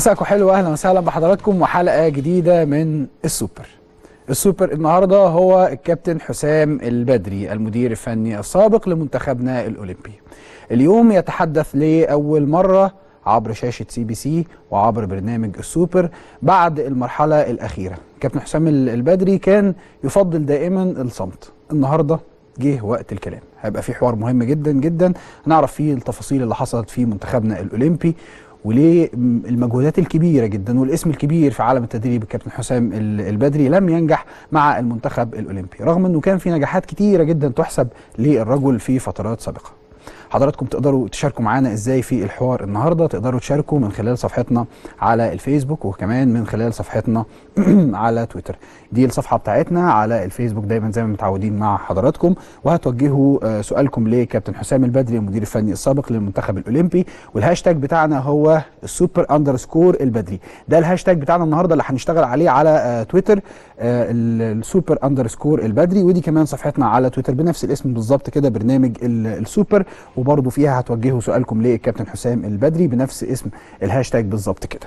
مساكم حلو أهلا وسهلا بحضراتكم وحلقة جديدة من السوبر. السوبر النهارده هو الكابتن حسام البدري المدير الفني السابق لمنتخبنا الأولمبي. اليوم يتحدث لأول مرة عبر شاشة سي بي سي وعبر برنامج السوبر بعد المرحلة الأخيرة. كابتن حسام البدري كان يفضل دائما الصمت. النهارده جه وقت الكلام. هيبقى في حوار مهم جدا جدا هنعرف فيه التفاصيل اللي حصلت في منتخبنا الأولمبي وليه المجهودات الكبيرة جدا والاسم الكبير في عالم التدريب الكابتن حسام البدري لم ينجح مع المنتخب الأولمبي رغم إنه كان في نجاحات كتيرة جدا تحسب للرجل في فترات سابقة. حضراتكم تقدروا تشاركوا معانا إزاي في الحوار النهارده تقدروا تشاركوا من خلال صفحتنا على الفيسبوك وكمان من خلال صفحتنا على تويتر. دي الصفحة بتاعتنا على الفيسبوك دايما زي ما متعودين مع حضراتكم. وهتوجهوا سؤالكم لكابتن حسام البدري المدير الفني السابق للمنتخب الأولمبي. والهاشتاج بتاعنا هو السوبر underscore البدري. ده الهاشتاج بتاعنا النهارده اللي هنشتغل عليه على تويتر. السوبر underscore البدري. ودي كمان صفحتنا على تويتر بنفس الاسم بالظبط كده برنامج السوبر. وبرضه فيها هتوجهوا سؤالكم للكابتن حسام البدري بنفس اسم الهاشتاج بالظبط كده.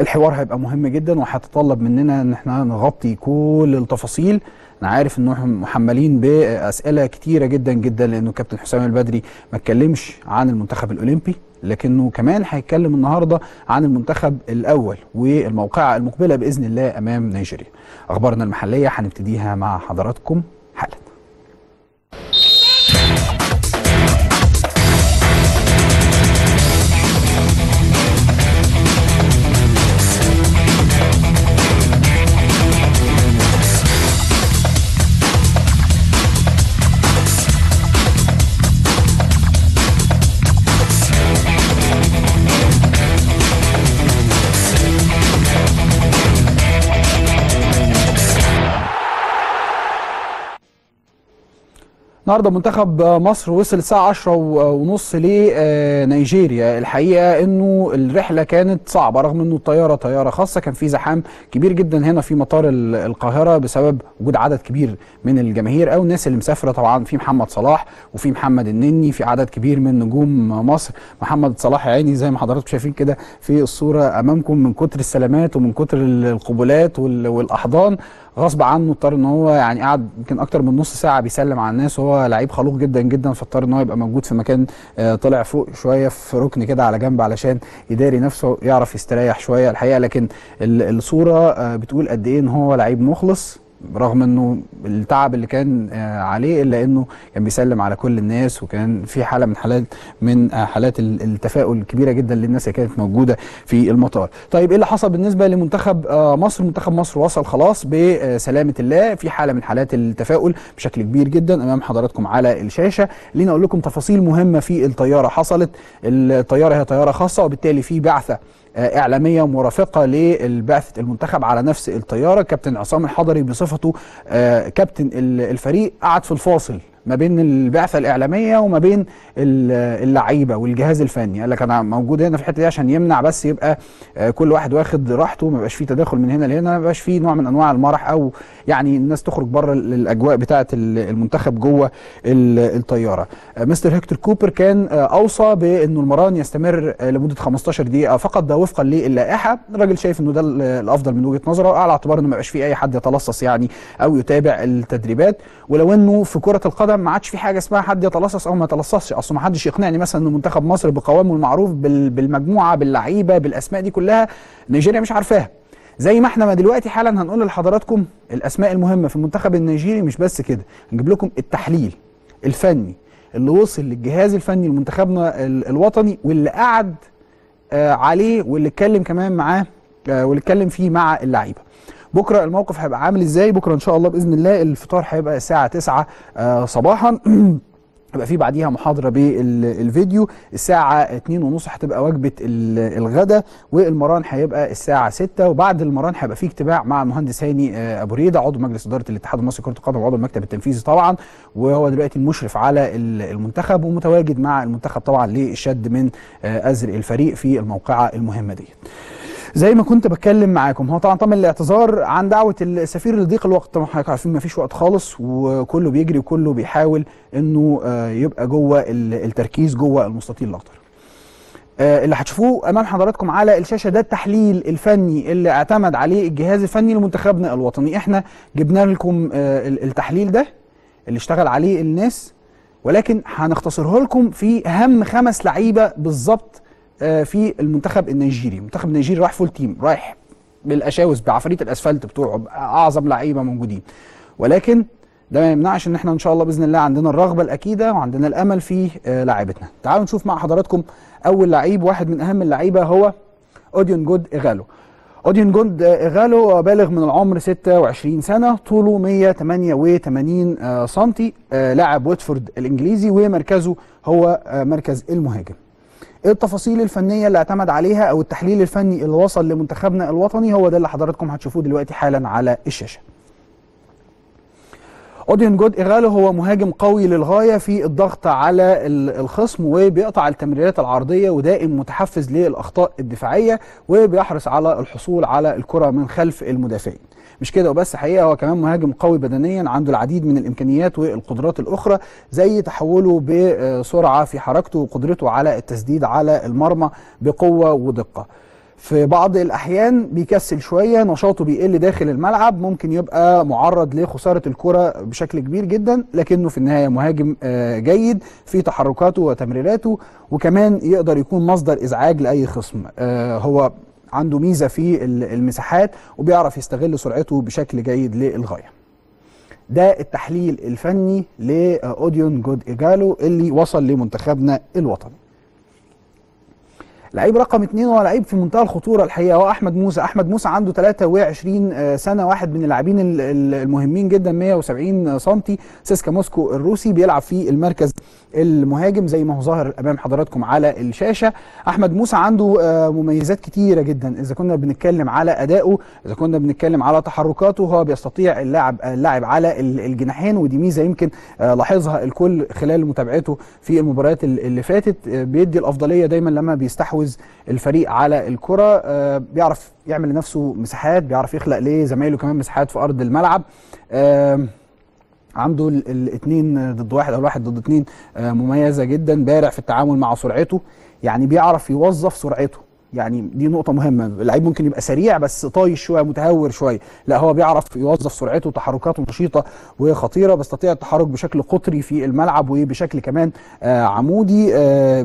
الحوار هيبقى مهم جدا وهيتطلب مننا إن إحنا نغطي كل التفاصيل. أنا عارف انهم محملين بأسئلة كتيرة جدا جدا لأنه كابتن حسام البدري ما اتكلمش عن المنتخب الأولمبي. لكنه كمان هيتكلم النهارده عن المنتخب الأول والموقعة المقبلة بإذن الله أمام نيجيريا. أخبارنا المحلية هنبتديها مع حضراتكم. النهارده منتخب مصر وصل الساعة 10 ونص لنيجيريا الحقيقة إنه الرحلة كانت صعبة رغم إنه الطيارة طيارة خاصة. كان في زحام كبير جدا هنا في مطار القاهرة بسبب وجود عدد كبير من الجماهير أو الناس اللي مسافرة. طبعا في محمد صلاح وفي محمد النني في عدد كبير من نجوم مصر. محمد صلاح يا عيني زي ما حضراتكم شايفين كده في الصورة أمامكم من كتر السلامات ومن كتر القبلات والأحضان. غصب عنه اضطر إن هو يعني قعد يمكن أكتر من نص ساعة بيسلم على الناس وهو لعيب خلوق جدا جدا فاضطر إن هو يبقى موجود في مكان طلع فوق شوية في ركن كده على جنب علشان يداري نفسه يعرف يستريح شوية الحقيقة. لكن الصورة بتقول قد إيه إن هو لعيب مخلص. رغم إنه التعب اللي كان عليه إلا إنه كان بيسلم على كل الناس وكان في حالة من حالات من حالات التفاؤل الكبيره جدا للناس اللي كانت موجودة في المطار. طيب إيه اللي حصل بالنسبة لمنتخب مصر؟ منتخب مصر وصل خلاص بسلامه الله في حالة من حالات التفاؤل بشكل كبير جدا أمام حضراتكم على الشاشة. خليني أقول لكم تفاصيل مهمة في الطيارة حصلت. الطيارة هي طيارة خاصة وبالتالي في بعثة إعلامية مرافقة لبعثه المنتخب على نفس الطيارة. كابتن عصام الحضري بصفته كابتن الفريق قعد في الفاصل. ما بين البعثة الإعلامية وما بين اللعيبة والجهاز الفني. قال لك أنا موجود هنا في الحتة دي عشان يمنع بس يبقى كل واحد واخد راحته ما يبقاش فيه تداخل من هنا لهنا ما يبقاش فيه نوع من أنواع المرح أو يعني الناس تخرج بره الأجواء بتاعة المنتخب جوه الطيارة. مستر هيكتور كوبر كان أوصى بأنه المران يستمر لمدة 15 دقيقة فقط ده وفقا للائحة. الراجل شايف إنه ده الأفضل من وجهة نظره على اعتبار إنه ما يبقاش فيه أي حد يتلصص يعني أو يتابع التدريبات. ولو إنه في كرة القدم ما عادش في حاجة اسمها حد يتلصص أو ما يتلصصش. أصل ما حدش يقنعني مثلا ان منتخب مصر بقوامه المعروف بالمجموعة باللعيبة بالأسماء دي كلها نيجيريا مش عارفاها. زي ما إحنا ما دلوقتي حالا هنقول لحضراتكم الأسماء المهمة في المنتخب النيجيري مش بس كده. هنجيب لكم التحليل الفني اللي وصل للجهاز الفني لمنتخبنا الوطني واللي قعد آه عليه واللي اتكلم كمان معاه آه واللي اتكلم فيه مع اللعيبة. بكرة الموقف هيبقى عامل إزاي؟ بكرة إن شاء الله بإذن الله الفطار هيبقى الساعة 9 آه صباحا. يبقى في بعديها محاضرة بالفيديو الساعة 2 ونص هتبقى وجبة الغداء والمران هيبقى الساعة 6 وبعد المران هيبقى في اجتماع مع المهندس هاني أبو ريدة عضو مجلس إدارة الاتحاد المصري لكرة القدم وعضو المكتب التنفيذي طبعا. وهو دلوقتي المشرف على المنتخب ومتواجد مع المنتخب طبعا للشد من أزر الفريق في الموقعة المهمة دي زي ما كنت بتكلم معاكم. هو طبعا طبعا الاعتذار عن دعوة السفير لضيق الوقت. طبعا حضرتك عارفين ما فيش وقت خالص وكله بيجري وكله بيحاول إنه يبقى جوه التركيز جوه المستطيل الاخضر آه، اللي هتشوفوه أمام حضراتكم على الشاشة ده التحليل الفني اللي اعتمد عليه الجهاز الفني لمنتخبنا الوطني. إحنا جبنا لكم آه، ال- التحليل ده اللي اشتغل عليه الناس ولكن هنختصره لكم في أهم خمس لعيبة بالظبط آه، في المنتخب النيجيري. المنتخب النيجيري رايح full team رايح بالأشاوس بعفاريت الأسفلت بتوعه أعظم لعيبة موجودين. ولكن ده ما يمنعش إن إحنا إن شاء الله بإذن الله عندنا الرغبة الأكيدة وعندنا الأمل في آه، لاعبتنا تعالوا نشوف مع حضراتكم أول لعيب واحد من أهم اللعيبة هو اوديون جود إيغالو. اوديون جود إيغالو بالغ من العمر 26 سنة طوله 188 آه، آه، لاعب ويتفورد الإنجليزي ومركزه هو آه، مركز المهاجم. إيه التفاصيل الفنية اللي اعتمد عليها أو التحليل الفني اللي وصل لمنتخبنا الوطني؟ هو ده اللي حضراتكم هتشوفوه دلوقتي حالا على الشاشة. اوديون جود ايغالو هو مهاجم قوي للغاية في الضغط على ال- الخصم وبيقطع التمريرات العرضية ودائم متحفز للأخطاء الدفاعية وبيحرص على الحصول على الكرة من خلف المدافعين. مش كده وبس حقيقة هو كمان مهاجم قوي بدنيا عنده العديد من الإمكانيات والقدرات الأخرى زي تحوله بسرعة في حركته وقدرته على التسديد على المرمى بقوة ودقة. في بعض الأحيان بيكسل شوية نشاطه بيقل داخل الملعب ممكن يبقى معرض لخسارة الكرة بشكل كبير جدا لكنه في النهاية مهاجم آه، جيد في تحركاته وتمريراته وكمان يقدر يكون مصدر إزعاج لأي خصم. آه، هو عنده ميزة في ال- المساحات وبيعرف يستغل سرعته بشكل جيد للغاية. ده التحليل الفني لاوديون جود ايجالو اللي وصل لمنتخبنا الوطني. لعيب رقم اثنين هو لعيب في منتهى الخطورة الحقيقة هو أحمد موسى. أحمد موسى عنده 23 آه، سنة واحد من اللاعبين ال- ال- المهمين جدا 170 سم سيسكا موسكو الروسي بيلعب في المركز المهاجم زي ما هو ظاهر أمام حضراتكم على الشاشة. أحمد موسى عنده آه، مميزات كتيرة جدا. إذا كنا بنتكلم على أدائه إذا كنا بنتكلم على تحركاته هو بيستطيع اللاعب اللاعب على ال- الجناحين ودي ميزة يمكن آه، لاحظها الكل خلال متابعته في المباريات ال- اللي فاتت بيدي الأفضلية دايما لما بيستحوذ الفريق على الكرة آه، بيعرف يعمل لنفسه مساحات بيعرف يخلق لزمايله كمان مساحات في أرض الملعب. آم، عنده الاثنين ضد واحد أو الواحد ضد اثنين آه، مميزة جدا. بارع في التعامل مع سرعته يعني بيعرف يوظف سرعته. يعني دي نقطة مهمة، اللعيب ممكن يبقى سريع بس طايش شوية متهور شوية، لا هو بيعرف يوظف سرعته وتحركاته نشيطة وخطيرة بيستطيع التحرك بشكل قطري في الملعب وبشكل كمان آه عمودي آه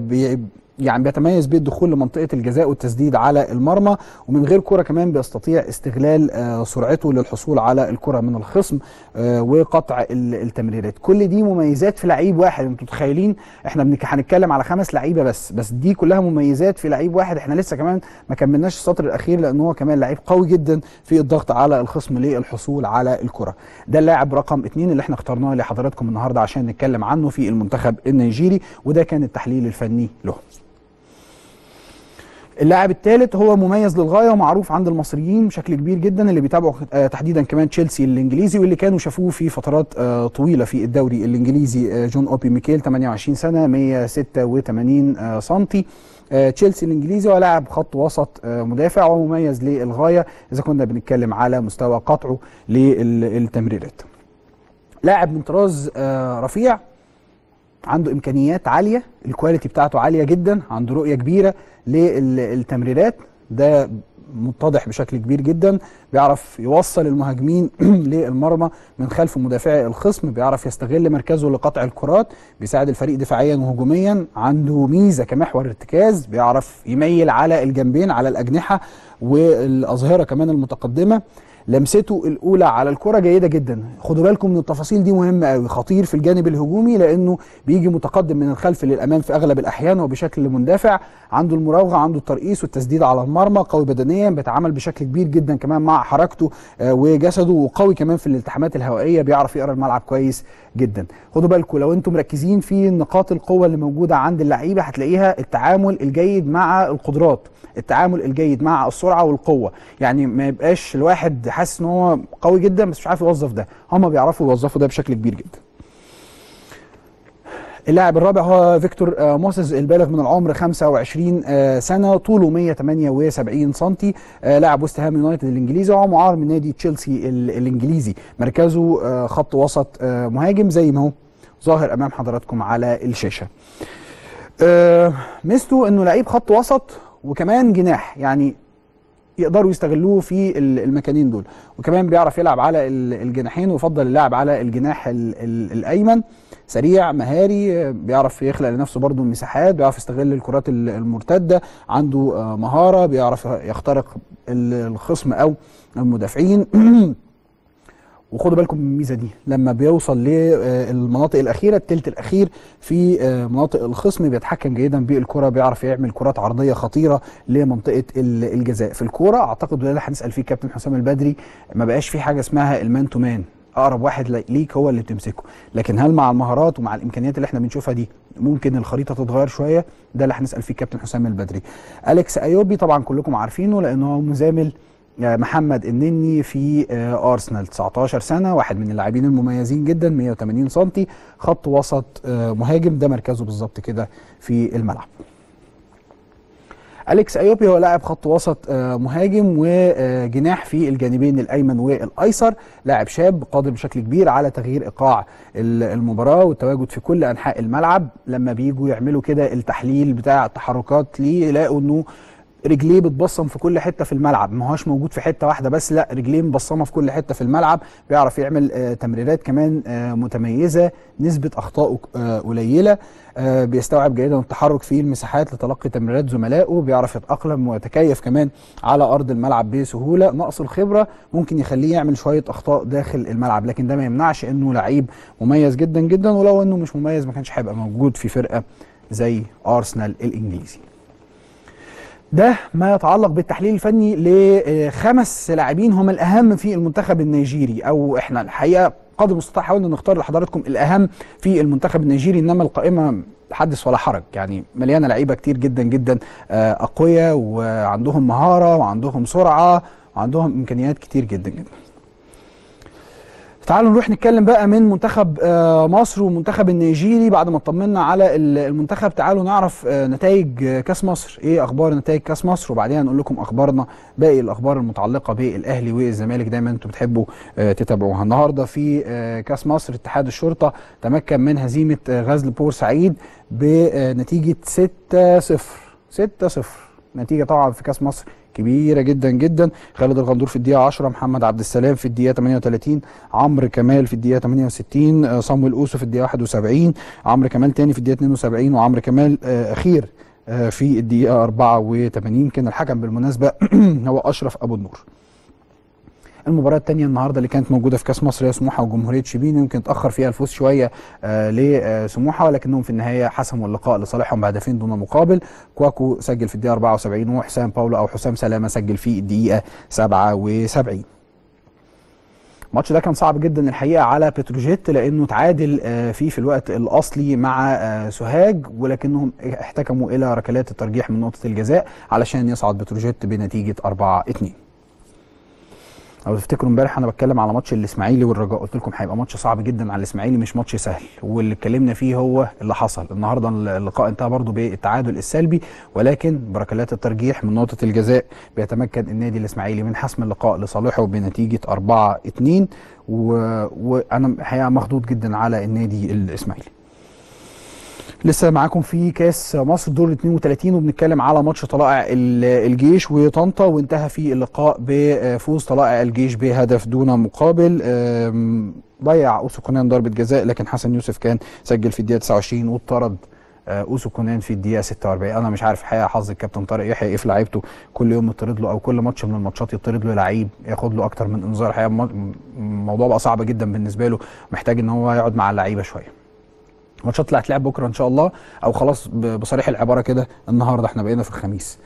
يعني بيتميز بالدخول لمنطقة الجزاء والتسديد على المرمى ومن غير كره كمان بيستطيع استغلال آه، سرعته للحصول على الكرة من الخصم آه، وقطع ال- التمريرات. كل دي مميزات في لعيب واحد أنتوا متخيلين؟ إحنا هنتكلم على خمس لعيبة بس بس دي كلها مميزات في لعيب واحد. إحنا لسه كمان ما كملناش السطر الأخير لأن هو كمان لعيب قوي جدا في الضغط على الخصم للحصول على الكرة. ده اللاعب رقم اتنين اللي إحنا اخترناه لحضراتكم النهارده عشان نتكلم عنه في المنتخب النيجيري وده كان التحليل الفني له. اللاعب الثالث هو مميز للغاية ومعروف عند المصريين بشكل كبير جدا اللي بيتابعوا آه، تحديدا كمان تشيلسي الإنجليزي واللي كانوا شافوه في فترات آه، طويلة في الدوري الإنجليزي آه، جون أوبي ميكيل 28 سنة 186 آه، سنتي. تشيلسي الإنجليزي هو لاعب خط وسط مدافع ومميز للغاية إذا كنا بنتكلم على مستوى قطعه للتمريرات. لاعب من طراز رفيع عنده إمكانيات عالية الكواليتي بتاعته عالية جدا عنده رؤية كبيرة للتمريرات ده متضح بشكل كبير جدا بيعرف يوصل المهاجمين للمرمى من خلف مدافعي الخصم بيعرف يستغل مركزه لقطع الكرات بيساعد الفريق دفاعيا وهجوميا عنده ميزة كمحور ارتكاز بيعرف يميل على الجنبين على الأجنحة والاظهره كمان المتقدمة. لمسته الأولى على الكرة جيدة جدا. خدوا بالكم من التفاصيل دي مهمة قوي خطير في الجانب الهجومي لأنه بيجي متقدم من الخلف للأمام في أغلب الأحيان وبشكل مندفع. عنده المراوغة عنده الترقيص والتسديد على المرمى قوي بدنيا بيتعامل بشكل كبير جدا كمان مع حركته آه، وجسده وقوي كمان في الالتحامات الهوائية بيعرف يقرأ الملعب كويس. جدا. خدوا بالكم لو أنتم مركزين في نقاط القوة اللي موجودة عند اللعيبة هتلاقيها التعامل الجيد مع القدرات التعامل الجيد مع السرعة والقوة. يعني ما يبقاش الواحد حاسس إن هو قوي جدا بس مش عارف يوظف ده. هم بيعرفوا يوظفوا ده بشكل كبير جدا. اللاعب الرابع هو فيكتور آه، موسيس البالغ من العمر 25 آه، سنة طوله 178 سم لاعب وست هام يونايتد الإنجليزي وهو معار من نادي تشيلسي ال- الإنجليزي. مركزه آه، خط وسط آه، مهاجم زي ما هو ظاهر أمام حضراتكم على الشاشة. آه ميزته إنه لعيب خط وسط وكمان جناح يعني يقدروا يستغلوه في ال- المكانين دول. وكمان بيعرف يلعب على ال- الجناحين ويفضل اللعب على الجناح ال ال الأيمن. سريع مهاري بيعرف يخلق لنفسه برضه المساحات بيعرف يستغل الكرات ال- المرتدة عنده آه، مهارة بيعرف يخترق ال- الخصم أو المدافعين. وخدوا بالكم من الميزة دي. لما بيوصل للمناطق الأخيرة الثلث الأخير في آه، مناطق الخصم بيتحكم جيدا بالكره بيعرف يعمل كرات عرضية خطيرة لمنطقة ال- الجزاء. في الكورة أعتقد وده اللي هنسأل فيه كابتن حسام البدري. ما بقاش في حاجة اسمها ال man to man. أقرب واحد لي- ليك هو اللي بتمسكه. لكن هل مع المهارات ومع الإمكانيات اللي إحنا بنشوفها دي ممكن الخريطة تتغير شوية؟ ده اللي هنسأل فيه كابتن حسام البدري. أليكس أيوبي طبعا كلكم عارفينه لأنه هو مزامل آه، محمد النني في آه، أرسنال. 19 سنة واحد من اللاعبين المميزين جدا 180 سم خط وسط آه، مهاجم. ده مركزه بالظبط كده في الملعب. أليكس أيوبي هو لاعب خط وسط آه، مهاجم وجناح في الجانبين الأيمن والأيسر. لاعب شاب قادر بشكل كبير على تغيير إيقاع ال- المباراة والتواجد في كل أنحاء الملعب. لما بيجوا يعملوا كده التحليل بتاع التحركات ليه يلاقوا إنه رجليه بتبصم في كل حتة في الملعب ما هوش موجود في حتة واحدة بس لا رجليه مبصمة في كل حتة في الملعب بيعرف يعمل آه تمريرات كمان آه متميزة نسبة أخطائه آه قليلة آه بيستوعب جيدا التحرك في المساحات لتلقي تمريرات زملائه بيعرف يتأقلم ويتكيف كمان على أرض الملعب بسهولة نقص الخبرة ممكن يخليه يعمل شوية أخطاء داخل الملعب لكن ده ما يمنعش إنه لعيب مميز جدا جدا ولو إنه مش مميز ما كانش هيبقى موجود في فرقة زي أرسنال الإنجليزي. ده ما يتعلق بالتحليل الفني لخمس لاعبين هم الأهم في المنتخب النيجيري أو إحنا الحقيقة قدر المستطاع حاولنا نختار لحضراتكم الأهم في المنتخب النيجيري إنما القائمة حدث ولا حرج يعني مليانة لعيبة كتير جدا جدا آه، أقوياء وعندهم مهارة وعندهم سرعة وعندهم إمكانيات كتير جدا جدا. تعالوا نروح نتكلم بقى من منتخب آه، مصر والمنتخب النيجيري بعد ما اطمنا على ال- المنتخب. تعالوا نعرف آه، نتائج آه، كاس مصر. إيه أخبار نتائج كاس مصر؟ وبعدين نقول لكم أخبارنا باقي الأخبار المتعلقة بالأهلي والزمالك دايما أنتم بتحبوا تتابعوها. النهارده في كاس مصر اتحاد الشرطة تمكن من هزيمة غزل بورسعيد بنتيجة 6-0 6-0 نتيجة طبعا في كاس مصر كبيرة جدا جدا. خالد الغندور في الدقيقة 10 محمد عبد السلام في الدقيقة 38 عمرو كمال في الدقيقة 68 آه، صامويل أوسو في الدقيقة 71 عمرو كمال تاني في الدقيقة 72 وعمرو كمال آه، أخير آه، في الدقيقة 84 كان الحكم بالمناسبة هو أشرف أبو النور. المباراة الثانية النهارده اللي كانت موجودة في كأس مصر هي سموحة وجمهورية شبين يمكن اتأخر فيها الفوز شوية آه لسموحة ولكنهم في النهاية حسموا اللقاء لصالحهم بهدفين دون مقابل. كواكو سجل في الدقيقة 74 وحسام باولو أو حسام سلامة سجل في الدقيقة 77 الماتش ده كان صعب جدا الحقيقة على بتروجيت لأنه تعادل آه، فيه في الوقت الأصلي مع آه، سوهاج ولكنهم احتكموا إلى ركلات الترجيح من نقطة الجزاء علشان يصعد بتروجيت بنتيجة 4 2 لو تفتكروا امبارح أنا بتكلم على ماتش الاسماعيلي والرجاء قلت لكم هيبقى ماتش صعب جدا على الاسماعيلي مش ماتش سهل. واللي اتكلمنا فيه هو اللي حصل. النهارده اللقاء انتهى برضه بالتعادل السلبي ولكن بركلات الترجيح من نقطة الجزاء بيتمكن النادي الاسماعيلي من حسم اللقاء لصالحه بنتيجة 4 2 و... وأنا الحقيقة مخضوض جدا على النادي الاسماعيلي. لسه معاكم في كاس مصر دور 32 وبنتكلم على ماتش طلائع ال- الجيش وطنطا وانتهى في اللقاء بفوز طلائع الجيش بهدف دون مقابل. ضيع أوسو كونان ضربة جزاء لكن حسن يوسف كان سجل في الدقيقة 29 واتطرد آه، أوسو كونان في الدقيقة 46 أنا مش عارف الحقيقة حظ الكابتن طارق يحيى إيه في لعيبته. كل يوم يطرد له أو كل ماتش من الماتشات يطرد له لعيب ياخد له أكتر من إنذار. الحقيقة الم- الموضوع بقى صعب جدا بالنسبة له محتاج إن هو يقعد مع اللعيبة شوية. الماتشات اللي هتلعب بكرة إن شاء الله أو خلاص بصريح العبارة كده النهارده إحنا بقينا في الخميس.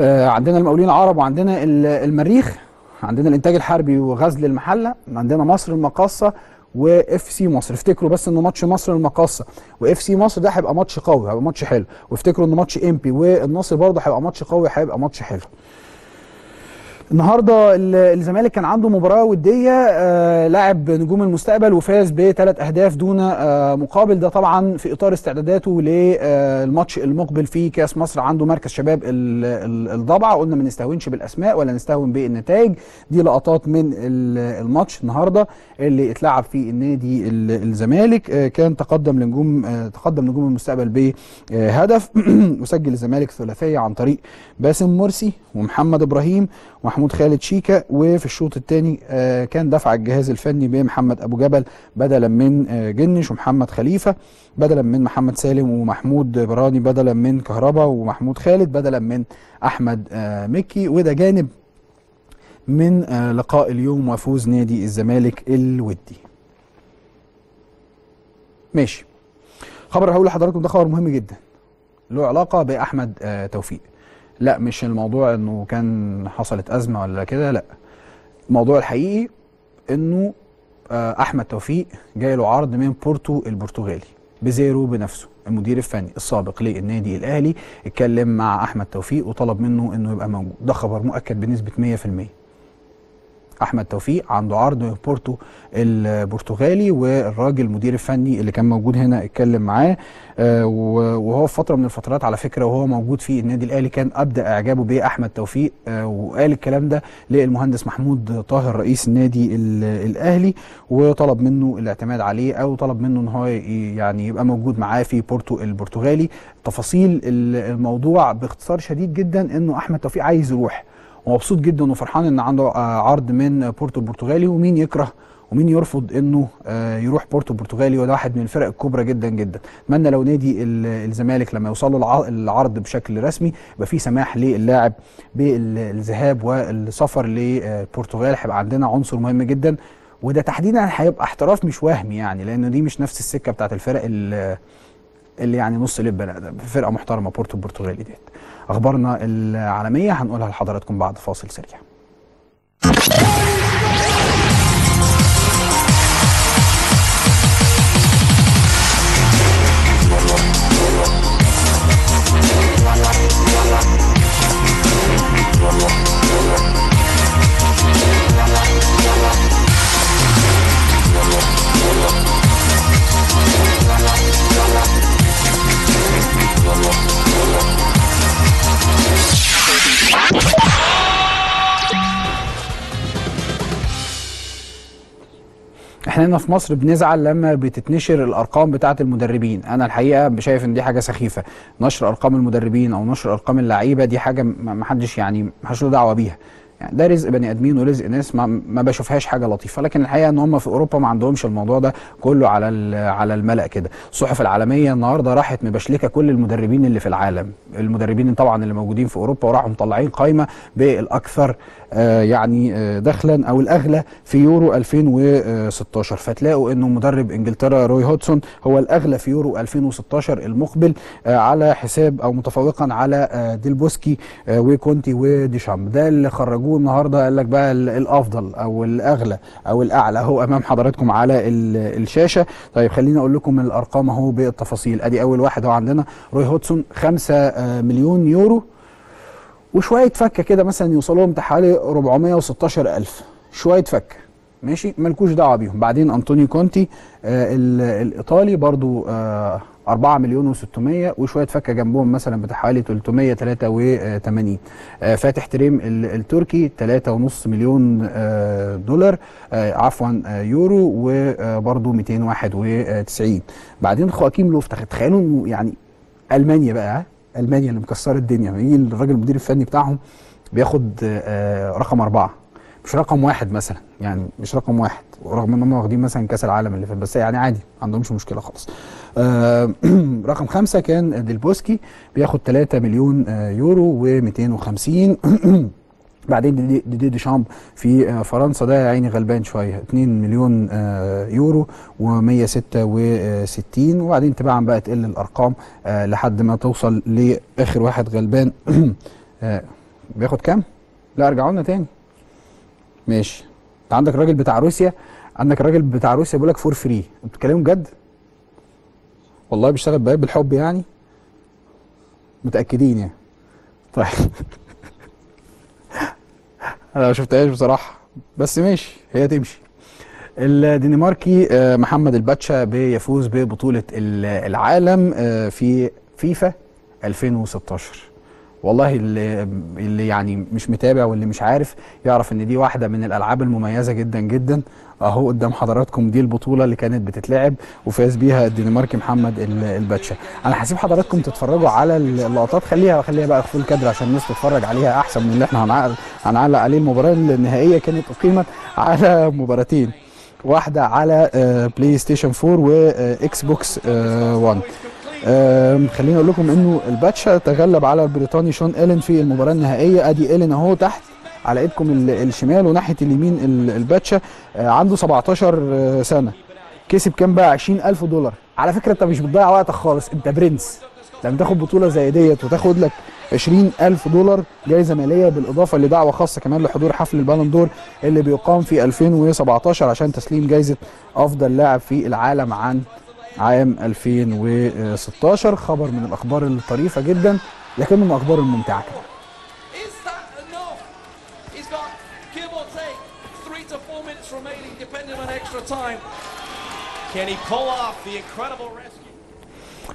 آه، عندنا المقاولين العرب وعندنا ال- المريخ عندنا الإنتاج الحربي وغزل المحلة عندنا مصر المقاصة وإف سي مصر. افتكروا بس إنه ماتش مصر المقاصة وإف سي مصر ده هيبقى ماتش قوي هيبقى ماتش حلو. وافتكروا ان ماتش إمبي والنصر برضه هيبقى ماتش قوي هيبقى ماتش حلو. النهارده ال- الزمالك كان عنده مباراة ودية آه لاعب نجوم المستقبل وفاز بثلاث أهداف دون آه مقابل. ده طبعا في إطار استعداداته للماتش المقبل في كأس مصر عنده مركز شباب ال- ال- الضبعه قلنا ما نستهونش بالأسماء ولا نستهون بالنتائج. دي لقطات من ال- الماتش النهارده اللي اتلعب فيه النادي ال- الزمالك. آه كان تقدم لنجوم آه تقدم نجوم المستقبل بهدف. وسجل الزمالك ثلاثية عن طريق باسم مرسي ومحمد إبراهيم ومحمود خالد شيكا وفي الشوط الثاني كان دفع الجهاز الفني بمحمد أبو جبل بدلا من آه، جنش ومحمد خليفة بدلا من محمد سالم ومحمود براني بدلا من كهربا ومحمود خالد بدلا من أحمد آه، مكي. وده جانب من آه، لقاء اليوم وفوز نادي الزمالك الودي. ماشي. خبر هقول لحضراتكم ده خبر مهم جدا. له علاقة بأحمد آه، توفيق. لا مش الموضوع إنه كان حصلت أزمة ولا كده لا. الموضوع الحقيقي إنه آه، أحمد توفيق جاي له عرض من بورتو البرتغالي بزيرو بنفسه المدير الفني السابق للنادي الأهلي اتكلم مع أحمد توفيق وطلب منه إنه يبقى موجود. ده خبر مؤكد بنسبة 100% أحمد توفيق عنده عرض من بورتو البرتغالي والراجل المدير الفني اللي كان موجود هنا اتكلم معاه آه، وهو في فترة من الفترات على فكرة وهو موجود في النادي الأهلي كان أبدأ إعجابه بأحمد توفيق آه، وقال الكلام ده للمهندس محمود طاهر رئيس النادي ال- الأهلي وطلب منه الاعتماد عليه أو طلب منه إن هو يعني يبقى موجود معاه في بورتو البرتغالي. تفاصيل ال- الموضوع باختصار شديد جدا إنه أحمد توفيق عايز يروح ومبسوط جدا وفرحان إن عنده آه، عرض من بورتو البرتغالي ومين يكره ومين يرفض إنه آه، يروح بورتو البرتغالي وده واحد من الفرق الكبرى جدا جدا. أتمنى لو نادي ال- الزمالك لما يوصل له الع- العرض بشكل رسمي يبقى في سماح للاعب بالذهاب والسفر للبرتغال. هيبقى عندنا عنصر مهم جدا وده تحديدا هيبقى احتراف مش وهمي يعني لأن دي مش نفس السكة بتاعت الفرق ال- اللي يعني نص لب فرقة محترمة بورتو البرتغالي ديت. أخبارنا العالمية هنقولها لحضراتكم بعد فاصل سريع. إحنا هنا في مصر بنزعل لما بتتنشر الأرقام بتاعة المدربين. أنا الحقيقة شايف إن دي حاجة سخيفة. نشر أرقام المدربين أو نشر أرقام اللعيبة دي حاجة ما حدش يعني ما له دعوة بيها. يعني ده رزق بني ادمين ورزق ناس ما, ما بشوفهاش حاجة لطيفه لكن الحقيقة ان هم في اوروبا ما عندهمش الموضوع ده كله على على الملأ كده. الصحف العالمية النهارده راحت مبشلكة كل المدربين اللي في العالم المدربين طبعا اللي موجودين في أوروبا وراحوا مطلعين قائمه بالأكثر يعني آه دخلا أو الاغلى في يورو 2016 فتلاقوا إنه مدرب إنجلترا روي هودسون هو الاغلى في يورو 2016 المقبل آه على حساب أو متفوقا على آه ديل بوسكي آه وكونتي وديشامب ده اللي خرجوه النهارده. قال لك بقى ال- الأفضل أو الأغلى أو الأعلى اهو أمام حضراتكم على ال- الشاشة. طيب خليني أقول لكم الأرقام أهو بالتفاصيل. أدي أول واحد هو عندنا. روي هودسون 5 مليون يورو. وشوية فكة كده مثلا يوصلوا لهم حوالي 416 ألف. شوية فكة. ماشي؟ مالكوش دعوة بيهم. بعدين أنطونيو كونتي آه ال- الإيطالي برضو آه 4 مليون و600 وشوية فكة جنبهم مثلا بتاع حوالي 383 آه فاتح تريم ال- التركي 3.5 مليون آه دولار. آه عفوا آه يورو وبرضو 291 بعدين خواكيم لوف تخ- تخيلوا يعني ألمانيا بقى؟ المانيا اللي مكسره الدنيا. يجي الراجل المدير الفني بتاعهم بياخد آه، رقم أربعة. مش رقم واحد مثلا يعني مش رقم واحد ورغم إن هم واخدين مثلا كأس العالم اللي فات بس يعني عادي ما عندهمش مشكلة خالص. آه، رقم خمسة كان ديلبوسكي بياخد 3 مليون آه، يورو و250 بعدين ديدي ديدي ديشامب في آه، فرنسا. ده يا عيني غلبان شوية. 2 مليون آه، يورو و166 وبعدين تباعا بقى تقل الأرقام آه، لحد ما توصل لآخر واحد غلبان. بياخد كام؟ لا ارجعوا لنا تاني. ماشي. انت عندك راجل بتاع روسيا عندك راجل بتاع روسيا بيقول لك for free بتتكلموا بجد؟ والله بيشتغل بالحب يعني؟ متأكدين يعني. طيب. أنا ما شفتهاش بصراحة. بس ماشي هي تمشي. الدنماركي آه، محمد الباتشا بيفوز ببطولة ال- العالم آه، في فيفا 2016 والله اللي اللي يعني مش متابع واللي مش عارف يعرف إن دي واحدة من الألعاب المميزة جدا جدا. أهو قدام حضراتكم دي البطولة اللي كانت بتتلعب وفاز بيها الدنماركي محمد ال- الباتشا أنا هسيب حضراتكم تتفرجوا على اللقطات. خليها خليها بقى full كادر عشان الناس تتفرج عليها أحسن من اللي إحنا هنعلق, عليه المباراة النهائية كانت اقيمت على مباراتين. واحدة على PlayStation 4 و Xbox آه، 1 آم، خليني أقول لكم إنه الباتشا تغلب على البريطاني شون إيلين في المباراة النهائية. أدي إيلين أهو تحت على إيدكم ال- الشمال وناحية اليمين ال- الباتشا آه، عنده 17 آه، سنة. كسب كام بقى؟ 20000 دولار. على فكرة أنت مش بتضيع وقتك خالص. أنت برنس. لما تاخد بطولة زي ديت وتاخد لك 20000 دولار جائزه مالية بالإضافة لدعوة خاصة كمان لحضور حفل البالون دور اللي بيقام في 2017 عشان تسليم جائزه أفضل لاعب في العالم عن عام 2016 خبر من الأخبار الطريفة جدا لكنه من الاخبار الممتعة كمان?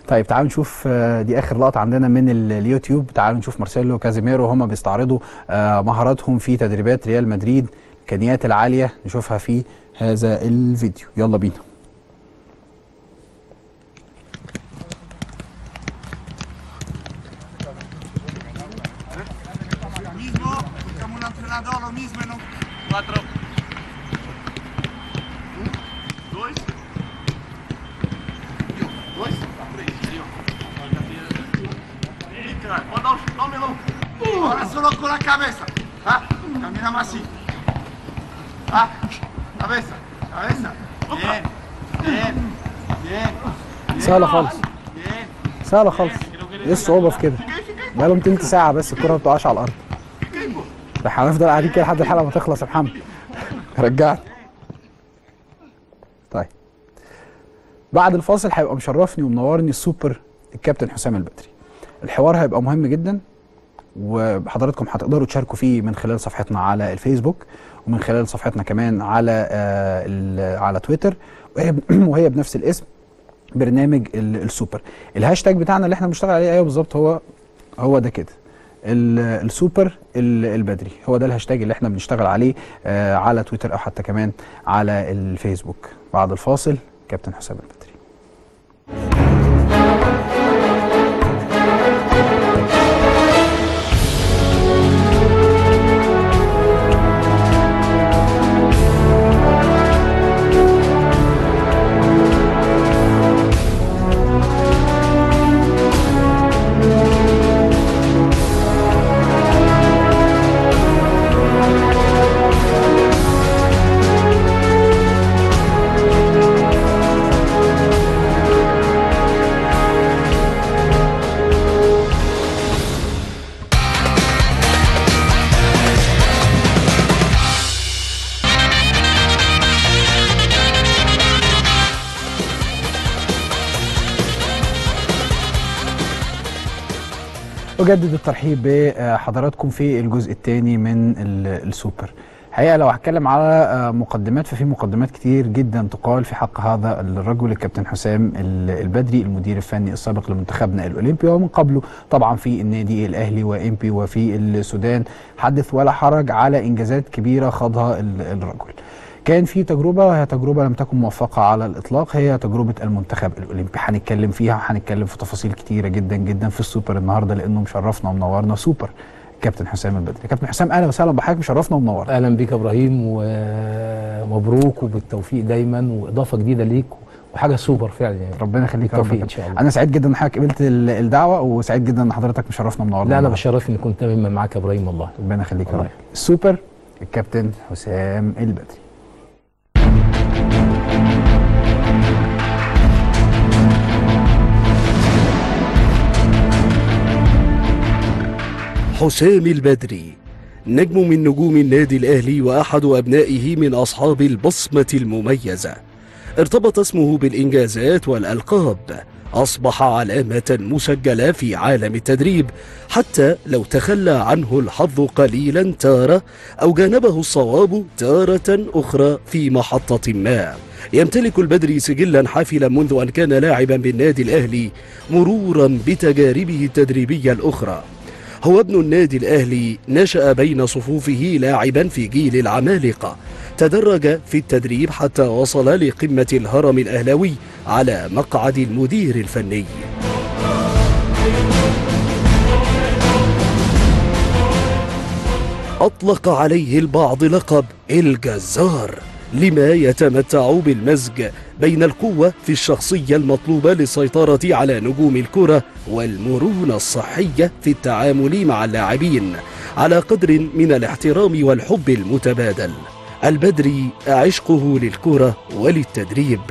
طيب تعالوا نشوف آه، دي آخر لقطة عندنا من ال- اليوتيوب. تعالوا نشوف مارسيلو كازيميرو هما بيستعرضوا آه، مهاراتهم في تدريبات ريال مدريد الامكانيات العالية. نشوفها في هذا الفيديو. يلا بينا. Ahora solo con la cabeza. Ah, camina más así. Ah, cabeza, cabeza. Bien, bien, bien. سهلة خالص. سهلة خالص إيه الصعوبه في كده بقالهم تلت ساعة بس الكرة ما بتقعش على ده إحنا هنفضل قاعدين كده لحد الحلقة ما تخلص يا محمد رجعت طيب بعد الفاصل هيبقى مشرفني ومنورني السوبر الكابتن حسام البدري الحوار هيبقى مهم جدا وحضراتكم هتقدروا تشاركوا فيه من خلال صفحتنا على الفيسبوك ومن خلال صفحتنا كمان على آه على تويتر. وهي بنفس الاسم برنامج ال- السوبر. الهاشتاج بتاعنا اللي إحنا بنشتغل عليه أيوه بالظبط هو هو ده كده. ال- السوبر ال- البدري هو ده الهاشتاج اللي إحنا بنشتغل عليه آه على تويتر أو حتى كمان على الفيسبوك. بعد الفاصل كابتن حسام البدري. أجدد الترحيب بحضراتكم في الجزء الثاني من ال- السوبر. الحقيقة لو هتكلم على مقدمات ففي مقدمات كتير جدا تقال في حق هذا الرجل الكابتن حسام ال- البدري المدير الفني السابق لمنتخبنا الأولمبي ومن قبله طبعا في النادي الأهلي وإمبي وفي السودان. حدث ولا حرج على إنجازات كبيرة خاضها ال- الرجل. كان في تجربة وهي تجربة لم تكن موفقة على الإطلاق هي تجربة المنتخب الأولمبي. هنتكلم فيها وهنتكلم في تفاصيل كتيرة جدا جدا في السوبر النهاردة لأنه مشرفنا ومنورنا سوبر. كابتن حسام البدري. كابتن حسام أهلا وسهلا بحضرتك مشرفنا ومنورنا. أهلا بيك يا إبراهيم ومبروك وبالتوفيق دايما وإضافة جديدة ليك وحاجة سوبر فعلا يعني. ربنا يخليك يا رب. إن شاء. الله. أنا سعيد جدا إن حضرتك قبلت ال- الدعوة وسعيد جدا إن حضرتك مشرفنا ومنورنا. لا أنا النهاردة. بشرف اني كنت دايما معاك يا إبراهيم والله. ربنا يخليك يا رب. السوبر الكابتن حسام البدري. حسام البدري نجم من نجوم النادي الأهلي وأحد أبنائه من أصحاب البصمة المميزة. ارتبط اسمه بالإنجازات والألقاب. أصبح علامة مسجلة في عالم التدريب حتى لو تخلى عنه الحظ قليلا تارة أو جانبه الصواب تارة أخرى في محطة ما. يمتلك البدري سجلا حافلا منذ أن كان لاعبا بالنادي الأهلي مرورا بتجاربه التدريبية الأخرى. هو ابن النادي الأهلي نشأ بين صفوفه لاعبا في جيل العمالقة. تدرج في التدريب حتى وصل لقمة الهرم الأهلاوي على مقعد المدير الفني. أطلق عليه البعض لقب الجزار لما يتمتع بالمزج بين القوة في الشخصية المطلوبة للسيطرة على نجوم الكرة والمرونة الصحية في التعامل مع اللاعبين على قدر من الاحترام والحب المتبادل. البدري عشقه للكرة وللتدريب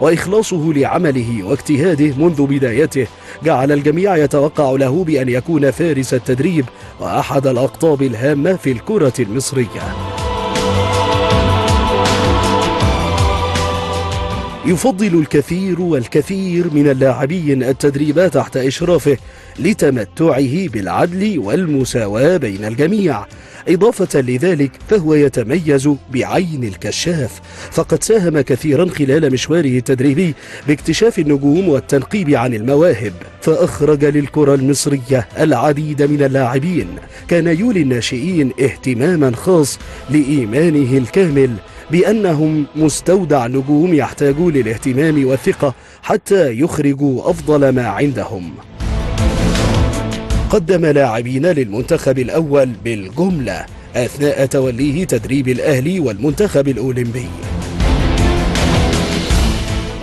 وإخلاصه لعمله واجتهاده منذ بدايته. جعل الجميع يتوقع له بأن يكون فارس التدريب وأحد الأقطاب الهامة في الكرة المصرية. يفضل الكثير والكثير من اللاعبين التدريبات تحت إشرافه لتمتعه بالعدل والمساواة بين الجميع. إضافة لذلك فهو يتميز بعين الكشاف. فقد ساهم كثيرا خلال مشواره التدريبي باكتشاف النجوم والتنقيب عن المواهب فأخرج للكرة المصرية العديد من اللاعبين. كان يولي الناشئين اهتماما خاص لإيمانه الكامل. بأنهم مستودع نجوم يحتاجون للاهتمام والثقة حتى يخرجوا أفضل ما عندهم. قدم لاعبين للمنتخب الأول بالجملة أثناء توليه تدريب الأهلي والمنتخب الأولمبي.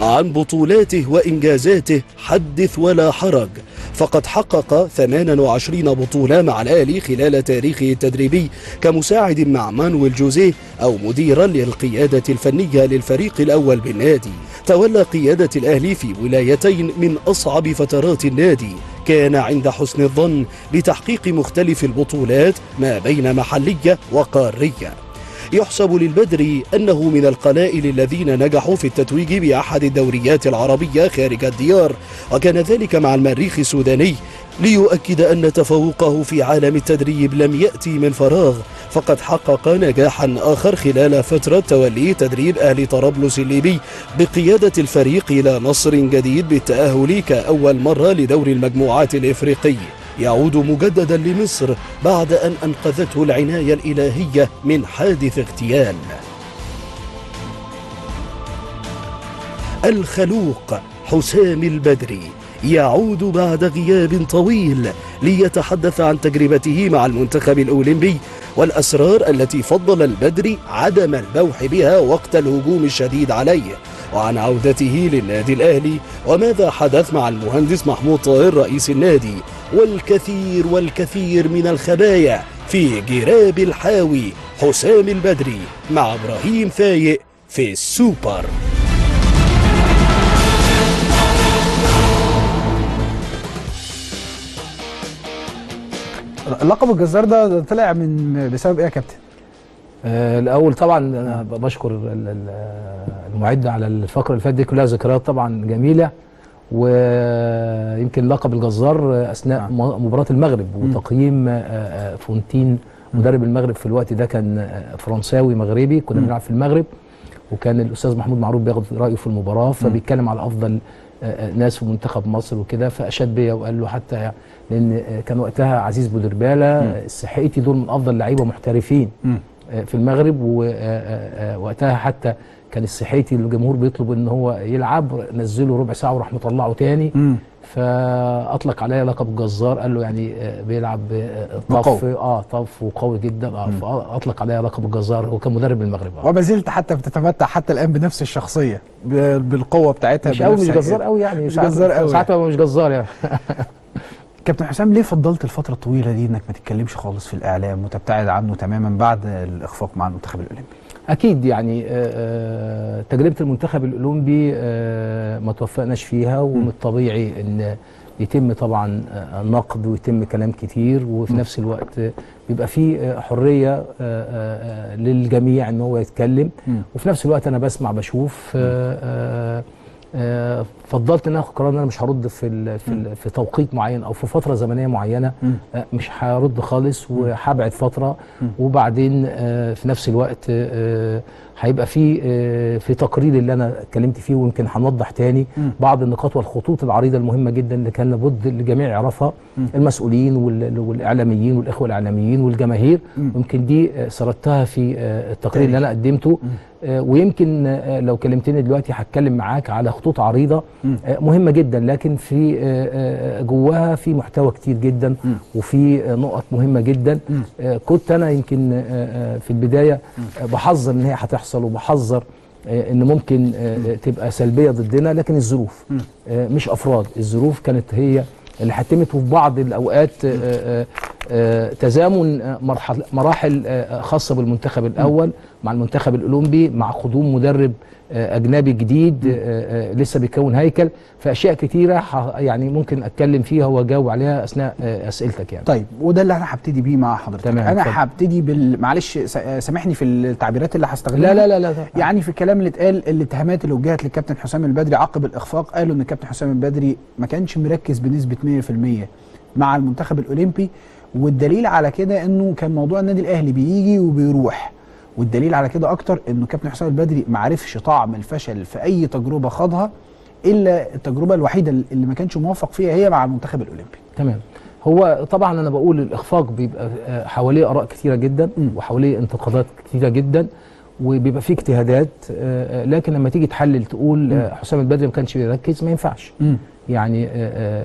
عن بطولاته وإنجازاته حدث ولا حرج فقد حقق 28 بطولة مع الأهلي خلال تاريخه التدريبي كمساعد مع مانويل جوزيه أو مديرا للقيادة الفنية للفريق الأول بالنادي. تولى قيادة الأهلي في ولايتين من أصعب فترات النادي. كان عند حسن الظن لتحقيق مختلف البطولات ما بين محلية وقارية. يحسب للبدري أنه من القلائل الذين نجحوا في التتويج بأحد الدوريات العربية خارج الديار وكان ذلك مع المريخ السوداني ليؤكد أن تفوقه في عالم التدريب لم يأتي من فراغ فقد حقق نجاحا آخر خلال فترة توليه تدريب أهل طرابلس الليبي بقيادة الفريق إلى نصر جديد بالتأهل كأول مرة لدور المجموعات الإفريقي. يعود مجددا لمصر بعد أن أنقذته العناية الإلهية من حادث اغتيال. الخلوق حسام البدري يعود بعد غياب طويل ليتحدث عن تجربته مع المنتخب الأولمبي والأسرار التي فضل البدري عدم البوح بها وقت الهجوم الشديد عليه. وعن عودته للنادي الأهلي وماذا حدث مع المهندس محمود طاهر رئيس النادي والكثير والكثير من الخبايا في جراب الحاوي حسام البدري مع إبراهيم فايق في السوبر لقب الجزار ده طلع من بسبب إيه يا كابتن؟ آه، الأول طبعا أنا بشكر ال- ال- المعد على الفقرة اللي فاتت دي كلها ذكريات طبعا جميلة ويمكن لقب الجزار أثناء م- مباراة المغرب وتقييم آه، آه، فونتين مدرب المغرب في الوقت ده كان فرنساوي مغربي كنا بنلعب في المغرب وكان الأستاذ محمود معروف بياخد رأيه في المباراة فبيتكلم على أفضل ناس في منتخب مصر وكده فأشاد بيا وقال له حتى لأن كان وقتها عزيز بودرباله السحيتي دول من أفضل لعيبة محترفين. في المغرب ووقتها حتى كان السحيتي الجمهور بيطلب إن هو يلعب نزله ربع ساعة وراح مطلعه تاني فأطلق عليا لقب جزار قال له يعني آه، بيلعب آه، طف. آه طف وقوي جدا آه فأطلق عليا لقب الجزار هو كان مدرب المغرب آه. وما زلت حتى بتتمتع حتى الآن بنفس الشخصية بالقوة بتاعتها مش قوي مش جزار قوي يعني مش جزار قوي. ساعات مش جزار يعني كابتن حسام ليه فضلت الفترة الطويلة دي إنك ما تتكلمش خالص في الإعلام وتبتعد عنه تماما بعد الإخفاق مع المنتخب الأولمبي؟ أكيد يعني آه، آه، تجربة المنتخب الأولمبي آه، ما توفقناش فيها ومن الطبيعي إن يتم طبعا نقد ويتم كلام كتير وفي نفس الوقت بيبقى في حرية للجميع إن هو يتكلم. وفي نفس الوقت أنا بسمع بشوف فضلت إن أنا آخد قرار إن أنا مش هرد في ال في, ال في توقيت معين أو في فترة زمنية معينة آه، مش هرد خالص وهبعد فترة. وبعدين آه، في نفس الوقت آه، هيبقى في في تقرير اللي أنا اتكلمت فيه ويمكن هنوضح تاني. بعض النقاط والخطوط العريضة المهمة جدا اللي كان لابد الجميع يعرفها المسؤولين وال- والإعلاميين والإخوة الإعلاميين والجماهير. ويمكن دي سردتها في التقرير اللي أنا قدمته. ويمكن لو كلمتني دلوقتي هتكلم معاك على خطوط عريضة. مهمة جدا لكن في آه، آه، جواها في محتوى كتير جدا وفي آه، نقط مهمة جدا. آه، كنت أنا يمكن آه، آه، في البداية آه، بحذر إن هي هتحصل وبحذر آه، إن ممكن آه، آه، تبقى سلبية ضدنا لكن الظروف آه، مش أفراد. الظروف كانت هي اللي حتمت وفي بعض الأوقات آه، آه، آه، تزامن آه، مراحل آه، خاصة بالمنتخب الأول مع المنتخب الأولمبي مع قدوم مدرب آه، أجنبي جديد آه، آه، لسه بيكون هيكل. فأشياء كتيرة يعني ممكن أتكلم فيها وأجاوب عليها أثناء آه، أسئلتك يعني. طيب وده اللي أنا هبتدي بيه مع حضرتك. تمام، أنا. هبتدي بال معلش سامحني في التعبيرات اللي هستخدمها. لا لا لا لا. يعني في الكلام اللي اتقال الاتهامات اللي وجهت للكابتن حسام البدري عقب الإخفاق قالوا إن الكابتن حسام البدري ما كانش مركز بنسبة 100% مع المنتخب الأولمبي. والدليل على كده إنه كان موضوع النادي الأهلي بيجي وبيروح. والدليل على كده أكتر إنه كابتن حسام البدري ما عرفش طعم الفشل في أي تجربة خاضها إلا التجربة الوحيدة اللي ما كانش موفق فيها هي مع المنتخب الأولمبي. تمام. هو طبعا أنا بقول الإخفاق بيبقى آه، حواليه آراء كثيره جدا وحواليه انتقادات كثيره جدا وبيبقى فيه اجتهادات آه، آه، لكن لما تيجي تحلل تقول حسام البدري ما كانش بيركز ما ينفعش. يعني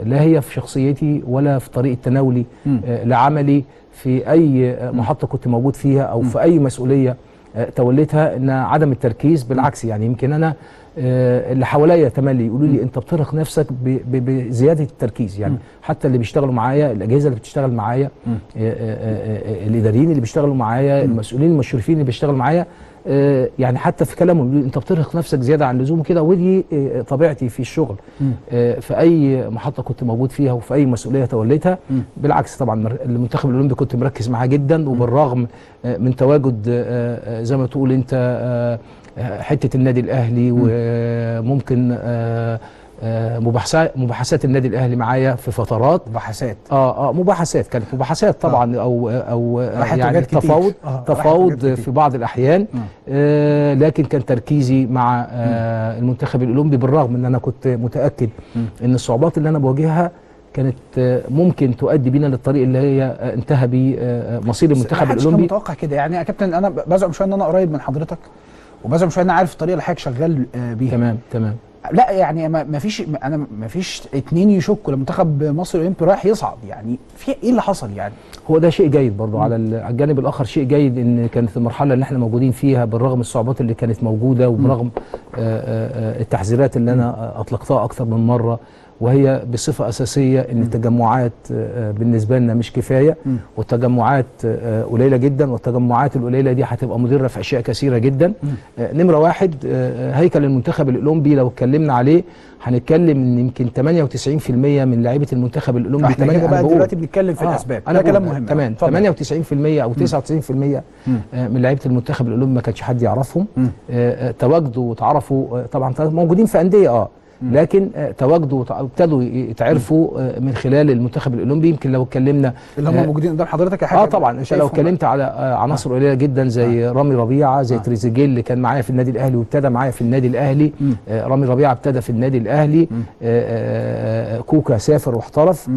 لا هي في شخصيتي ولا في طريقة تناولي لعملي. في أي آه، محطة كنت موجود فيها أو في أي مسؤولية آه، توليتها إن عدم التركيز بالعكس. يعني يمكن أنا آه، اللي حواليا تملي يقولوا لي أنت بترهق نفسك بزيادة التركيز. يعني حتى اللي بيشتغلوا معايا الأجهزة اللي بتشتغل معايا آه، الإداريين اللي بيشتغلوا معايا المسؤولين المشرفين اللي بيشتغلوا معايا يعني حتى في لي انت بترهق نفسك زيادة عن اللزوم كده ودي آه، طبيعتي في الشغل. آه، في أي محطة كنت موجود فيها وفي أي مسؤولية توليتها بالعكس طبعا المنتخب الأولمبي كنت مركز معاه جدا وبالرغم آه، من تواجد آه، آه، زي ما تقول انت آه، آه، حتة النادي الأهلي وممكن آه، آه، مباحثات مباحثات النادي الأهلي معايا في فترات. بحثات آه آه مباحثات. كانت مباحثات طبعا أو أو آه، راحت يعني. تفاوض آه، تفاوض. في بعض الأحيان. آه. لكن كان تركيزي مع آه المنتخب الأولمبي بالرغم ان أنا كنت متأكد إن الصعوبات اللي أنا بواجهها كانت آه، ممكن تؤدي بينا للطريق اللي هي آه، انتهى بيه آه، آه، مصير المنتخب كان الأولمبي. متوقع كده. يعني يا كابتن أنا بزعم شوية إن أنا قريب من حضرتك وبزعم شوية إن أنا عارف الطريقة اللي حضرتك شغال آه، بيها. تمام تمام. لا يعني ما فيش أنا ما فيش اتنين يشكوا لمنتخب مصر الأولمبي رايح يصعد يعني في إيه اللي حصل يعني؟ هو ده شيء جيد برضو على ال- على الجانب الآخر شيء جيد إن كانت المرحلة اللي إحنا موجودين فيها بالرغم الصعوبات اللي كانت موجودة وبرغم آه، آه، آه، التحذيرات اللي أنا أطلقتها أكثر من مرة وهي بصفة أساسية إن التجمعات آه، بالنسبة لنا مش كفاية. والتجمعات آه، قليلة جدا والتجمعات القليلة دي هتبقى مضرة في أشياء كثيرة جدا. آه، نمرة واحد آه، هيكل المنتخب الأولمبي لو اتكلمنا عليه هنتكلم إن يمكن 98% من لاعيبه المنتخب الأولمبي إحنا كده بقى دلوقتي بنتكلم في آه، الأسباب. ده كلام مهم. تمام. اتفضل. 98% أو 99% آه، من لعيبة المنتخب الأولمبي ما كانش حد يعرفهم. آه، آه، تواجدوا وتعرفوا آه، طبعا موجودين في أندية آه. لكن آه، تواجدوا ابتدوا يتعرفوا آه، من خلال المنتخب الأولمبي. يمكن لو اتكلمنا اللي هم آه، موجودين قدام حضرتك يا حاج آه طبعا. لو اتكلمت على آه، عناصر قليلة جدا زي رامي ربيعة زي تريزيجيه اللي كان معايا في النادي الأهلي وابتدى معايا في النادي الأهلي. آه رامي ربيعة ابتدى في النادي الأهلي. آه آه آه، كوكا سافر واحترف. آه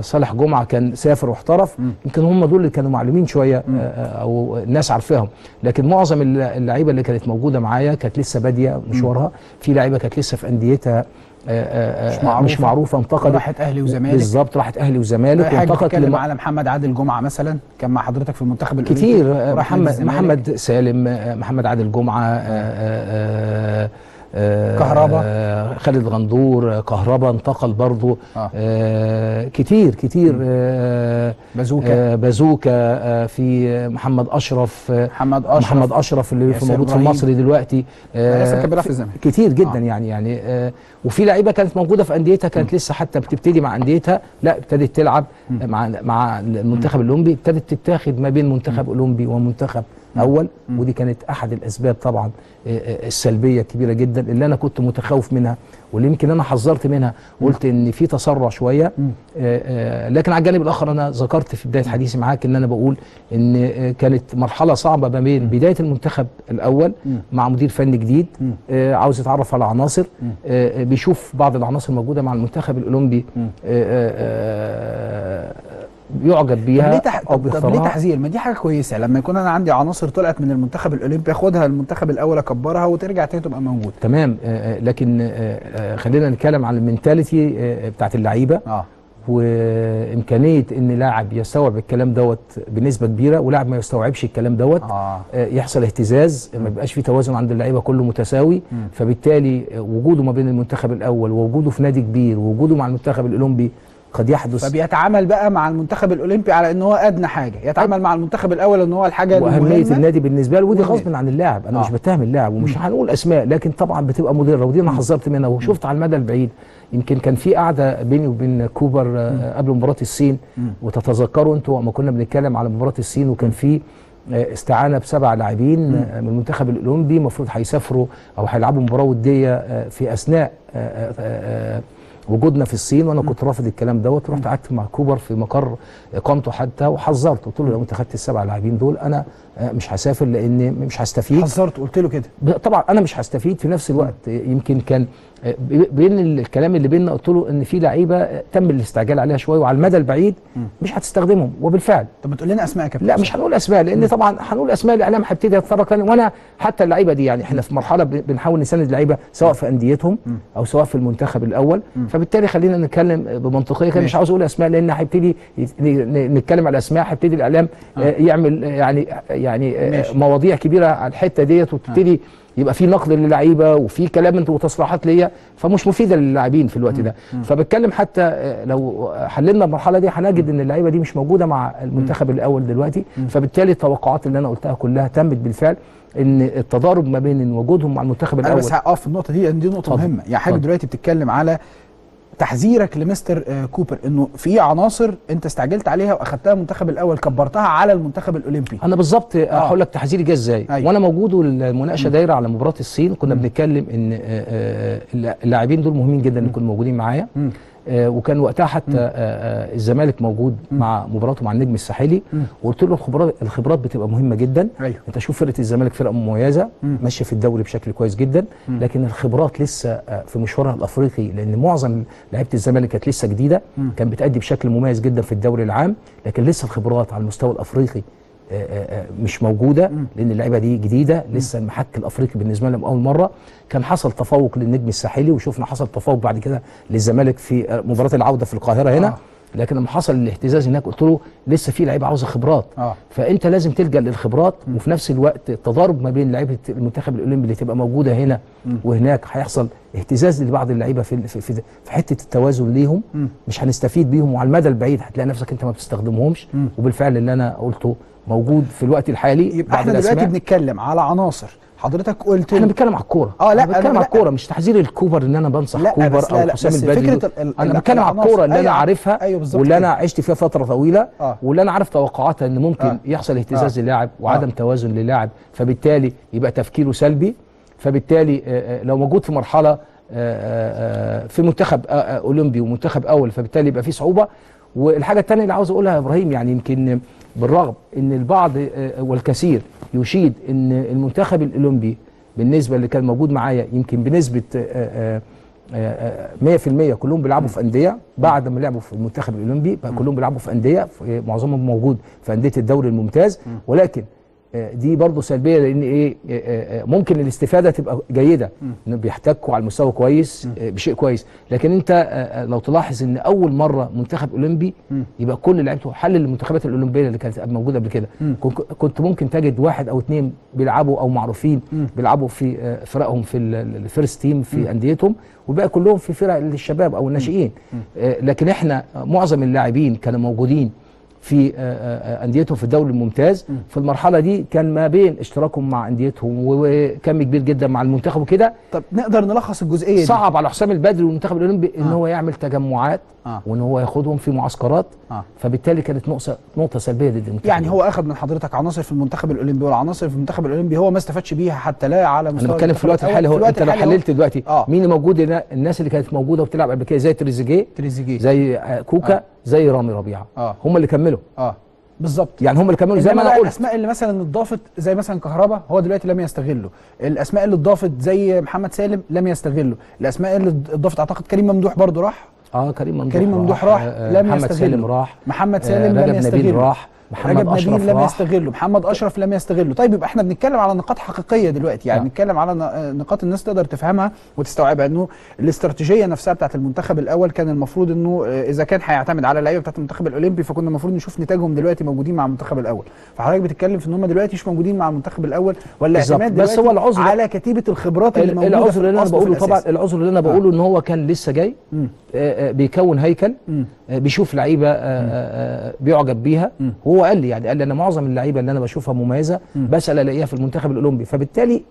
صالح جمعة كان سافر واحترف. يمكن هم دول اللي كانوا معلومين شوية آه آه، أو الناس عارفاهم. لكن معظم الل- اللعيبة اللي كانت موجودة معايا كانت لسه بادية مشوارها. في لعيبة كانت لسه في أنديتها آه، آه، مش آه، معروفة. مش معروفة انتقلت راحت أهلي وزمالك. بالظبط راحت أهلي وزمالك وانتقلت بتتكلم لم- على محمد عادل جمعة مثلا كان مع حضرتك في المنتخب الاولمبي كتير. آه، محمد. محمد سالم آه، محمد عادل جمعة آه، آه، آه، كهربا. آه، خالد غندور آه، كهربا انتقل برضو آه. آه، كتير كتير آه، بازوكا. آه، بازوكا آه، في آه، محمد أشرف آه، محمد أشرف. محمد أشرف اللي في موجود في. المصري دلوقتي كان بيلعب في الزمالك. كتير جدا آه. يعني يعني آه، وفي لعيبة كانت موجودة في أنديتها كانت لسه حتى بتبتدي مع أنديتها لا ابتدت تلعب مع مع المنتخب الأولمبي ابتدت تتاخد ما بين منتخب أولمبي ومنتخب أول ودي كانت أحد الأسباب طبعا آه، آه، السلبية الكبيرة جدا اللي أنا كنت متخوف منها واللي يمكن أنا حذرت منها. قلت إن في تسرع شوية. آه، لكن على الجانب الآخر أنا ذكرت في بداية حديثي معاك إن أنا بقول إن كانت مرحلة صعبة ما بين بداية المنتخب الأول مع مدير فني جديد عاوز يتعرف على عناصر بيشوف بعض العناصر موجوده مع المنتخب الاولمبي آه، آه، آه، بيعجب طب بيها ليه تح... أو طب, طب ليه بيختارها تحذير؟ ما دي حاجة كويسة. لما يكون أنا عندي عناصر طلعت من المنتخب الأولمبي أخدها المنتخب الأول أكبرها وترجع تاني تبقى موجودة. تمام. آه، آه، لكن آه، آه، خلينا نتكلم عن المينتاليتي آه، بتاعت اللعيبة آه. وإمكانية إن لاعب يستوعب الكلام دوت بنسبة كبيرة ولاعب ما يستوعبش الكلام دوت آه، يحصل اهتزاز ما يبقاش في توازن عند اللعيبة كله متساوي. فبالتالي آه، وجوده ما بين المنتخب الأول ووجوده في نادي كبير ووجوده مع المنتخب الأولمبي قد يحدث. فبيتعامل بقى مع المنتخب الأولمبي على إن هو أدنى حاجة. يتعامل مع المنتخب الأول إن هو الحاجة وأهمية. النادي بالنسبة له ودي. غصب عن اللاعب. أنا آه. مش بتهم اللاعب ومش هنقول أسماء لكن طبعا بتبقى مضره ودي أنا حذرت منها. وشفت على المدى البعيد يمكن كان في قعدة بيني وبين كوبر آه، قبل مباراة الصين. وتتذكروا أنتوا لما كنا بنتكلم على مباراة الصين وكان في آه، استعانة بسبع لاعبين آه، من المنتخب الأولمبي. المفروض هيسافروا أو هيلعبوا مباراة ودية في أثناء وجودنا في الصين وأنا كنت رافض الكلام دوت رحت قعدت مع كوبر في مقر اقامته حتى وحذرت قلت له لو أنت خدت السبع لاعبين دول أنا مش هسافر لأن مش هستفيد. حذرت قلت له كده. طبعا أنا مش هستفيد. في نفس الوقت يمكن كان آه، بين الكلام اللي بيننا قلت له إن في لعيبة آه، تم الاستعجال عليها شوية وعلى المدى البعيد مش هتستخدمهم. وبالفعل. طب ما تقول لنا أسماء يا كابتن؟ لا مش هنقول أسماء لأن طبعا هنقول أسماء الاعلام هيبتدي يتطرق تاني وأنا حتى اللعيبة دي يعني إحنا في مرحلة بنحاول نساند اللعيبة سواء في أنديتهم أو سواء في المنتخب الأول. فبالتالي خلينا نتكلم بمنطقية كده. مش. عاوز أقول أسماء لأن هيبتدي نتكلم على أسماء هيبتدي الإعلام آه. يعمل آه، يعني يعني آه، ماشي. مواضيع كبيرة على الحتة ديت وتبتدي يبقى في نقد للعيبة وفي كلام انت وتصريحات ليا فمش مفيدة للاعبين في الوقت ده. فبتكلم حتى آه، لو حللنا المرحلة دي هنجد إن اللعيبة دي مش موجودة مع المنتخب الأول دلوقتي. فبالتالي التوقعات اللي أنا قلتها كلها تمت بالفعل إن التضارب ما بين وجودهم مع المنتخب أنا الأول. بس هقف في النقطة دي لأن دي نقطة. مهمة. يعني حضرتك اتفضل. دلوقتي بتتكلم على تحذيرك لمستر آه، كوبر إنه في عناصر أنت استعجلت عليها وأخدتها المنتخب الأول كبرتها على المنتخب الأولمبي. أنا بالظبط هقول لك تحذيري جه إزاي. أيوة. وأنا موجود والمناقشة دايرة على مباراة الصين. كنا بنتكلم إن آه، آه، اللاعبين دول مهمين جدا يكونوا موجودين معايا. آه، وكان وقتها حتى آه، آه، الزمالك موجود مع مباراته مع النجم الساحلي. وقلت له الخبرات الخبرات بتبقى مهمة جدا. أيوه. أنت شوف فرقة الزمالك فرقة مميزة ماشية في الدوري بشكل كويس جدا. لكن الخبرات لسه آه، في مشوارها الأفريقي لأن معظم لعيبة الزمالك كانت لسه جديدة. كان بتأدي بشكل مميز جدا في الدوري العام. لكن لسه الخبرات على المستوى الأفريقي آه، آه، آه، مش موجودة لأن اللعيبة دي جديدة لسه المحك الأفريقي بالنسبة لهم أول مرة. كان حصل تفوق للنجم الساحلي وشفنا حصل تفوق بعد كده للزمالك في آه، مباراة العودة في القاهرة هنا. آه. لكن لما حصل الاهتزاز هناك قلت له لسه في لعيبة عاوزة خبرات. آه. فأنت لازم تلجأ للخبرات وفي نفس الوقت التضارب ما بين لعيبة المنتخب الأولمبي اللي تبقى موجودة هنا وهناك. هيحصل اهتزاز لبعض اللعيبة في في, في, في حتة التوازن ليهم. مش هنستفيد بيهم وعلى المدى البعيد هتلاقي نفسك أنت ما بتستخدمهمش. وبالفعل اللي أنا قلته موجود في الوقت الحالي يبقى إحنا دلوقتي. بنتكلم على عناصر حضرتك قلت إحنا بنتكلم على الكورة آه، لا، أنا بتكلم على. الكورة مش تحذير الكوبر إن أنا بنصح لا، كوبر بس لا، أو لا، حسام البدري أنا بتكلم على. الكورة اللي أنا أيوة. عارفها أيوة واللي. أنا عشت فيها فترة طويلة آه. واللي أنا عارف توقعاتها إن ممكن آه. يحصل اهتزاز آه. للاعب وعدم آه. توازن للاعب فبالتالي يبقى تفكيره سلبي فبالتالي آه، آه، لو موجود في مرحلة آه، في منتخب أولمبي ومنتخب أول فبالتالي يبقى في صعوبة والحاجة الثانية اللي عاوز أقولها يا إبراهيم يعني يمكن بالرغم إن البعض آه، والكثير يشيد إن المنتخب الأولمبي بالنسبة اللي كان موجود معايا يمكن بنسبة آه، آه، آه، 100% كلهم بيلعبوا في أندية. بعد ما لعبوا في المنتخب الأولمبي بقى كلهم بيلعبوا في أندية. معظمهم موجود في أندية الدوري الممتاز. ولكن آه، دي برضه سلبية لأن إيه آه، آه، ممكن الاستفادة تبقى جيدة. إن بيحتكوا على المستوى كويس آه، بشيء كويس. لكن أنت آه، آه، لو تلاحظ إن أول مرة منتخب أولمبي يبقى كل لعيبته حل المنتخبات الأولمبية اللي كانت موجودة قبل كده. كنت- ممكن تجد واحد أو اثنين بيلعبوا أو معروفين بيلعبوا في آه، فرقهم في ال- first team في أنديتهم والباقي كلهم في فرق الشباب أو الناشئين. آه، لكن إحنا آه، معظم اللاعبين كانوا موجودين في آه، آه، انديتهم في الدوري الممتاز في المرحلة دي كان ما بين اشتراكهم مع انديتهم وكم كبير جدا مع المنتخب وكده طب نقدر نلخص الجزئية دي صعب على حسام البدري والمنتخب الأولمبي إن آه. هو يعمل تجمعات آه. وإن هو ياخدهم في معسكرات آه. فبالتالي كانت نقطه نقطة سلبية ضد المنتخب يعني هو أخذ من حضرتك عناصر في المنتخب الأولمبي والعناصر في المنتخب الأولمبي هو ما استفادش بيها حتى لا على مستوى أنا بتكلم في الوقت الحالي. هو أنت لو حللت دلوقتي آه. مين اللي موجود الناس اللي كانت موجودة وبتلعب قبل كده زي تريزيجيه تريزيجيه زي آه، كوكا آه. زي رامي ربيعة. آه. هم اللي كملوا. آه. بالظبط. يعني هم اللي كملوا زي ما أنا قلت. الأسماء اللي مثلا اتضافت زي مثلا كهربا هو دلوقتي لم يستغله. الأسماء اللي اتضافت زي محمد سالم لم يستغله. الأسماء اللي اتضافت أعتقد كريم ممدوح برضو راح. آه كريم ممدوح كريم ممدوح راح. آه، لم محمد يستغله. سالم راح. محمد آه، سالم لم رجب يستغله. نبيل راح. محمد رجب أشرف نبيل لم يستغله محمد أشرف لم يستغله طيب يبقى إحنا بنتكلم على نقاط حقيقية دلوقتي يعني نعم. بنتكلم على ن- نقاط الناس تقدر تفهمها وتستوعبها إنه الاستراتيجية نفسها بتاعت المنتخب الأول كان المفروض إنه آه، إذا كان هيعتمد على اللعيبة بتاعت المنتخب الأولمبي فكنا المفروض نشوف نتاجهم دلوقتي موجودين مع المنتخب الأول فحضرتك بتتكلم في إن هم دلوقتي مش موجودين مع المنتخب الأول ولا. اعتماد بس هو العذر- على كتيبة الخبرات اللي ال- موجودة العذر اللي أنا بقوله طبعا. العذر اللي أنا بقوله إن هو كان لسه جاي. آه، آه، بيكون هيكل. آه، بيشوف لعيبة آه، آه، آه، بيعجب بيها مم. هو قال لي يعني قال لي أنا معظم اللعيبة اللي أنا بشوفها مميزة مم. بسأل ألاقيها في المنتخب الأولمبي فبالتالي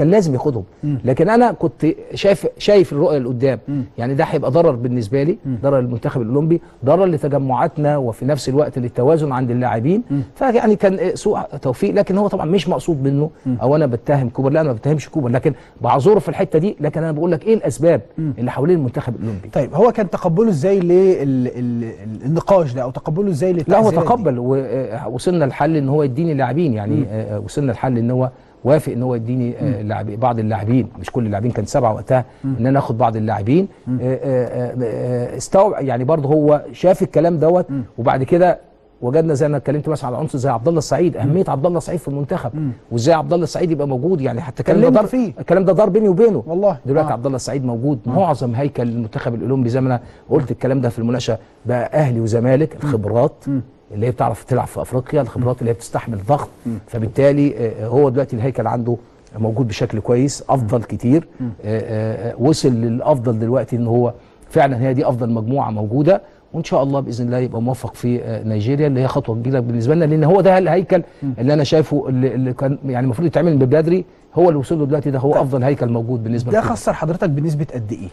كان لازم ياخدهم. لكن أنا كنت شايف شايف الرؤية اللي قدام. يعني ده هيبقى ضرر بالنسبة لي. ضرر للمنتخب الأولمبي ضرر لتجمعاتنا وفي نفس الوقت للتوازن عند اللاعبين. فيعني كان آه، سوء توفيق لكن هو طبعا مش مقصود منه. أو أنا بتهم كوبر لا أنا ما بتهمش كوبر لكن بعذره في الحتة دي لكن أنا بقول لك إيه الأسباب. اللي حوالين المنتخب الأولمبي طيب هو كان تقبله إزاي للنقاش ده أو تقبله إزاي لا هو؟ تقبل ووصلنا لحل إن هو يديني لاعبين يعني آه، آه، وصلنا لحل إن هو وافق إن هو يديني آه، بعض اللاعبين. مش كل اللاعبين كان سبعة وقتها إن أنا آخد بعض اللاعبين. آه، آه، آه، آه، استوعب يعني برضه هو شاف الكلام دوت وبعد كده وجدنا زي ما اتكلمت مثلا على عنصر زي عبد الله السعيد أهمية عبد الله السعيد في المنتخب. وإزاي عبد الله السعيد يبقى موجود؟ يعني حتى الكلام ده ضرب فيه. الكلام ده ضرب بيني وبينه. والله. دلوقتي آه. عبد الله السعيد موجود. معظم هيكل المنتخب الأولمبي زي ما أنا قلت الكلام ده في المناقشة بقى أهلي وزمالك الخبرات. اللي هي بتعرف تلعب في أفريقيا الخبرات اللي هي بتستحمل ضغط فبالتالي آه، هو دلوقتي الهيكل عنده موجود بشكل كويس أفضل كتير. آه، آه، آه، وصل للأفضل دلوقتي إن هو فعلا هي دي أفضل مجموعة موجودة وإن شاء الله بإذن الله يبقى موفق في آه، نيجيريا اللي هي خطوة كبيرة بالنسبة لنا لأن هو ده الهيكل اللي أنا شايفه اللي, كان يعني المفروض يتعمل من بدري هو اللي وصل له دلوقتي ده هو أفضل هيكل موجود بالنسبة ده. خسر حضرتك بنسبة قد إيه؟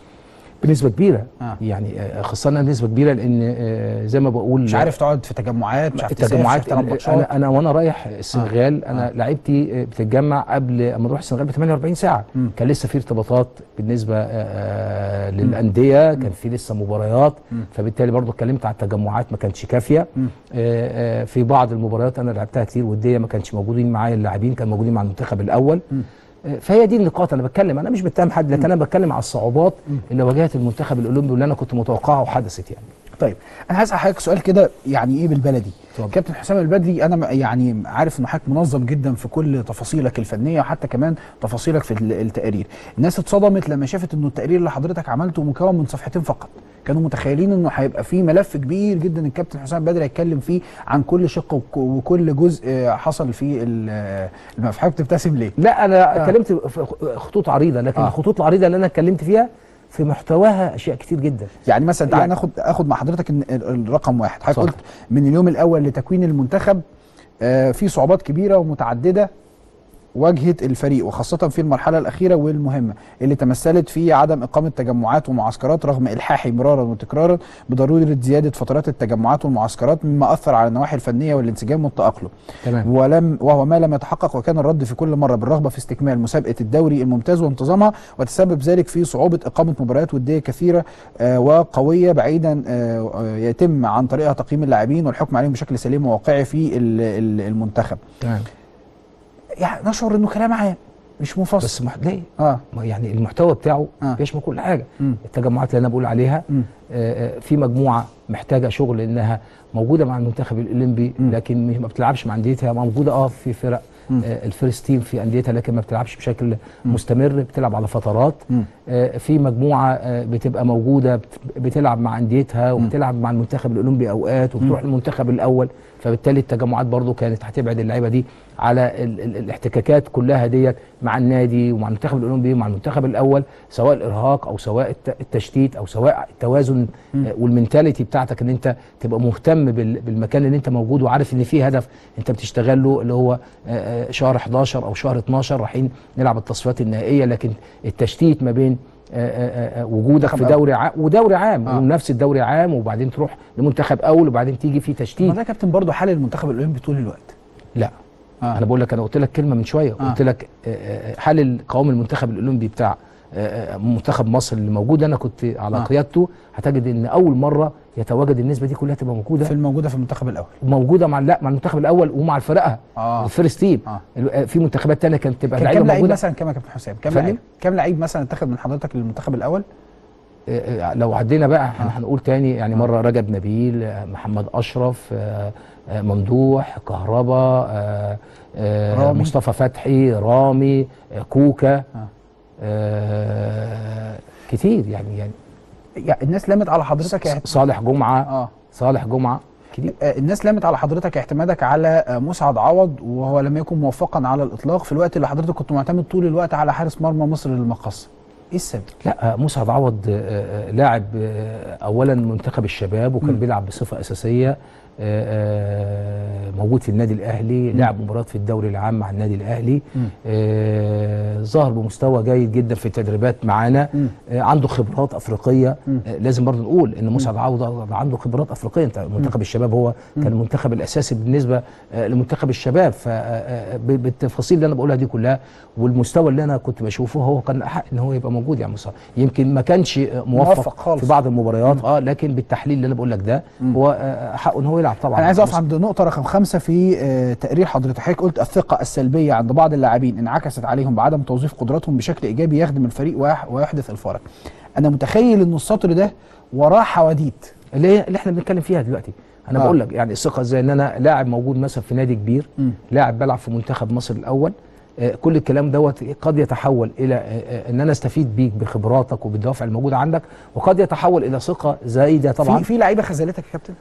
بنسبة كبيرة. آه. يعني آه، خسرنا بنسبة كبيرة لأن آه، زي ما بقول مش عارف تقعد في تجمعات مش عارف التجمعات ماتشات أنا أنا وأنا رايح السنغال أنا لعيبتي آه، بتتجمع قبل أما نروح السنغال ب 48 ساعة. مم. كان لسه في ارتباطات بالنسبة آه، آه، للأندية كان في لسه مباريات. فبالتالي برضو اتكلمت على التجمعات ما كانتش كافية. آه، آه، في بعض المباريات أنا لعبتها كتير وديه ما كانش موجودين معايا اللاعبين كانوا موجودين مع المنتخب الأول. آه، فهي دي النقاط أنا بتكلم. أنا مش بتهم حد لكن أنا بتكلم على الصعوبات اللي واجهت المنتخب الأولمبي واللي أنا كنت متوقعها وحدثت يعني. طيب أنا هسال حضرتك سؤال كده يعني إيه بالبلدي؟ اتفضل. كابتن حسام البدري أنا يعني عارف ان حضرتك منظم جدا في كل تفاصيلك الفنية وحتى كمان تفاصيلك في ال- التقارير. الناس اتصدمت لما شافت إنه التقرير اللي حضرتك عملته مكون من صفحتين فقط. كانوا متخيلين إنه هيبقى فيه ملف كبير جدا الكابتن حسام البدري هيتكلم فيه عن كل شق وك- وكل جزء آه، حصل في ال- الملف حضرتك بتبتسم ليه لا أنا آه. اتكلمت في خطوط عريضة لكن آه. الخطوط العريضة اللي أنا اتكلمت فيها في محتواها أشياء كتير جدا يعني مثلا تعال يعني- ناخد آخد مع حضرتك ال- ال- الرقم واحد حضرتك. قلت من اليوم الأول لتكوين المنتخب آه، في صعوبات كبيرة ومتعددة واجهت الفريق وخاصة في المرحلة الأخيرة والمهمة اللي تمثلت في عدم إقامة تجمعات ومعسكرات رغم إلحاحي مرارا وتكرارا بضرورة زيادة فترات التجمعات والمعسكرات مما أثر على النواحي الفنية والانسجام والتأقلم. تمام. ولم وهو ما لم يتحقق وكان الرد في كل مرة بالرغبة في استكمال مسابقة الدوري الممتاز وانتظامها وتسبب ذلك في صعوبة إقامة مباريات ودية كثيرة آه وقوية بعيدا آه آه، يتم عن طريقها تقييم اللاعبين والحكم عليهم بشكل سليم وواقعي في ال- ال- المنتخب. تمام. يعني نشعر إنه كلام عام مش مفصل بس مح... ليه؟ آه ما يعني المحتوى بتاعه آه. بيشمل كل حاجة مم. التجمعات اللي أنا بقول عليها. آه، آه، في مجموعة محتاجة شغل إنها موجودة مع المنتخب الأولمبي مم. لكن ما بتلعبش مع أنديتها موجودة آه في فرق. آه، first team في أنديتها لكن ما بتلعبش بشكل مستمر بتلعب على فترات مم. آه، في مجموعة آه، بتبقى موجودة بت- بتلعب مع أنديتها وبتلعب مع المنتخب الأولمبي أوقات وبتروح المنتخب الأول. فبالتالي التجمعات برضو كانت هتبعد اللعيبة دي على ال ال الاحتكاكات كلها ديت مع النادي ومع المنتخب الأولمبي ومع المنتخب الأول سواء الإرهاق أو سواء الت- التشتيت أو سواء التوازن آه، والمنتاليتي بتاعتك إن أنت تبقى مهتم بال- بالمكان اللي أنت موجود وعارف إن في هدف أنت بتشتغل له اللي هو شهر 11 أو شهر 12 رايحين نلعب التصفيات النهائية. لكن التشتيت ما بين وجودك في دوري عام ودوري عام آه. ونفس الدوري عام وبعدين تروح لمنتخب أول وبعدين تيجي في ما تشتيت ده يا كابتن برضه حال المنتخب الأولمبي طول الوقت لا آه. أنا بقول لك أنا قلت لك كلمة من شوية آه. قلت لك آه، آه، حال قوام المنتخب الأولمبي بتاع آه، آه، منتخب مصر اللي موجود. أنا كنت على آه. قيادته. هتجد إن أول مرة يتواجد النسبة دي كلها تبقى موجودة. في الموجودة في المنتخب الأول. موجودة مع لا مع المنتخب الأول ومع الفرقه آه. first team. آه. آه، في منتخبات تانية كانت تبقى كان كام لعيب مثلا؟ كام يا كابتن حسام كام؟ لعيب؟ كام لعيب مثلا اتاخد من حضرتك للمنتخب الأول؟ آه، آه، لو عدينا بقى إحنا هنقول تاني يعني مرة رجب نبيل آه، محمد أشرف آه، آه، ممدوح كهربا آه، آه،. مصطفى فتحي رامي آه، كوكا. آه. كتير يعني يعني يعني الناس لامت على حضرتك صالح جمعة آه صالح جمعة كتير آه، الناس لامت على حضرتك اعتمادك على آه، مسعد عوض وهو لم يكن موفقا على الإطلاق في الوقت اللي حضرتك كنت معتمد طول الوقت على حارس مرمى مصر للمقص إيه السبب؟ لا مسعد عوض لاعب اولا منتخب الشباب وكان مم. بيلعب بصفة أساسية موجود في النادي الأهلي لعب مباريات في الدوري العام مع النادي الأهلي. آه، ظهر بمستوى جيد جدا في التدريبات معانا. آه، عنده خبرات أفريقية. آه، لازم برضه نقول إن مسعد عوض عنده خبرات أفريقية. أنت منتخب الشباب هو كان المنتخب الأساسي بالنسبة آه، لمنتخب الشباب. فبالتفاصيل اللي أنا بقولها دي كلها والمستوى اللي أنا كنت بشوفه هو كان أحق إن هو يبقى موجود يعني مسعد يمكن ما كانش موفق, موفق خالص. في بعض المباريات آه لكن بالتحليل اللي أنا بقول لك ده هو آه، حقه إن هو يلعب طبعا أنا عايز أقف. عند نقطة رقم خمسة في آه، تقرير حضرتك حضرتك قلت الثقة السلبية عند بعض اللاعبين انعكست عليهم بعدم توظيف قدراتهم بشكل إيجابي يخدم الفريق ويح- ويحدث الفارق أنا متخيل إن السطر ده وراه حواديت اللي هي اللي إحنا بنتكلم فيها دلوقتي أنا آه. بقول لك يعني الثقة إزاي إن أنا لاعب موجود مثلا في نادي كبير. لاعب بلعب في منتخب مصر الأول كل الكلام دوت قد يتحول إلى آه آه، إن أنا أستفيد بيك بخبراتك وبالدوافع الموجوده عندك وقد يتحول إلى ثقة زايدة طبعا. في في لعيبة خذلتك يا كابتن؟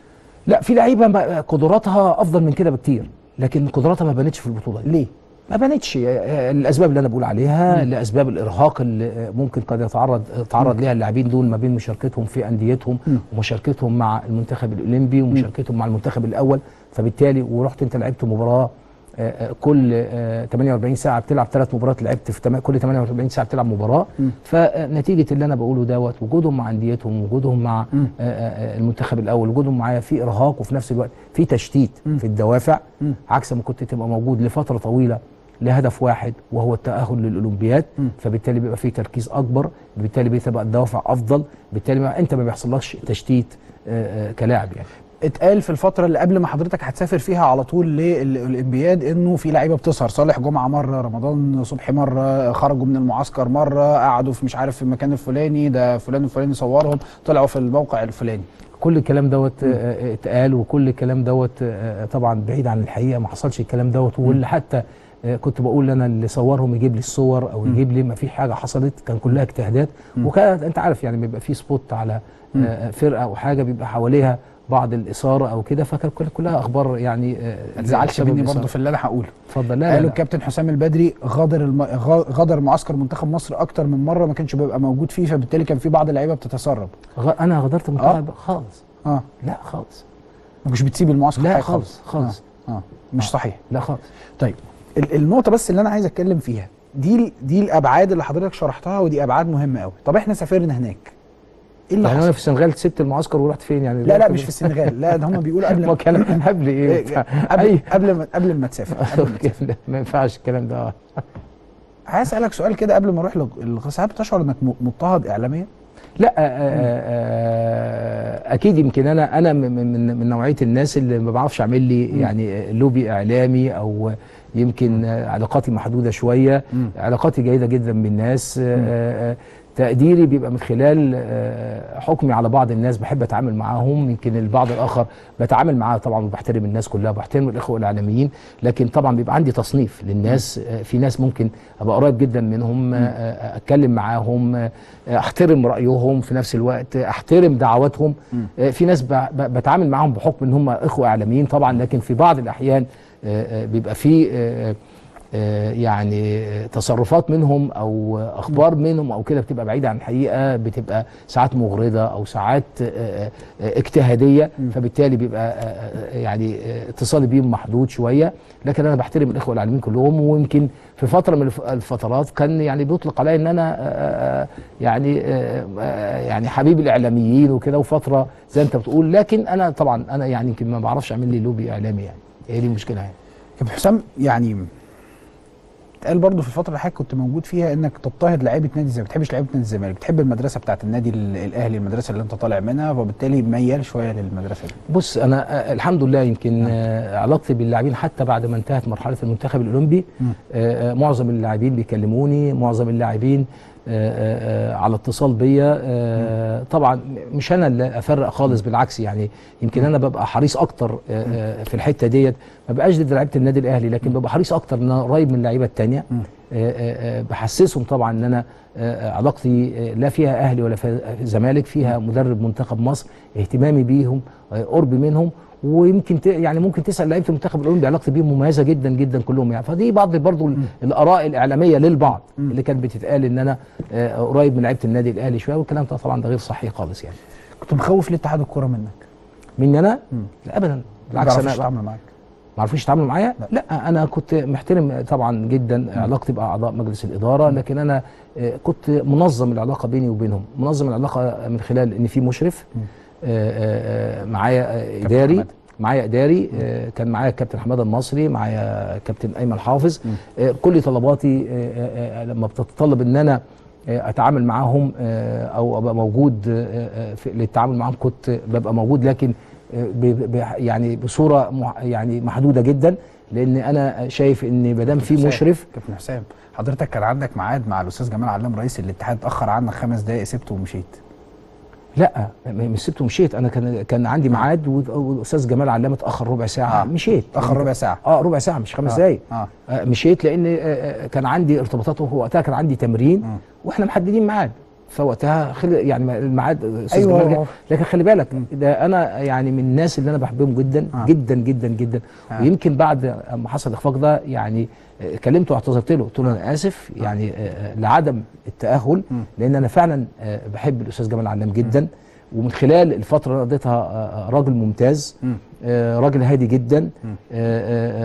لا في لعيبة قدراتها أفضل من كده بكتير لكن قدراتها ما بانتش في البطولة. دي ليه؟ ما بانتش آه، الأسباب اللي أنا بقول عليها لاسباب الإرهاق اللي آه، ممكن قد يتعرض يتعرض ليها اللاعبين دول ما بين مشاركتهم في أنديتهم مم. ومشاركتهم مع المنتخب الأولمبي ومشاركتهم مع المنتخب الأول. فبالتالي ورحت أنت لعبت مباراة آه، آه، كل آه، 48 ساعة بتلعب ثلاث مباريات لعبت في كل 48 ساعة بتلعب مباراة مم. فنتيجه اللي أنا بقوله دوت وجودهم مع أنديتهم وجودهم مع. آه، آه، المنتخب الأول وجودهم معايا في إرهاق وفي نفس الوقت في تشتيت مم. في الدوافع مم. عكس ما كنت تبقى موجود لفترة طويلة لهدف واحد وهو التأهل للأولمبياد مم. فبالتالي بيبقى فيه تركيز أكبر بالتالي بتبقى الدوافع أفضل بالتالي ما أنت ما بيحصلكش تشتيت آه، آه، كلاعب يعني اتقال في الفترة اللي قبل ما حضرتك هتسافر فيها على طول للاولمبياد إنه في لعيبة بتسهر. صالح جمعة مرة رمضان صبحي مرة خرجوا من المعسكر مرة قعدوا في مش عارف في المكان الفلاني ده فلان الفلاني صورهم طلعوا في الموقع الفلاني. كل الكلام دوت آه، آه، اتقال وكل الكلام دوت آه، طبعا بعيد عن الحقيقة ما حصلش الكلام دوت. واللي حتى كنت بقول أنا اللي صورهم يجيب لي الصور أو يجيب لي ما في حاجة حصلت كان كلها اجتهادات. وكانت أنت عارف يعني بيبقى في سبوت على فرقة أو حاجة بيبقى حواليها بعض الإثارة أو كده فكان كل- كلها أخبار يعني آه، ما تزعلش بسبب مني. برضه في اللي أنا هقوله. اتفضل. لا قالوا. الكابتن حسام البدري غادر الم... غادر معسكر منتخب مصر أكتر من مرة ما كانش بيبقى موجود فيه فبالتالي كان في بعض اللعيبة بتتسرب. غ... أنا غادرت منتخب خالص. آه. لا خالص. مش بتسيب المعسكر لا خالص خالص؟ آه, آه. مش صحيح. لا خالص. طيب ال- النقطة بس اللي أنا عايز أتكلم فيها دي دي الأبعاد اللي حضرتك شرحتها ودي أبعاد مهمة قوي طب إحنا سافرنا هناك. إيه اللي يعني أنا حصل؟ في السنغال سبت المعسكر ورحت فين يعني؟ لا لا مش في السنغال. لا ده هم بيقولوا قبل ما كان قبل إيه؟ إيه، قبل. قبل ما قبل ما تسافر ما ينفعش الكلام ده. عايز أسألك سؤال كده قبل ما أروح للغسالات بتشعر إنك مضطهد اعلاميا؟ لا آه، آه، أكيد يمكن أنا أنا من من من نوعية الناس اللي ما بعرفش أعمل لي يعني لوبي إعلامي أو يمكن آه، علاقاتي محدودة شوية. علاقاتي جيدة جدا بالناس آه، آه، تقديري بيبقى من خلال آه، حكمي على بعض الناس بحب أتعامل معاهم. يمكن البعض الآخر بتعامل معاه طبعا وبحترم الناس كلها بحترم الإخوة الاعلاميين لكن طبعا بيبقى عندي تصنيف للناس. آه، في ناس ممكن أبقى قريب جدا منهم آه، أتكلم معاهم أحترم رأيهم في نفس الوقت أحترم دعواتهم. في ناس بتعامل معاهم بحكم إن هم إخوة إعلاميين طبعا. لكن في بعض الأحيان بيبقى في يعني آه، تصرفات منهم أو أخبار منهم أو كده بتبقى بعيدة عن الحقيقة بتبقى ساعات مغرضة أو ساعات آه، آه، اجتهادية فبالتالي بيبقى يعني اتصالي بيهم محدود شوية. لكن أنا بحترم الإخوة العالمين كلهم ويمكن في فترة من الف- الفترات كان يعني بيطلق عليا إن أنا يعني يعني حبيب الإعلاميين وكده وفترة زي أنت بتقول. لكن أنا طبعا أنا يعني يمكن ما بعرفش أعمل لي لوبي إعلامي يعني. هي دي المشكلة يعني. كابتن حسام يعني اتقال برضه في الفترة اللي حضرتك كنت موجود فيها إنك تضطهد لعيبة نادي الزمالك. ما بتحبش لعيبة نادي الزمالك. بتحب المدرسة بتاعت النادي ال- الأهلي المدرسة اللي أنت طالع منها وبالتالي ميال شوية للمدرسة دي. بص أنا الحمد لله يمكن آه، علاقتي باللاعبين حتى بعد ما انتهت مرحلة المنتخب الأولمبي آه، آه، معظم اللاعبين بيكلموني معظم اللاعبين على اتصال بيا. آه، طبعا مش أنا اللي أفرق خالص بالعكس يعني يمكن أنا ببقى حريص أكتر آه، آه، في الحتة ديت. ما بقاش ضد لعيبة النادي الأهلي لكن ببقى حريص أكتر إن أنا قريب من اللعيبة الثانية بحسسهم طبعا إن أنا آه، آه، علاقتي آه، لا فيها أهلي ولا فيها زمالك فيها مدرب منتخب مصر اهتمامي بيهم آه، قربي منهم. ويمكن ت... يعني ممكن تسأل لعيبة المنتخب الأولمبي علاقتي بيهم مميزة جدا جدا كلهم يعني. فدي بعض برضو ال- الآراء الإعلامية للبعض اللي كانت بتتقال إن أنا آه، قريب من لعيبة النادي الأهلي شوية والكلام ده طبعا ده غير صحيح خالص يعني. كنت مخوف ليه اتحاد الكورة منك. مني أنا؟ لا ابدا. بالعكس أنا يتعاملوا معاك. ما عرفوش يتعاملوا معايا؟ لا. لا. أنا كنت محترم طبعا جدا علاقتي بأعضاء مجلس الإدارة لكن أنا آه، كنت منظم العلاقة بيني وبينهم. منظم العلاقة من خلال إن في مشرف آه، معايا آه، إداري. حمادة. معايا إداري آه، كان معايا الكابتن حمادة المصري معايا كابتن أيمن حافظ. آه، كل طلباتي آه، آه، آه، لما بتتطلب إن أنا آه، أتعامل معاهم آه، أو أبقى موجود آه، آه، للتعامل معاهم كنت ببقى موجود لكن آه، يعني بصورة يعني محدودة جدا. لأن أنا شايف إن ما دام في مشرف كابتن حسام حضرتك كان عندك ميعاد مع الأستاذ جمال علام رئيس الاتحاد اتأخر عنك خمس دقائق سبته ومشيت. لا مش سبته ومشيت أنا كان كان عندي ميعاد والأستاذ جمال علام اتاخر ربع ساعة آه. مشيت اتاخر ربع ساعة آه ربع ساعة مش خمس آه. دقايق آه آه، مشيت لأن آه، آه، كان عندي ارتباطات وهو وقتها كان عندي تمرين مم. وإحنا محددين ميعاد فوقتها خل... يعني الميعاد أستاذ أيوة. جمال. لكن خلي بالك ده أنا يعني من الناس اللي أنا بحبهم جدا آه. جدا جدا جدا آه. ويمكن بعد ما حصل الإخفاق ده يعني آه، كلمته واعتذرت له قلت له أنا آسف يعني آه، آه، لعدم التأهل. لأن أنا فعلا آه، بحب الأستاذ جمال علام جدا ومن خلال الفترة اللي قضيتها راجل ممتاز مم. راجل هادي جدا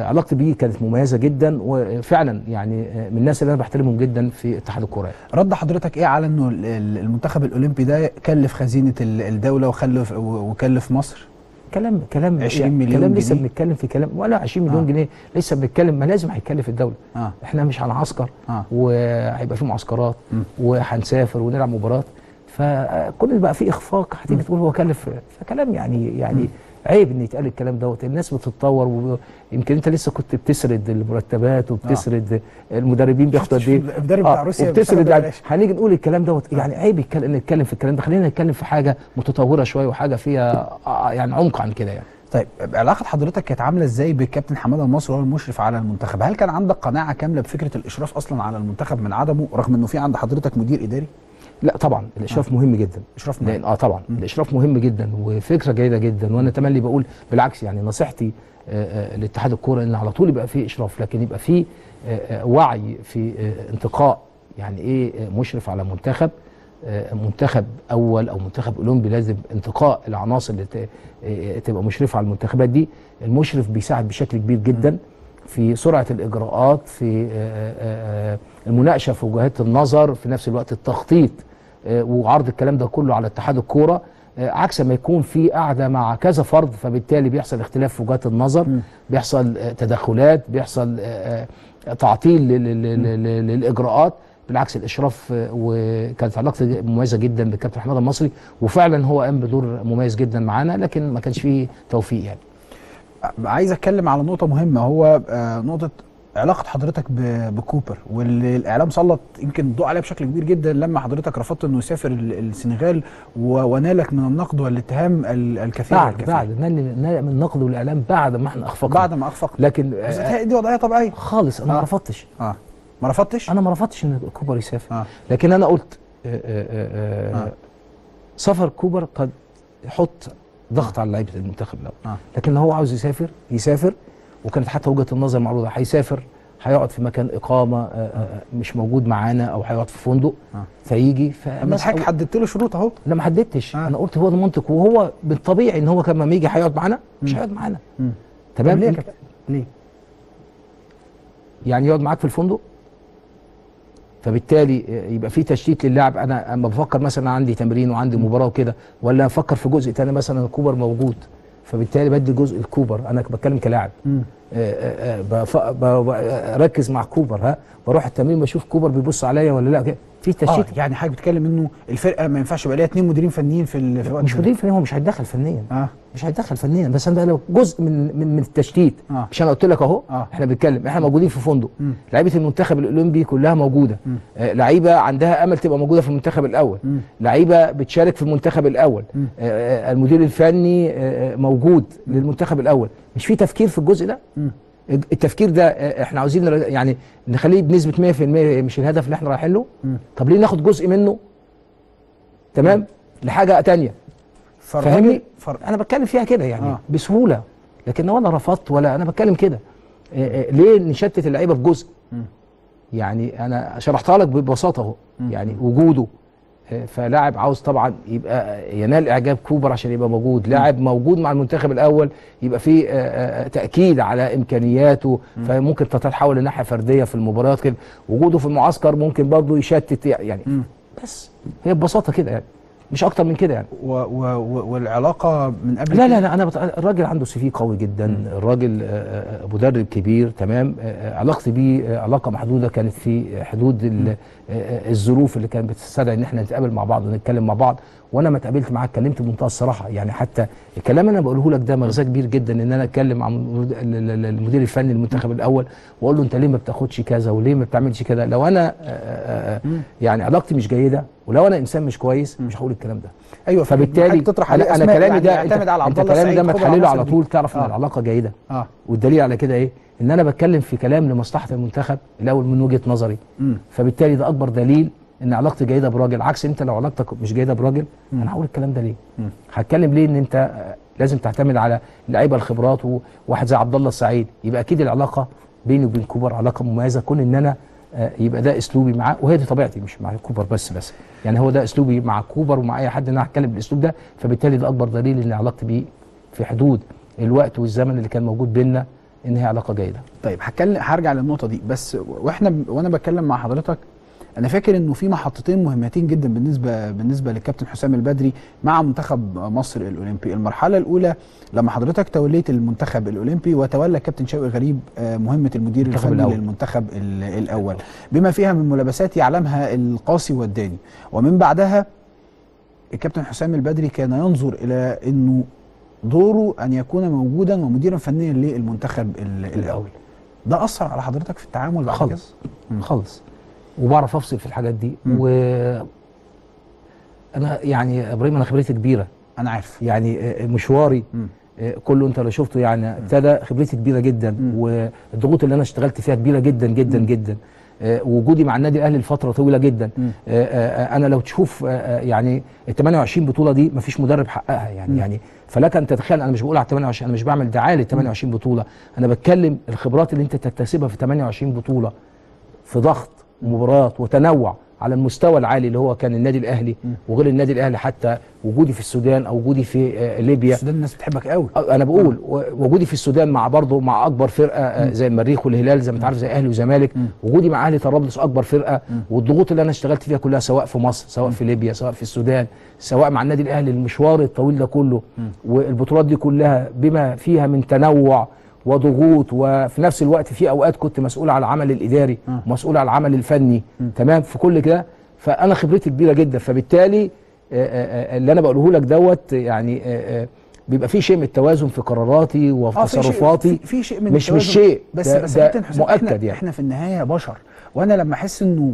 علاقتي بيه كانت مميزة جدا وفعلا يعني من الناس اللي أنا بحترمهم جدا في اتحاد الكوره. رد حضرتك إيه على إنه ال- ال- المنتخب الأولمبي ده كلف خزينة ال- الدولة وخلف وكلف مصر كلام كلام 20 يعني مليون كلام لسه؟ بنتكلم في كلام ولا 20 مليون آه. جنيه لسه بنتكلم ما لازم هيكلف الدولة آه إحنا مش هنعسكر آه وهيبقى في معسكرات. وهنسافر ونلعب مباراة فكل اللي بقى فيه إخفاق هتيجي تقول هو كلف فكلام يعني يعني عيب إن يتقال الكلام دوت. الناس بتتطور ويمكن أنت لسه كنت بتسرد المرتبات وبتسرد المدربين بياخدوا قد إيه. المدرب بتاع روسيا وبتسرد يعني. هنيجي نقول الكلام دوت. يعني عيب يتكلم نتكلم في الكلام ده. خلينا نتكلم في حاجة متطورة شوية وحاجة فيها آه، يعني عمق عن كده يعني. طيب علاقة حضرتك كانت عاملة إزاي بالكابتن حمادة المصري وهو المشرف على المنتخب؟ هل كان عندك قناعة كاملة بفكرة الإشراف أصلا على المنتخب من عدمه رغم إنه في عند حضرتك مدير إداري؟ لا طبعا الإشراف مهم جدا. إشراف لأن آه طبعا الإشراف مهم جدا وفكرة جيدة جدا وأنا تملي بقول بالعكس يعني نصيحتي آه، آه، لاتحاد الكورة إن على طول يبقى فيه إشراف لكن يبقى فيه آه، آه، وعي في آه، انتقاء يعني إيه آه، مشرف على منتخب آه، منتخب أول أو منتخب أولمبي لازم انتقاء العناصر اللي آه، تبقى مشرفة على المنتخبات دي. المشرف بيساعد بشكل كبير جدا في سرعة الإجراءات في آه، آه، آه، المناقشة في وجهات النظر في نفس الوقت التخطيط آه، وعرض الكلام ده كله على اتحاد الكورة آه، عكس ما يكون في قاعدة مع كذا فرد فبالتالي بيحصل اختلاف في وجهات النظر بيحصل آه، تدخلات بيحصل آه، آه، تعطيل لل- لل- لل- للإجراءات بالعكس الإشراف آه، وكانت علاقتي مميزة جدا بالكابتن حماده المصري وفعلا هو قام بدور مميز جدا معانا لكن ما كانش فيه توفيق يعني. عايز أتكلم على نقطة مهمة هو آه، نقطة علاقة حضرتك بكوبر واللي الإعلام سلط يمكن الضوء عليها بشكل كبير جدا لما حضرتك رفضت إنه يسافر ال- السنغال ونالك من النقد والاتهام ال- الكثير بعد الكثير. بعد نال نال من النقد والاعلام بعد ما إحنا أخفقنا. بعد ما اخفقت لكن آه دي وضعية طبيعية. خالص أنا آه. ما رفضتش. آه. ما رفضتش؟ أنا ما رفضتش إن كوبر يسافر. آه. لكن أنا قلت آه آه آه آه. سفر كوبر قد يحط ضغط على لعيبة المنتخب الأول. آه. لكن لو هو عاوز يسافر يسافر وكانت حتى وجهة النظر معروضة هيسافر هيقعد في مكان إقامة آه آه مش موجود معانا أو هيقعد في فندق آه. فيجي فالناس حضرتك حددت له شروط أهو لا ما حددتش آه. أنا قلت هو ده منطق وهو بالطبيعي إن هو كان لما يجي هيقعد معانا مش. هيقعد معانا. تمام ليه كابتن؟ ليه؟ يعني يقعد معاك في الفندق فبالتالي يبقى في تشتيت للاعب أنا أما بفكر مثلا عندي تمرين وعندي مباراة وكده ولا أفكر في جزء تاني مثلا الكوبر موجود فبالتالي بدي جزء الكوبر. أنا بتكلم كلاعب. مم. آه، آه، آه، بف- ب- ب- اركز مع كوبر ها بروح التمرين بشوف كوبر بيبص عليا ولا لا في آه تشتيت يعني حضرتك بتتكلم إنه الفرقة ما ينفعش يبقى ليها اثنين مديرين فنيين في ال- في الوقت مش ده. مدير فني هو مش هيتدخل فنيا آه مش هيتدخل فنيا بس أنا لو جزء من من, من التشتيت آه. مش أنا قلت لك أهو آه. إحنا بنتكلم إحنا موجودين في فندق. لعيبة المنتخب الأولمبي كلها موجودة. آه لعيبة عندها أمل تبقى موجودة في المنتخب الأول. لعيبة بتشارك في المنتخب الأول. آه آه، المدير الفني آه آه، موجود للمنتخب الأول مش في تفكير في الجزء ده مم. التفكير ده آه، إحنا عاوزين يعني نخليه بنسبة 100% مش الهدف اللي إحنا رايحين له مم. طب ليه ناخد جزء منه تمام لحاجة تانية فاهمني؟ أنا بتكلم فيها كده يعني آه. آه. بسهولة لكن ولا رفضت ولا أنا بتكلم كده آه، آه، ليه نشتت اللعيبة في جزء مم. يعني أنا شرحتها لك ببساطة أهو يعني وجوده آه، فلاعب عاوز طبعا يبقى ينال إعجاب كوبر عشان يبقى موجود. لاعب موجود مع المنتخب الأول يبقى في آه، آه، تأكيد على إمكانياته. فممكن تتحول لناحية فردية في المباريات كده. وجوده في المعسكر ممكن برضه يشتت يعني. بس هي ببساطة كده يعني. مش أكتر من كده يعني. و... و... و... والعلاقة من قبل لا؟ لا لا أنا بت... الراجل عنده سي في قوي جدا. الراجل آه، آه، مدرب كبير تمام. آه، علاقتي بيه علاقة محدودة كانت في حدود ال- الظروف اللي كانت بتستدعي إن إحنا نتقابل مع بعض ونتكلم مع بعض. وأنا ما اتقابلت معاه اتكلمت بمنتهى الصراحة. يعني حتى الكلام أنا بقوله لك ده مغزاه كبير جدا إن أنا أتكلم مع مد- ال- ال- المدير الفني للمنتخب الأول وأقول له أنت ليه ما بتاخدش كذا وليه ما بتعملش كده لو أنا يعني علاقتي مش جيدة ولو أنا إنسان مش كويس مش هقول الكلام ده. أيوه فبالتالي تطرح أنا, أسماء كلامي يعني ده يعتمد على أنت عبد الله كلامي ده ما تحلله على طول. تعرف إن آه. العلاقة جيدة. آه. والدليل على كده إيه؟ إن أنا بتكلم في كلام لمصلحة المنتخب الأول من وجهة نظري. مم. فبالتالي ده أكبر دليل إن علاقتي جيدة براجل. عكس أنت لو علاقتك مش جيدة براجل أنا هقول الكلام ده ليه. هتكلم ليه إن أنت آه، لازم تعتمد على اللعيبه الخبرات وواحد زي عبد الله السعيد يبقى أكيد العلاقة بيني وبين كوبر علاقة مميزة. كون إن أنا آه، يبقى ده أسلوبي معاه. وهي دي طبيعتي مش مع كوبر بس بس. يعني هو ده أسلوبي مع كوبر ومع أي حد إن أنا هتكلم بالأسلوب ده فبالتالي ده أكبر دليل ان علاقتي بيه في حدود الوقت والزمن اللي كان موجود بيننا إن هي علاقة جيدة طيب هتكلم هرجع للنقطة دي بس وإحنا. وأنا بتكلم مع حضرتك أنا فاكر إنه في محطتين مهمتين جدا بالنسبة بالنسبة للكابتن حسام البدري مع منتخب مصر الأولمبي. المرحلة الأولى لما حضرتك توليت المنتخب الأولمبي وتولى كابتن شوقي غريب آه، مهمة المدير الفني الأول. للمنتخب ال- الأول. بما فيها من ملابسات يعلمها القاسي والداني ومن بعدها الكابتن حسام البدري كان ينظر إلى إنه دوره أن يكون موجودا ومديرا فنيا للمنتخب ال- الأول. ده أثر على حضرتك في التعامل؟ خالص. خالص. وبعرف أفصل في الحاجات دي مم. و أنا يعني يا إبراهيم أنا خبرتي كبيرة أنا عارف يعني آه، مشواري مم. آه، كله أنت لو شفته يعني ابتدى خبرتي كبيرة جدا مم. والضغوط اللي أنا اشتغلت فيها كبيرة جدا جدا مم. جدا آه، وجودي مع النادي الأهلي لفترة طويلة جدا مم. آه، آه، أنا لو تشوف آه، آه، يعني ال 28 بطولة دي مفيش مدرب حققها يعني مم. يعني فلك أن تتخيل أنا مش بقول على 28 أنا مش بعمل دعاية لل 28 بطولة أنا بتكلم الخبرات اللي أنت تكتسبها في 28 بطولة في ضغط ومباريات وتنوع على المستوى العالي اللي هو كان النادي الأهلي وغير النادي الأهلي حتى وجودي في السودان أو وجودي في آه، ليبيا. السودان الناس بتحبك قوي. آه، أنا بقول وجودي في السودان مع برضه مع أكبر فرقة آه، زي المريخ والهلال زي ما أنت عارف زي أهلي وزمالك. وجودي مع أهلي طرابلس أكبر فرقة. والضغوط اللي أنا اشتغلت فيها كلها سواء في مصر سواء في ليبيا سواء في السودان سواء مع النادي الأهلي المشوار الطويل ده كله والبطولات دي كلها بما فيها من تنوع وضغوط وفي نفس الوقت في أوقات كنت مسؤول على العمل الإداري ومسؤول على العمل الفني تمام؟ في كل كده فأنا خبرتي كبيرة جدا. فبالتالي اللي أنا بقوله لك دوت يعني بيبقى في شيء من التوازن في قراراتي وفي آه، تصرفاتي. في, في شيء من مش. مش شيء. بس ده- بس ده مؤكد إحنا, يعني. إحنا في النهاية بشر وأنا لما أحس إنه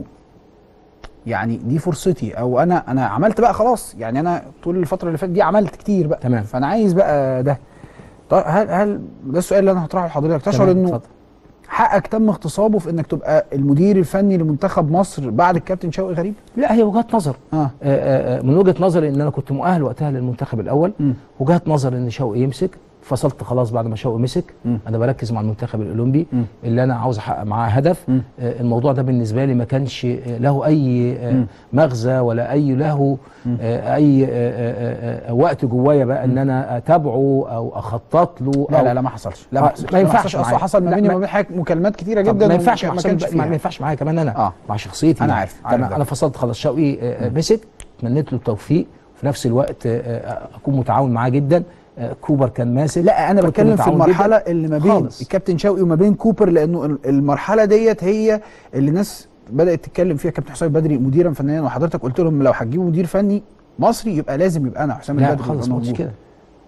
يعني دي فرصتي أو أنا أنا عملت بقى خلاص يعني أنا طول الفترة اللي فاتت دي عملت كتير بقى. تمام. فأنا عايز بقى ده. هل هل ده السؤال اللي أنا هطرحه لحضرتك تشعر إنه اتفضل. حقك تم اغتصابه في إنك تبقى المدير الفني لمنتخب مصر بعد الكابتن شوقي غريب لا هي وجهات نظر آه آه، آه، آه، من وجهة نظري إن أنا كنت مؤهل وقتها للمنتخب الأول. وجهه نظر إن شوقي يمسك فصلت خلاص بعد ما شوقي مسك مم. أنا بركز مع المنتخب الأولمبي مم. اللي أنا عاوز أحقق معاه هدف مم. آه، الموضوع ده بالنسبة لي ما كانش آه، له أي آه،. مغزى ولا أي له أي وقت جوايا بقى إن أنا أتابعه أو أخطط له لا أو لا لا ما حصلش لا ما حصلش ما ينفعش حصلش. اصل معايا. حصل ما بيني ما- وما بين حضرتك مكالمات كتيرة جدا ما ينفعش ما. ينفعش معايا كمان أنا آه. مع شخصيتي أنا يعني. عارف، عارف أنا. أنا فصلت خلاص شوقي مسك تمنيت له التوفيق في نفس الوقت أكون متعاون معاه جدا كوبر كان ماسك لا أنا بتكلم في المرحله جداً. اللي ما بين خالص. الكابتن شوقي وما بين كوبر لأنه ال- المرحلة ديت هي اللي الناس بدأت تتكلم فيها كابتن حسام بدري مديرا فنيا وحضرتك قلت لهم لو هتجيبوا مدير فني مصري يبقى لازم يبقى أنا حسام البدري خالص موجود. كده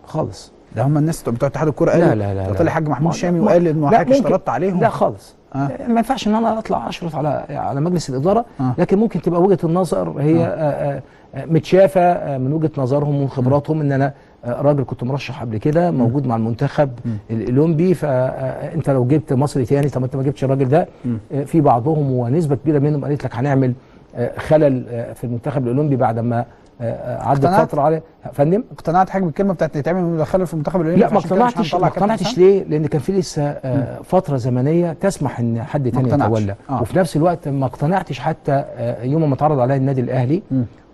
خالص ده هم الناس بتوع اتحاد الكورة قالوا لا لا لا. طلع الحاج محمود شامي وقال إنه حضرتك. اشترطت عليهم لا خالص آه. ما ينفعش إن أنا أطلع أشرف على على مجلس الإدارة آه. لكن ممكن تبقى وجهة النظر هي آه. آه آه متشافة آه من وجهة نظرهم ومن خبراتهم إن أنا راجل كنت مرشح قبل كده موجود مع المنتخب الأولمبي فانت لو جبت مصري تاني طب انت ما جبتش الراجل ده آه في بعضهم ونسبة كبيرة منهم قالت لك هنعمل آه خلل آه في المنتخب الأولمبي بعد ما آه، آه عدت؟ فترة عليه فندم اقتنعت حاجة بالكلمة بتاعت نتعمل مدخله في المنتخب الأولمبي لا ما اقتنعتش ما اقتنعتش؟ ليه؟ لأن كان في لسه آه، فترة زمنية تسمح إن حد تاني. يتولى آه. وفي نفس الوقت ما اقتنعتش حتى آه، يوم ما اتعرض عليا النادي الأهلي.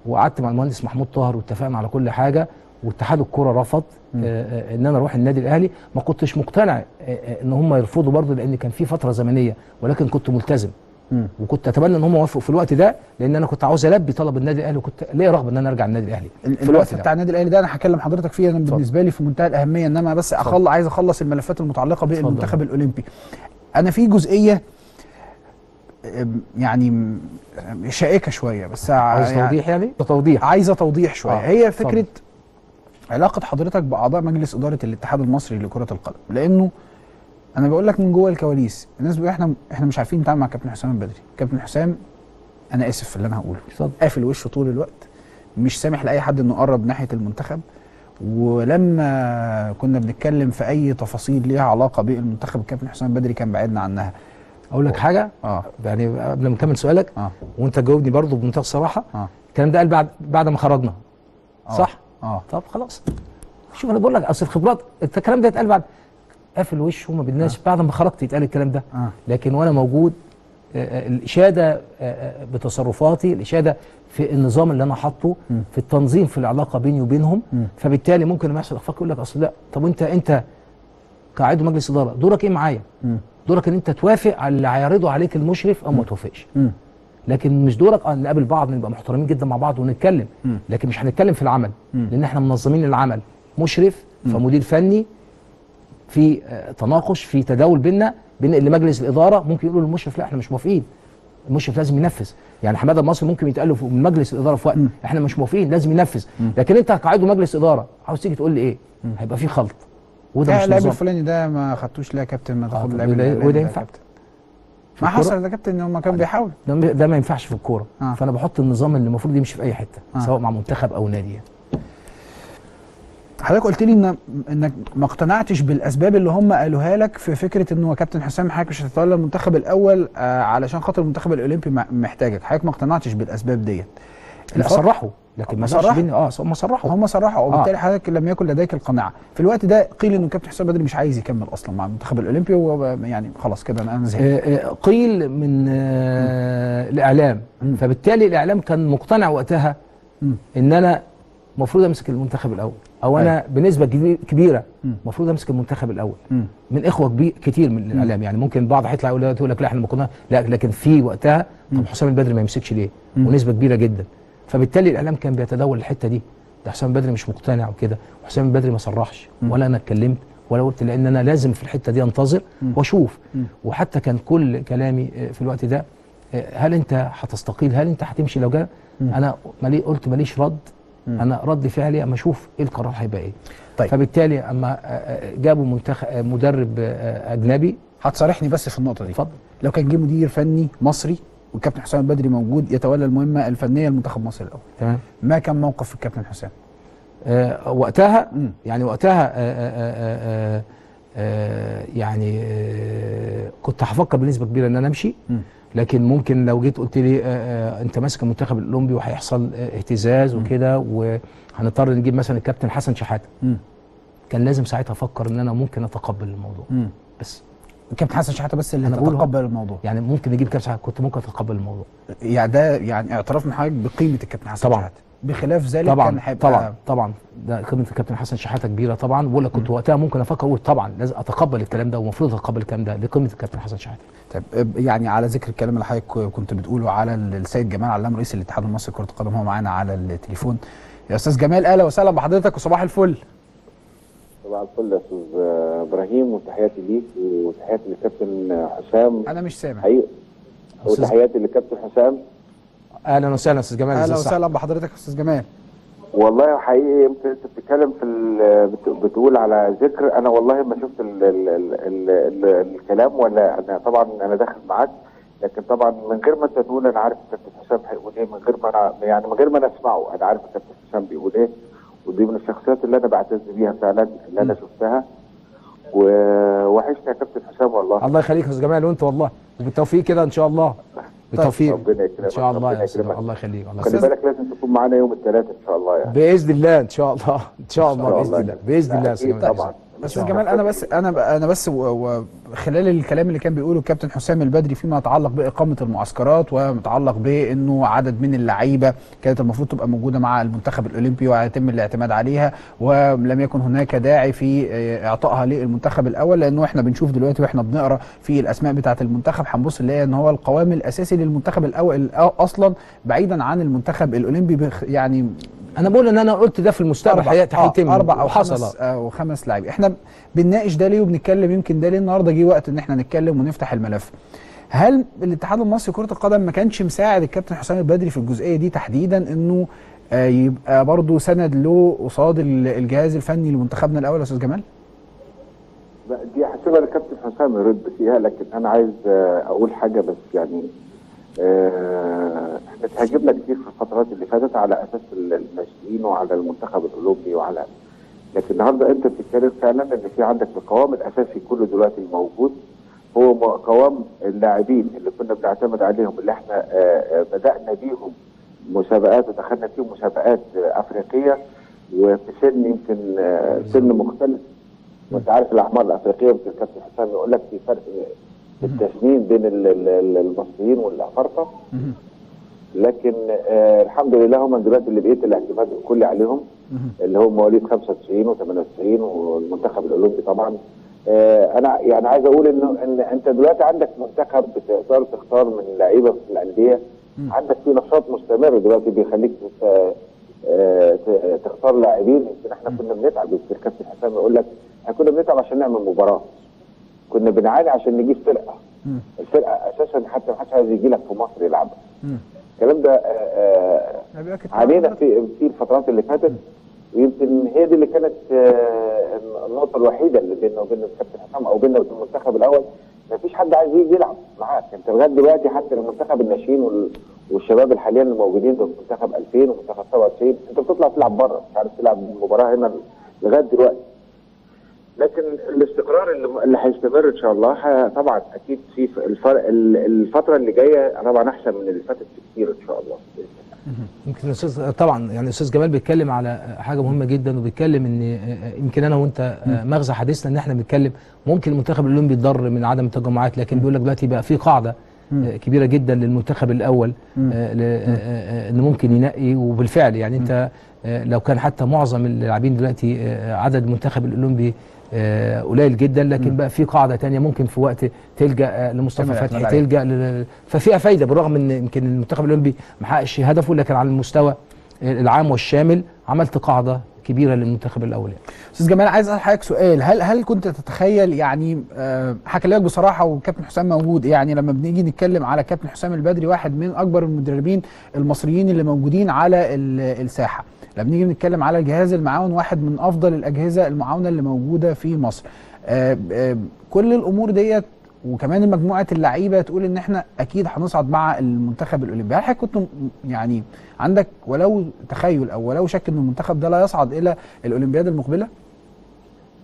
وقعدت مع المهندس محمود طاهر واتفقنا على كل حاجة واتحاد الكورة رفض آه، آه، إن أنا أروح النادي الأهلي. ما كنتش مقتنع آه، إن هم يرفضوا برضه لأن كان في فترة زمنية ولكن كنت ملتزم. مم. وكنت أتمنى إن هم يوافقوا في الوقت ده لأن أنا كنت عاوز ألبي طلب النادي الأهلي وكنت ليا رغبة إن أنا أرجع النادي الأهلي ال- في الوقت بتاع النادي الأهلي ده أنا هكلم حضرتك فيه. أنا بالنسبة لي في منتهى الأهمية إن أنا بس اخلص عايز أخلص الملفات المتعلقة بالمنتخب الأولمبي. أنا في جزئية يعني شائكة شوية بس عاوز يعني توضيح يعني؟ توضيح عايزة توضيح شوية. آه، هي. فكرة علاقة حضرتك بأعضاء مجلس إدارة الاتحاد المصري لكرة القدم لأنه أنا بقول لك من جوه الكواليس الناس بيقول إحنا إحنا مش عارفين نتعامل مع كابتن حسام البدري كابتن حسام أنا آسف في اللي أنا هقوله. قافل وشه طول الوقت مش سامح لأي حد إنه يقرب ناحية المنتخب. ولما كنا بنتكلم في أي تفاصيل ليها علاقة بالمنتخب الكابتن حسام بدري كان بعدنا عنها. أقول لك حاجة؟ آه. يعني قبل ما نكمل سؤالك آه. وأنت جاوبني برضه بمنتهى الصراحه آه. الكلام ده قال بعد بعد ما خرجنا آه. صح؟ آه. طب خلاص. شوف أنا بقول لك أصل الخبرات انت الكلام ده اتقال بعد قافل وشه وما بدناش بعد ما خرجت يتقال الكلام ده. آه. لكن وأنا موجود آه، آه، الإشادة آه، آه، بتصرفاتي الإشادة في النظام اللي أنا حاطه. في التنظيم في العلاقة بيني وبينهم. مم. فبالتالي ممكن لما يحصل إخفاق يقول لك أصل لا. طب انت أنت كعضو مجلس إدارة دورك إيه معايا؟ دورك إن أنت توافق على اللي هيعرضه عليك المشرف أو ما توافقش. لكن مش دورك آه نقابل بعض نبقى محترمين جدا مع بعض ونتكلم. لكن مش هنتكلم في العمل. لأن إحنا منظمين العمل مشرف فمدير فني في آه، تناقش في تداول بيننا بين مجلس الإدارة ممكن يقولوا للمشرف لا إحنا مش موافقين. المشرف لازم ينفذ. يعني حمادة المصري ممكن يتقال له من مجلس الإدارة في وقت مم. إحنا مش موافقين لازم ينفذ. لكن أنت كعضو مجلس إدارة عاوز تيجي تقول لي إيه؟ هيبقى في خلط. وده مش اللاعب الفلاني ده ما خدتوش لا يا كابتن ما تاخد طب اللاعب وده- ينفع؟ ما؟ حصل ده كابتن هم كانوا بيحاولوا ده ده ما ينفعش في الكورة آه. فأنا بحط النظام اللي المفروض يمشي في أي حتة آه. سواء مع منتخب أو نادي يعني. حضرتك قلت لي ان إنك ما اقتنعتش بالأسباب اللي هم قالوها لك في فكرة إنه يا كابتن حسام حضرتك مش هتتولى المنتخب الأول آه علشان خاطر المنتخب الأولمبي محتاجك حضرتك ما اقتنعتش بالأسباب ديت صرحوا لكن ما صرحوا؟ آه هم صرحوا. هم صرحوا وبالتالي آه. حضرتك لم يكن لديك القناعة. في الوقت ده قيل إنه كابتن حسام بدري مش عايز يكمل أصلا مع المنتخب الأولمبي ويعني خلاص كده أنا زهقت. آه، آه، قيل من آه الإعلام. فبالتالي الإعلام كان مقتنع وقتها. إن أنا المفروض أمسك المنتخب الأول. أو أنا بنسبة كبي- كبيرة المفروض أمسك المنتخب الأول. من إخوة كبير كتير من الإعلام. يعني ممكن البعض هيطلع يقول لك لا إحنا ما كنا لا لكن في وقتها طب حسام البدري ما يمسكش ليه. ونسبة كبيرة جدا. فبالتالي الإعلام كان بيتداول الحتة دي. ده حسام البدري مش مقتنع وكده. وحسام البدري ما صرحش ولا أنا اتكلمت ولا قلت لأن أنا لازم في الحتة دي أنتظر وأشوف. وحتى كان كل كلامي آه، في الوقت ده آه، هل أنت هتستقيل؟ هل أنت هتمشي؟ لو جاء أنا مالي قلت ماليش رد. أنا رد فعلي أما أشوف إيه القرار هيبقى إيه. طيب. فبالتالي أما آه، جابوا منتخب مدرب أجنبي. هتصارحني بس في النقطة دي. اتفضل. لو كان جه مدير فني مصري والكابتن حسام البدري موجود يتولى المهمة الفنية لمنتخب مصر الأول. تمام. ما كان موقف الكابتن حسام؟ آه، وقتها. يعني وقتها آه، آه، آه، آه، آه، يعني آه، كنت هفكر بنسبة كبيرة إن أنا أمشي. لكن ممكن لو جيت قلت لي أنت ماسك المنتخب الأولمبي وهيحصل اهتزاز وكده وهنضطر نجيب مثلا الكابتن حسن شحاتة. كان لازم ساعتها أفكر إن أنا ممكن أتقبل الموضوع. بس. الكابتن حسن شحاته بس اللي تتقبل الموضوع. يعني ممكن نجيب كابتن شحاته كنت ممكن أتقبل الموضوع. يعني ده يعني اعتراف من حضرتك بقيمة الكابتن حسن طبعاً. شحاته؟ بخلاف ذلك طبعا كان هيبقى طبعا طبعا. ده قيمة الكابتن حسن شحاته كبيرة طبعا لك كنت وقتها ممكن أفكر أقول طبعا لازم أتقبل الكلام ده ومفروض أتقبل الكلام ده لقيمة الكابتن حسن شحاته. طيب يعني على ذكر الكلام اللي حضرتك كنت بتقوله على السيد جمال علام رئيس الاتحاد المصري لكرة القدم هو معانا على التليفون. يا أستاذ جمال أهلا وسهلا بحضرتك وصباح الفل. صباح الفل يا أستاذ إبراهيم وتحياتي ليك وتحياتي للكابتن حسام. أنا مش سامع حقيقي وتحياتي للكابتن حسام. أهلا وسهلا أستاذ جمال. أهلا؟ وسهلا بحضرتك يا أستاذ جمال. والله حقيقي يمكن أنت بتتكلم في ال- بت- بتقول على ذكر. أنا والله ما شفت ال ال ال ال ال الكلام ولا أنا طبعا أنا داخل معاك. لكن طبعا من غير ما أنت تقول أنا عارف الكابتن حسام هيقول إيه من غير ما أنا يعني من غير ما أنا أسمعه أنا عارف الكابتن حسام بيقول إيه. ودي من الشخصيات اللي أنا بعتز بيها فعلا اللي أنا شفتها. ووحشني يا كابتن حسام والله. الله يخليك يا أستاذ جمال وأنت والله. وبالتوفيق كده إن شاء الله. بالتوفيق. ربنا يكرمك إن شاء الله يا أستاذ. الله يخليك. الله خلي بالك لازم تكون معانا يوم الثلاثاء إن شاء الله يعني. بإذن الله إن شاء الله. إن شاء الله شاء بإذن الله. بإذن الله يا أستاذ طبعا. أستاذ جمال أنا بس أنا أنا بس وخلال الكلام اللي كان بيقوله الكابتن حسام البدري فيما يتعلق بإقامة المعسكرات ومتعلق بإنه عدد من اللعيبة كانت المفروض تبقى موجودة مع المنتخب الأولمبي ويتم الاعتماد عليها ولم يكن هناك داعي في آه، إعطائها للمنتخب الأول لأنه إحنا بنشوف دلوقتي وإحنا بنقرأ في الأسماء بتاعة المنتخب هنبص نلاقي إن هو القوام الأساسي للمنتخب الأول أصلا بعيدا عن المنتخب الأولمبي يعني أنا بقول إن أنا قلت ده في المستقبل هيتم آه أربع أو خمس أو خمس لاعبين. إحنا بنناقش ده ليه وبنتكلم يمكن ده ليه النهارده جه وقت إن إحنا نتكلم ونفتح الملف. هل الاتحاد المصري لكرة القدم ما كانش مساعد الكابتن حسام البدري في الجزئية دي تحديدا إنه آه يبقى برضه سند له قصاد ال- الجهاز الفني لمنتخبنا الأول يا أستاذ جمال؟ لا، دي هسيبها للكابتن حسام يرد فيها لكن أنا عايز آه، أقول حاجة بس يعني آه، اتهاجمنا كتير في الفترات اللي فاتت على أساس ال- الناشئين وعلى المنتخب الأولمبي وعلى لكن النهارده أنت بتتكلم فعلا إن في عندك القوام الأساسي كله دلوقتي الموجود هو قوام اللاعبين اللي كنا بنعتمد عليهم اللي إحنا آه، آه، بدأنا بيهم مسابقات ودخلنا فيهم مسابقات آه، أفريقية وفي سن يمكن آه، سن مختلف. وانت عارف الاعمار الأفريقية يمكن الكابتن حسام يقول لك في فرق في التسنين بين ال- ال- ال- المصريين والأفارقة. لكن آه الحمد لله هم دلوقتي اللي بقيت الاعتماد الكلي عليهم اللي هم مواليد 95 و98 والمنتخب الأولمبي طبعا. آه أنا يعني عايز أقول انه إن أنت دلوقتي عندك منتخب بتقدر تختار من لعيبة في الأندية. عندك في نشاط مستمر دلوقتي بيخليك آه، تختار لاعبين. يمكن إحنا كنا بنتعب يمكن الكابتن حسام يقول لك إحنا كنا بنتعب عشان نعمل مباراة. كنا بنعاني عشان نجيب فرقة. الفرقة أساسا حتى ما حدش عايز يجي لك في مصر يلعبها الكلام ده آه، آه، عانينا في في الفترات اللي فاتت. ويمكن هي دي اللي كانت آه، النقطة الوحيدة اللي بيننا وبين الكابتن حسام أو بيننا وبين المنتخب الأول. ما فيش حد عايز يجي يلعب معاك. أنت لغاية دلوقتي حتى المنتخب الناشئين وال- والشباب الحاليين الموجودين في منتخب 2000 ومنتخب 97 أنت بتطلع تلعب بره. مش عارف تلعب مباراة هنا لغاية دلوقتي. لكن الاستقرار اللي, اللي هيستمر إن شاء الله طبعا أكيد في الفرق ال- الفترة اللي جاية طبعا أحسن من اللي فاتت كتير إن شاء الله. يمكن الاستاذ طبعا يعني الأستاذ جمال بيتكلم على حاجة مهمة جدا وبيتكلم إن آه، يمكن أنا وأنت آه، مغزى حديثنا إن إحنا بنتكلم. ممكن المنتخب الأولمبي يتضر من عدم التجمعات لكن بيقول لك دلوقتي بقى في قاعدة آه، كبيرة جدا للمنتخب الأول إنه ممكن ينقي. وبالفعل يعني أنت لو كان حتى معظم اللاعبين دلوقتي عدد المنتخب الأولمبي قليل جدا لكن بقى في قاعدة تانية ممكن في وقت تلجأ آه، لمصطفى فتحي. تلجأ ففيها فايده بالرغم إن يمكن المنتخب الأولمبي ما حققش هدفه لكن على المستوى العام والشامل عملت قاعدة كبيرة للمنتخب الأول يعني. أستاذ جمال عايز أسأل حضرتك سؤال هل هل كنت تتخيل يعني آه، هكلمك بصراحة والكابتن حسام موجود يعني لما بنيجي نتكلم على كابتن حسام البدري واحد من أكبر المدربين المصريين اللي موجودين على ال- الساحة لما بنيجي بنتكلم على الجهاز المعاون واحد من أفضل الأجهزة المعاونة اللي موجودة في مصر. آه، آه، كل الأمور ديت وكمان مجموعة اللعيبة تقول إن إحنا أكيد هنصعد مع المنتخب الأولمبي. هل حضرتك كنت يعني عندك ولو تخيل أو ولو شك إن المنتخب ده لا يصعد إلى الأولمبياد المقبلة؟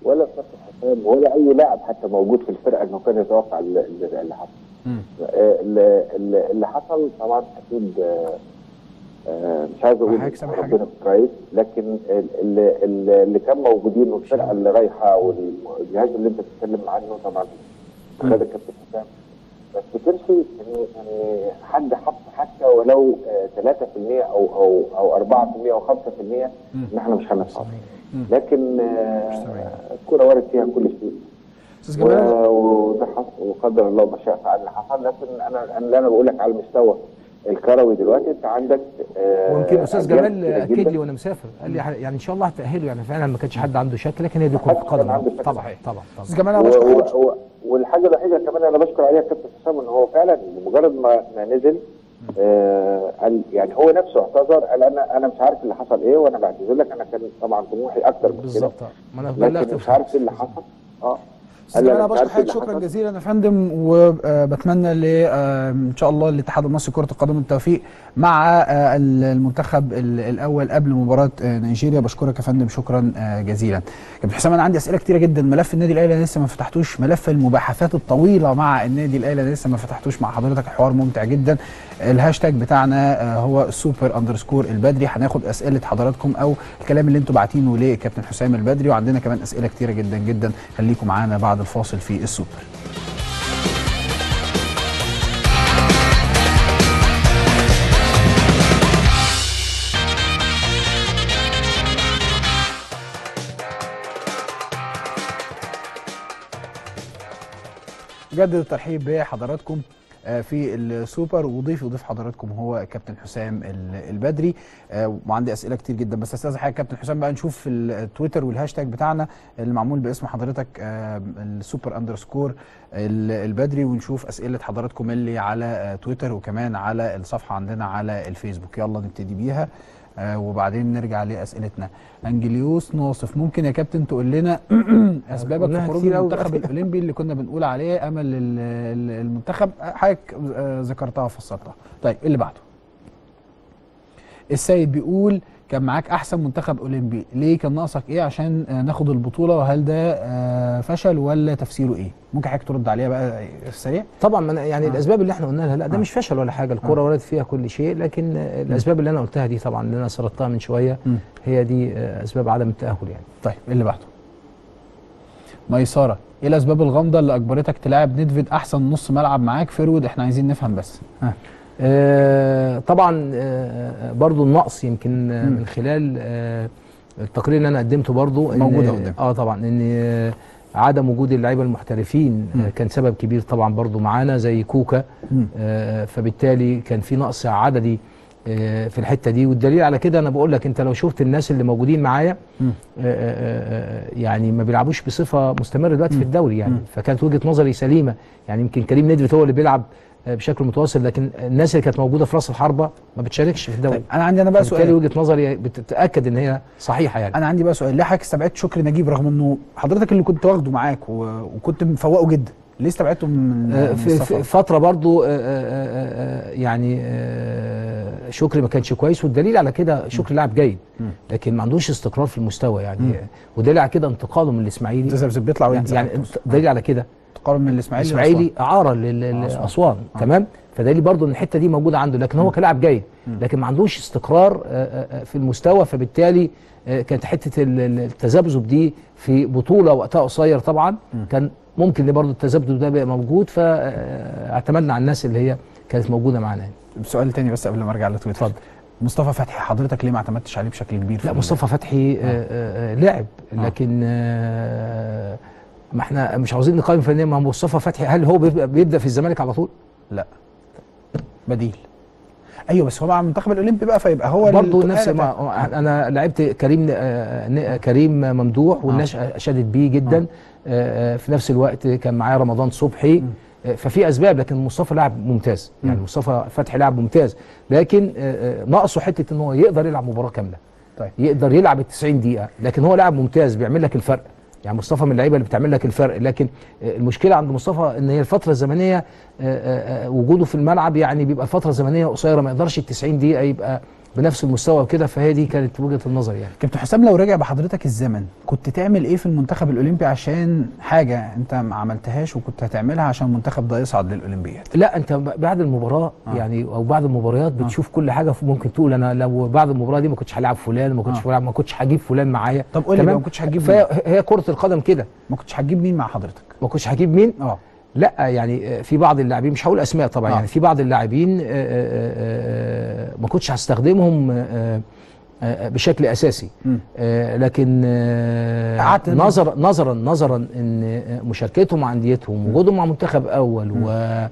ولا حسام ولا أي لاعب حتى موجود في الفرقة إنه كان يتوقع اللي, حصل. آه، اللي, حصل طبعا أكيد مش عايز أقول. ربنا كويس لكن اللي, اللي كان موجودين والفرقة اللي رايحة والجهاز اللي أنت بتتكلم عنه طبعا خد الكابتن حسام. ما افتكرش ان ان حد حط حتى ولو آه، 3% أو أو أو 4% أو 5% إن إحنا مش هنصعد. لكن آه، الكورة وارد فيها كل شيء. أستاذ جمال. و- وده حصل وقدر الله ما شاء فعل اللي حصل لكن أنا أنا اللي أنا بقول لك على المستوى. الكروي دلوقتي انت عندك آه، ويمكن أستاذ جمال أكد. لي وأنا مسافر. قال لي يعني إن شاء الله هتاهلوا يعني فعلا ما كانش حد عنده شك لكن هي دي كرة قدم. عنده شك. طبعا طبعا طبعا. أستاذ جمال أنا بشكر والحاجة الوحيدة كمان أنا بشكر عليها كابتن حسام إن هو فعلا بمجرد ما ما نزل آه قال يعني هو نفسه اعتذر قال أنا أنا مش عارف اللي حصل إيه وأنا بعتذر لك أنا كان طبعا طموحي أكتر من كده. بالظبط. ما أنا مش عارف إيه اللي حصل. آه. أنا بشكر حضرتك شكرا. جزيلا يا فندم وبتمنى ل إن شاء الله الاتحاد المصري لكرة القدم التوفيق مع آه، المنتخب ال- الأول قبل مباراة آه، نيجيريا. بشكرك يا فندم شكرا آه، جزيلا. كابتن حسام أنا عندي أسئلة كتيرة جدا. ملف النادي الأهلي أنا لسه ما فتحتوش. ملف المباحثات الطويلة مع النادي الأهلي أنا لسه ما فتحتوش مع حضرتك. حوار ممتع جدا. الهاشتاج بتاعنا آه، هو سوبر underscore البدري. هناخد أسئلة حضراتكم أو الكلام اللي أنتم باعتينه لكابتن حسام البدري. وعندنا كمان أسئلة كتيرة جدا جدا. خليكم معانا بعد الفاصل في السوبر. جدد الترحيب بحضراتكم. في السوبر وضيف وضيف حضراتكم هو كابتن حسام ال- البدري. آه، وعندي أسئلة كتير جدا. بس أستاذ حاجة كابتن حسام بقى نشوف في التويتر والهاشتاج بتاعنا اللي معمول باسم حضرتك آه، السوبر underscore ال- البدري ونشوف أسئلة حضراتكم اللي على آه، تويتر وكمان على الصفحة عندنا على الفيسبوك. يلا نبتدي بيها. آه، وبعدين نرجع لأسئلتنا. أنجليوس ناصف ممكن يا كابتن تقول لنا أسبابك في خروج. المنتخب الأولمبي اللي كنا بنقول عليه أمل ال- ال- المنتخب. حضرتك آه، ذكرتها وفسرتها. طيب اللي بعده. السيد بيقول كان معاك أحسن منتخب أولمبي. ليه كان ناقصك إيه عشان آه، ناخد البطولة؟ وهل ده آه، فشل ولا تفسيره إيه؟ ممكن حضرتك ترد عليها بقى في السريع طبعا يعني آه. الأسباب اللي إحنا قلنا لها لا ده آه. مش فشل ولا حاجة الكورة ورد فيها كل شيء لكن آه، الأسباب اللي أنا قلتها دي طبعا اللي أنا سردتها من شوية مم. هي دي آه، أسباب عدم التأهل يعني. طيب اللي بعده. ميسره إيه الأسباب الغامضة اللي أجبرتك تلاعب ندفيد أحسن نص ملعب معاك؟ فيرود إحنا عايزين نفهم بس. ها آه، طبعا آه، برضو النقص يمكن آه،. من خلال آه، التقرير اللي أنا قدمته برضو إن- موجودة قدامك. آه طبعا إن آه، عدم وجود اللعيبة المحترفين مم. آه، كان سبب كبير طبعا برضو معانا زي كوكا. آه، فبالتالي كان في نقص عددي آه، في الحتة دي والدليل على كده أنا بقول لك أنت لو شفت الناس اللي موجودين معايا. آه، آه، آه، يعني ما بيلعبوش بصفة مستمرة دلوقتي في الدوري يعني مم. فكانت وجهة نظري سليمة يعني يمكن كريم ندفت هو اللي بيلعب آه، بشكل متواصل لكن الناس اللي كانت موجودة في راس الحربة ما بتشاركش في الدوري طيب أنا عندي أنا بقى سؤال. وجهة نظري بتتأكد إن هي صحيحة يعني. أنا عندي بقى سؤال. ليه حضرتك استبعدت شكري نجيب رغم إنه حضرتك اللي كنت واخده معاك و... وكنت مفوقه جدا. ليه استبعدته من آه، في, فترة برضو آه، آه، آه، آه، يعني آه، شكري ما كانش كويس والدليل على كده شكري لاعب جيد. لكن ما عندوش استقرار في المستوى يعني. آه، ودليل على كده انتقاله من الإسماعيلي. بيطلع يعني, وينزل يعني حضرتك. دليل على كده من الإسماعيلي الإسماعيلي أعارة أسوان. لأسوان. آه. تمام؟ فدليل برضو إن الحتة دي موجودة عنده لكن هو كلاعب جيد لكن ما عندوش استقرار آه، آه، في المستوى. فبالتالي كانت حتة ال- ال- التذبذب دي في بطولة وقتها قصير طبعا كان ممكن برضو التذبذب ده بقى موجود. فاعتمدنا على الناس اللي هي كانت موجودة معانا. سؤال تاني بس قبل ما أرجع لتويتر. اتفضل. مصطفى فتحي حضرتك ليه ما اعتمدتش عليه بشكل كبير لا مصطفى فتحي آه، آه، لعب لكن آه، ما إحنا مش عاوزين نقيم فنيا ما مصطفى فتحي. هل هو بيبدأ في الزمالك على طول؟ لا. بديل. أيوه بس هو مع المنتخب الأولمبي بقى فيبقى هو برضه نفس. ما أنا لعبت كريم آه، كريم ممدوح والناس اشادت بيه جدا. آه، آه، في نفس الوقت كان معايا رمضان صبحي. آه، ففي أسباب لكن مصطفى لاعب ممتاز. يعني مصطفى فتحي لاعب ممتاز. لكن آه، آه، ناقصه حتة إن هو يقدر يلعب مباراة كاملة. طيب. يقدر يلعب ال 90 دقيقة. لكن هو لاعب ممتاز بيعمل لك الفرق. يعني مصطفى من اللعيبه اللي بتعمل لك الفرق لكن المشكلة عند مصطفى إن هي الفترة الزمنيه آه، آه، آه، وجوده في الملعب يعني بيبقى الفترة الزمنيه قصيره ما يقدرش ال 90 دقيقه يبقى بنفس المستوى وكده فهي دي كانت وجهة النظر يعني كابتن حسام لو رجع بحضرتك الزمن كنت تعمل إيه في المنتخب الأولمبي عشان حاجة أنت ما عملتهاش وكنت هتعملها عشان المنتخب ده يصعد للأولمبياد لا أنت بعد المباراة آه. آه. يعني أو بعد المباريات بتشوف آه. كل حاجة ممكن تقول أنا لو بعد المباراة دي ما كنتش هلاعب فلان ما كنتش آه. آه. ما كنتش هجيب فلان معايا طب قول لي ما كنتش هتجيب فهي هي كرة القدم كده ما كنتش هتجيب مين مع حضرتك ما كنتش هجيب مين آه لا يعني آه، في بعض اللاعبين مش هقول أسماء طبعا آه. يعني في بعض اللاعبين آه، آه، ما كنتش هستخدمهم بشكل أساسي. لكن منهم. نظرا نظرا نظرا إن مشاركتهم مع انديتهم وجودهم مع منتخب أول و آه،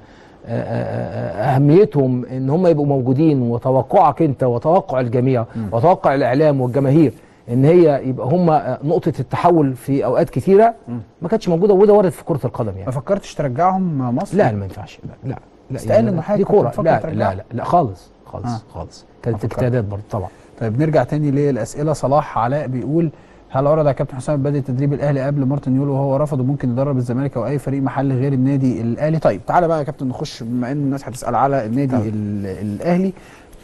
آه، أهميتهم إن هم يبقوا موجودين وتوقعك أنت وتوقع الجميع وتوقع الإعلام والجماهير. إن هي يبقى هم نقطة التحول في أوقات كتيره ما كانتش موجودة وده وارد في كرة القدم يعني. ما فكرتش ترجعهم مصر؟ لا ما ينفعش. لا لا لا تستاهل إنه حاجة دي كورة. لا؟ لا لا لا خالص خالص آه. خالص. كانت. اجتهادات برضه طبعا. طيب نرجع تاني للأسئلة. صلاح علاء بيقول هل عرض على كابتن حسام بدء تدريب الأهلي قبل مارتن يولو وهو رفض وممكن يدرب الزمالك أو أي فريق محلي غير النادي الأهلي. طيب تعالى بقى يا كابتن نخش بما إن الناس هتسأل على النادي. ال- الأهلي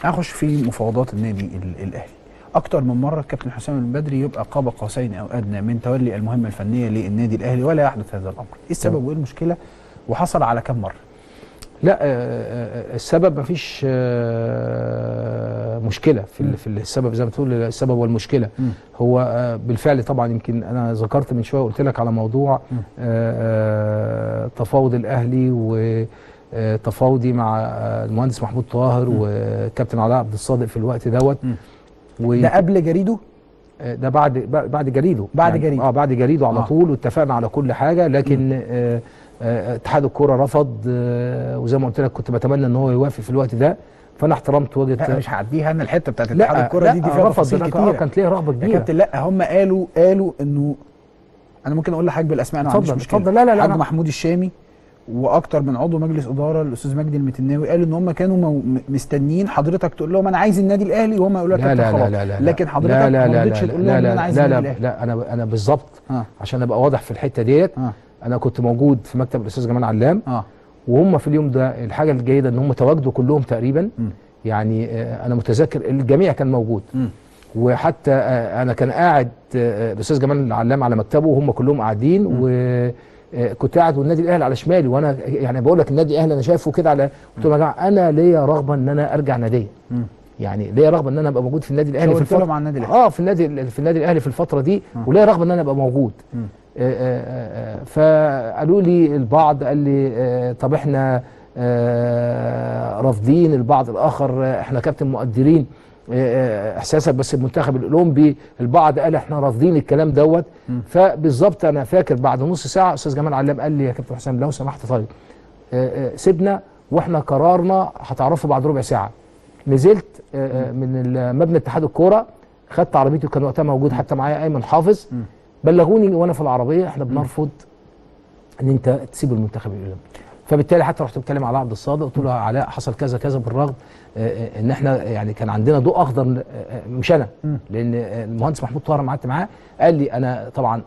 هنخش في مفاوضات النادي ال- الأهلي. أكتر من مرة الكابتن حسام البدري يبقى قاب قوسين أو أدنى من تولي المهمة الفنية للنادي الأهلي ولا يحدث هذا الأمر. إيه السبب. وإيه المشكلة؟ وحصل على كم مرة؟ لا آه، آه، آه، السبب ما فيش آه، مشكلة في في السبب زي ما تقول السبب والمشكلة. هو بالفعل طبعا يمكن أنا ذكرت من شوية قلت لك على موضوع تفاوض الأهلي وتفاوضي مع المهندس محمود طاهر وكابتن علاء عبد الصادق في الوقت دوت. و- ده قبل جريده؟ آه، ده بعد بعد جريده. بعد جريدة. آه بعد جريده على آه. طول واتفقنا على كل حاجة لكن آه، آه، اتحاد الكورة رفض آه، وزي ما قلت لك كنت بتمنى إن هو يوافق في الوقت ده فأنا احترمت وجهة لا مش هعديها أنا الحتة بتاعت اتحاد الكورة دي دي فيها رفض. تفاصيل آه، كانت ليها رغبة يا كبيرة. كابتن لا هم قالوا قالوا إنه أنا ممكن أقول لحضرتك بالأسماء أنا ما عنديش مشكلة. اتفضل. لا، لا، لا، حاج محمود الشامي وأكتر من عضو مجلس اداره الاستاذ مجدي المتناوي قالوا ان هم كانوا مستنيين حضرتك تقول لهم أنا عايز النادي الاهلي وهم يقولوا لك لا لا لا لا لا لكن حضرتك لا لا ما لا رضيتش لا تقول لا لهم لا أنا عايز لا النادي لا الاهلي. لا أنا أنا بالظبط آه. عشان أبقى واضح في الحتة ديت آه. أنا كنت موجود في مكتب الأستاذ جمال علام آه. وهم في اليوم ده الحاجة الجيدة إن هم تواجدوا كلهم تقريبا. يعني آه، أنا متذكر الجميع كان موجود. وحتى آه، أنا كان قاعد آه، الأستاذ جمال العلام على مكتبه وهم كلهم قاعدين وكنت قاعد والنادي الأهلي على شمالي وأنا يعني بقول لك النادي الأهلي أنا شايفه كده على قلت لهم يا جماعة أنا ليا رغبة إن أنا أرجع ناديا. مم. يعني ليا رغبة إن أنا أبقى موجود في النادي الأهلي في الفترة على النادي الأهلي. آه في النادي في النادي الأهلي في الفترة دي وليا رغبة إن أنا أبقى موجود. آه، آه، آه، فقالوا لي البعض قال لي آه، طب إحنا آه، رافضين البعض الآخر آه، إحنا كابتن مقدرين آه، آه، إحساسك بس المنتخب الأولمبي البعض قال إحنا رافضين الكلام دوت. فبالظبط أنا فاكر بعد نص ساعة أستاذ جمال علام قال لي يا كابتن حسام لو سمحت طيب آه، آه، سيبنا وإحنا قرارنا هتعرفوا بعد ربع ساعة. نزلت آه، آه، من مبنى اتحاد الكورة خدت عربيتي وكان وقتها موجود حتى معايا أيمن حافظ. بلغوني وأنا في العربية إحنا بنرفض إن أنت تسيب المنتخب الأولمبي. فبالتالي حتى رحت بتكلم على عبد الصادق قلت له علاء حصل كذا كذا بالرغم. آه، آه، إن إحنا يعني كان عندنا ضوء أخضر آه، آه، مش أنا. لأن آه، المهندس محمود طاهر قعدت معاه قال لي أنا طبعا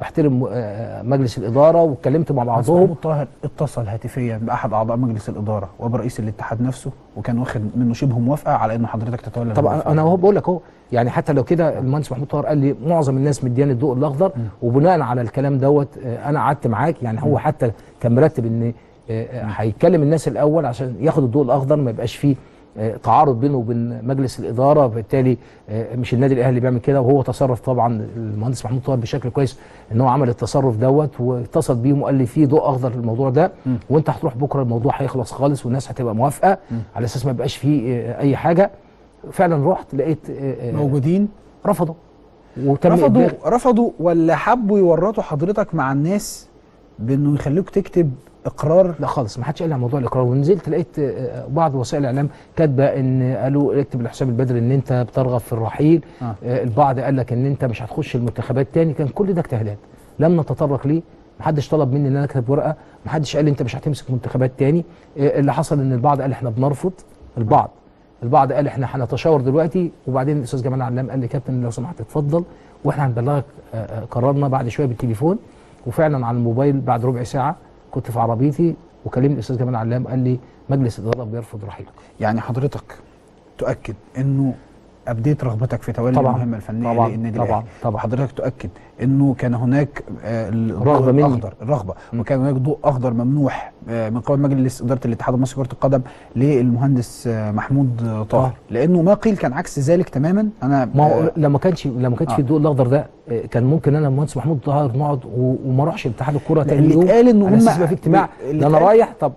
بحترم آه، مجلس الإدارة واتكلمت مع محمود بعضهم. طاهر اتصل هاتفيا بأحد أعضاء مجلس الإدارة وبرئيس الاتحاد نفسه وكان واخد منه شبه موافقة على إن حضرتك تتولى طبعا. أنا هو بقول لك أهو يعني حتى لو كده المهندس محمود طاهر قال لي معظم الناس مدياني الضوء الأخضر وبناء على الكلام دوت آه، أنا قعدت معاك. يعني هو حتى كان مرتب إن آه، آه، هيتكلم الناس الأول عشان ياخد الضوء الأخضر ما يبقاش فيه آه، تعارض بينه وبين مجلس الإدارة وبالتالي آه، مش النادي الأهلي اللي بيعمل كده. وهو تصرف طبعا المهندس محمود طاهر بشكل كويس إن هو عمل التصرف دوت واتصل بيهم وقال لي في ضوء أخضر للموضوع ده. وأنت هتروح بكرة الموضوع هيخلص خالص والناس هتبقى موافقة. على أساس ما يبقاش فيه آه، أي حاجة. فعلا رحت لقيت آه، آه، موجودين؟ رفضوا. وتم رفضوا رفضوا ولا حبوا يورطوا حضرتك مع الناس بأنه يخلوك تكتب إقرار؟ لا خالص ما حدش قال عن موضوع الإقرار ونزلت لقيت آه، بعض وسائل الإعلام كاتبة إن قالوا اكتب لحسام البدري إن أنت بترغب في الرحيل. آه. آه. البعض قال لك إن أنت مش هتخش المنتخبات تاني. كان كل ده اجتهادات لم نتطرق ليه. ما حدش طلب مني إن أنا أكتب ورقة ما حدش قال لي أنت مش هتمسك منتخبات تاني. آه، اللي حصل إن البعض قال إحنا بنرفض البعض البعض قال إحنا هنتشاور دلوقتي. وبعدين الأستاذ جمال علام قال لي كابتن لو سمحت اتفضل. وإحنا هنبلغك قررنا بعد شوية بالتليفون. وفعلا على الموبايل بعد ربع ساعة كنت في عربيتي وكلمني الأستاذ جمال علام قال لي مجلس الإدارة بيرفض رحيلك. يعني حضرتك تؤكد إنه ابديت رغبتك في تولي طبعاً. المهمة الفنية طبعاً. للنادي طبعاً. طبعاً. وحضرتك تؤكد إنه كان هناك آه، الضوء رغبة مني. الاخضر الرغبه وكان هناك ضوء أخضر ممنوح آه، من قبل مجلس إدارة الاتحاد المصري لكرة القدم للمهندس آه، محمود طاهر. لأنه ما قيل كان عكس ذلك تماما أنا ما هو آه، لما كانش لما كانش آه. في الضوء الأخضر ده كان ممكن أنا المهندس محمود طاهر نقعد وما اروحش اتحاد الكوره تاني اللي اتقال على هم- يبقى في اجتماع ده أنا رايح طب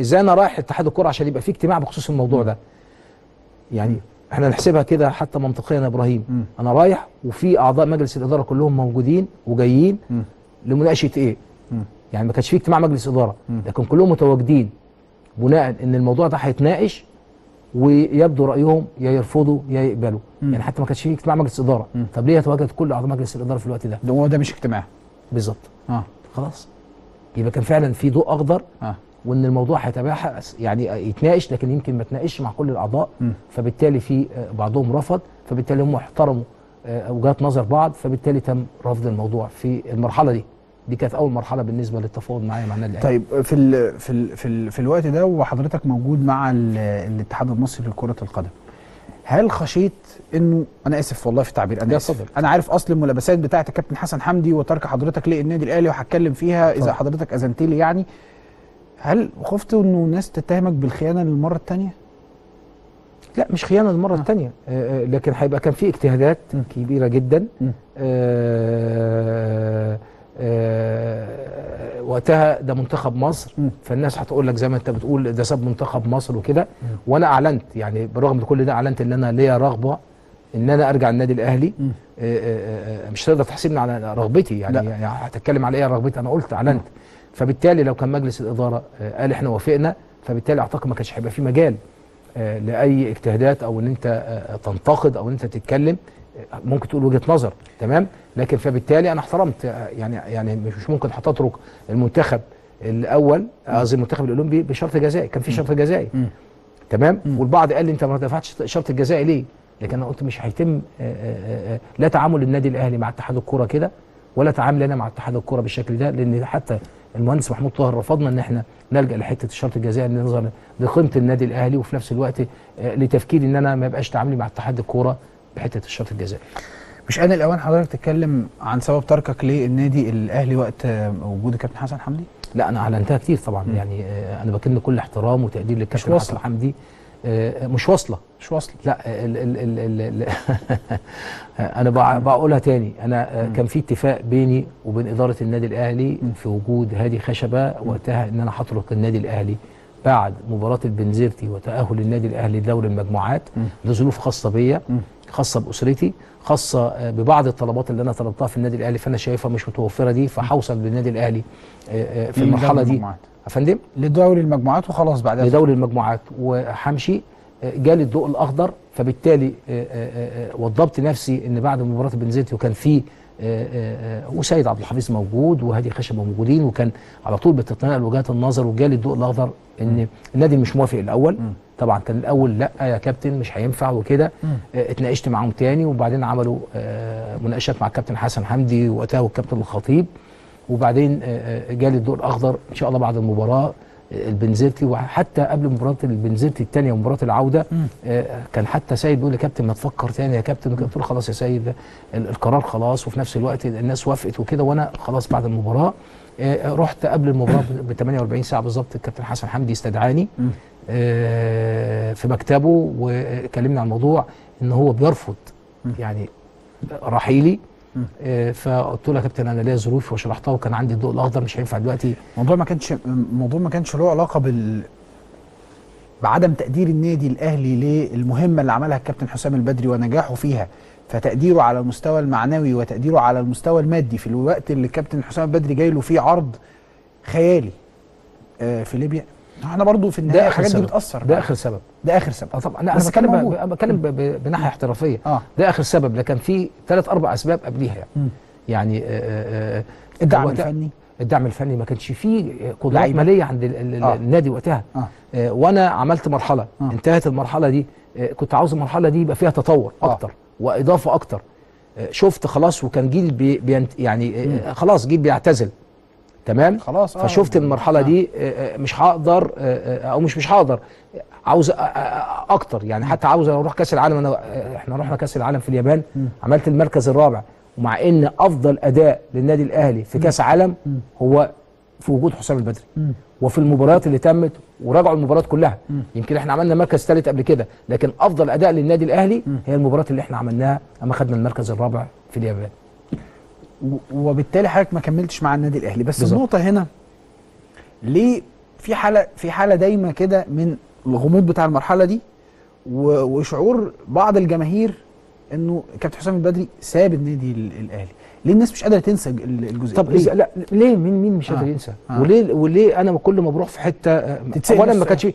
إزاي أنا رايح اتحاد الكوره عشان يبقى في اجتماع بخصوص الموضوع ده يعني إحنا نحسبها كده حتى منطقيا يا إبراهيم مم. أنا رايح وفي أعضاء مجلس الإدارة كلهم موجودين وجايين مم. لمناقشة إيه مم. يعني ما كانش في اجتماع مجلس إدارة. لكن كلهم متواجدين بناء إن الموضوع ده هيتناقش ويبدو رأيهم يا يرفضوا يا يقبلوا. يعني حتى ما كانش في اجتماع مجلس إدارة. طب ليه يتواجد كل أعضاء مجلس الإدارة في الوقت ده ده هو ده مش اجتماع بالظبط آه خلاص يبقى كان فعلا في ضوء أخضر آه وإن الموضوع هيتباحث يعني يتناقش لكن يمكن ما يتناقش مع كل الأعضاء مم. فبالتالي في آه، بعضهم رفض فبالتالي هم احترموا آه، وجهات نظر بعض فبالتالي تم رفض الموضوع في المرحلة دي دي كانت أول مرحلة بالنسبة للتفاوض معايا مع النادي طيب في ال في ال في, ال في الوقت ده وحضرتك موجود مع ال- الاتحاد المصري لكرة القدم هل خشيت إنه أنا آسف والله في التعبير أنا آسف. أنا عارف أصل الملابسات بتاعه الكابتن حسن حمدي وترك حضرتك للنادي الأهلي وهتكلم فيها إذا. حضرتك اذنت لي يعني هل خفت إنه الناس تتهمك بالخيانة للمرة الثانية لا مش خيانة المره آه. الثانية لكن هيبقى كان في اجتهادات م. كبيرة جدا م. آه، آه، وقتها ده منتخب مصر م. فالناس هتقول لك زي ما أنت بتقول ده ساب منتخب مصر وكده وأنا أعلنت يعني بالرغم من كل ده أعلنت إن أنا ليا رغبة إن أنا أرجع النادي الأهلي م. آه، آه، آه، مش تقدر تحسبني على رغبتي يعني. يعني هتتكلم على إيه رغبتي أنا قلت أعلنت فبالتالي لو كان مجلس الإدارة آه، قال إحنا وافقنا فبالتالي أعتقد ما كانش هيبقى في مجال آه، لأي اجتهادات أو إن أنت آه، تنتقد أو إن أنت تتكلم ممكن تقول وجهة نظر تمام؟ لكن فبالتالي أنا احترمت يعني يعني مش ممكن هتترك المنتخب الأول قصدي المنتخب الأولمبي بشرط جزائي كان في شرط جزائي. تمام؟ والبعض قال لي أنت ما دفعتش الشرط الجزائي ليه؟ لكن أنا قلت مش هيتم لا تعامل النادي الأهلي مع اتحاد الكورة كده ولا تعامل أنا مع اتحاد الكورة بالشكل ده لأن حتى المهندس محمود طاهر رفضنا ان إحنا نلجأ لحتة الشرط الجزائي نظرا لقيمة النادي الأهلي وفي نفس الوقت آه، لتفكيري إن أنا ما يبقاش تعاملي مع اتحاد الكورة بحتة الشرط الجزائي. مش أنا الأوان حضرتك تتكلم عن سبب تركك للنادي الأهلي وقت آه، وجود الكابتن حسن حمدي؟ لا أنا أعلنتها كتير طبعا يعني آه، أنا بكن كل احترام وتقدير للكابتن. حسن حمدي. مش واصلة. مش واصل لا ال ال ال ال ال أنا بقولها تاني. أنا آه، كان في اتفاق بيني وبين إدارة النادي الأهلي في وجود هادي خشبة وقتها إن أنا هترك النادي الأهلي بعد مباراة البنزرتي وتأهل النادي الأهلي لدوري المجموعات. لظروف خاصة بيا خاصة بأسرتي خاصة آه، ببعض الطلبات اللي أنا طلبتها في النادي الأهلي. فأنا شايفها مش متوفرة دي فهوصل بالنادي الأهلي آه، آه، في المرحلة دي. فندم لدوري المجموعات وخلاص بعدها لدوري المجموعات. وحمشي آه، جالي الضوء الأخضر فبالتالي آه، آه، وضبت نفسي إن بعد مباراة بنزلتي وكان في وسيد عبد الحفيظ موجود وهادي خشبه موجودين وكان على طول بتتنقل وجهات النظر وجالي الضوء الأخضر إن النادي مش موافق الأول. طبعا كان الأول لأ يا كابتن مش هينفع وكده. اتناقشت معاهم تاني وبعدين عملوا مناقشات مع الكابتن حسن حمدي وقتها والكابتن الخطيب. وبعدين آه، آه، جالي الضوء الأخضر إن شاء الله بعد المباراة آه، البنزرتي وحتى قبل مباراة البنزرتي الثانية ومباراة العودة كان حتى سيد بيقول لي كابتن ما تفكر تاني يا كابتن. قلت له خلاص يا سيد ال- القرار خلاص وفي نفس الوقت الناس وافقت وكده وأنا خلاص بعد المباراة رحت قبل المباراة ب 48 ساعة بالظبط الكابتن حسن حمدي استدعاني في مكتبه وكلمنا عن الموضوع إن هو بيرفض يعني رحيلي فقلت له يا كابتن أنا ليا ظروفي وشرحتها وكان عندي الضوء الأخضر مش هينفع دلوقتي. الموضوع ما كانش الموضوع ما كانش له علاقة بال بعدم تقدير النادي الأهلي للمهمة اللي عملها الكابتن حسام البدري ونجاحه فيها. فتقديره على المستوى المعنوي وتقديره على المستوى المادي في الوقت اللي الكابتن حسام البدري جاي له فيه عرض خيالي آه، في ليبيا. إحنا برضو في النهاية الحاجات دي بتأثر ده آخر سبب. ده آخر سبب. آه طبعا لا أنا بتكلم بتكلم بناحية احترافية. آه. ده آخر سبب لكن في ثلاث أربع أسباب قبليها يعني. مم. يعني آه، آه، آه، الدعم الفني. الدعم الفني ما كانش فيه قدرات. مالية عند آه. النادي وقتها. آه. آه، وأنا عملت مرحلة. آه. انتهت المرحلة دي. آه، كنت عاوز المرحلة دي يبقى فيها تطور آه. أكتر وإضافة أكتر. آه، شفت خلاص وكان جيل بي يعني آه، خلاص جيل بيعتزل. تمام؟ خلاص، آه. فشفت المرحلة آه. دي آه، مش هقدر آه، آه، أو مش مش هقدر عاوز أكتر. يعني حتى عاوز أروح كأس العالم أنا إحنا رحنا كأس العالم في اليابان عملت المركز الرابع. ومع إن أفضل أداء للنادي الأهلي في كأس عالم هو في وجود حسام البدري. وفي المباريات اللي تمت وراجعوا المباريات كلها. يمكن إحنا عملنا مركز ثالث قبل كده لكن أفضل أداء للنادي الأهلي هي المباريات اللي إحنا عملناها أما خدنا المركز الرابع في اليابان. وبالتالي حضرتك ما كملتش مع النادي الأهلي بس بالظبط. النقطة هنا ليه في حالة في حالة دايما كده من الغموض بتاع المرحلة دي وشعور بعض الجماهير إنه كابتن حسام البدري ساب النادي ال- الأهلي ليه الناس مش قادرة تنسى ال- الجزء طب ليه؟ لا ليه مين مين مش آه. قادر ينسى آه. وليه وليه أنا كل ما بروح في حتة آه، اولا ما. كانش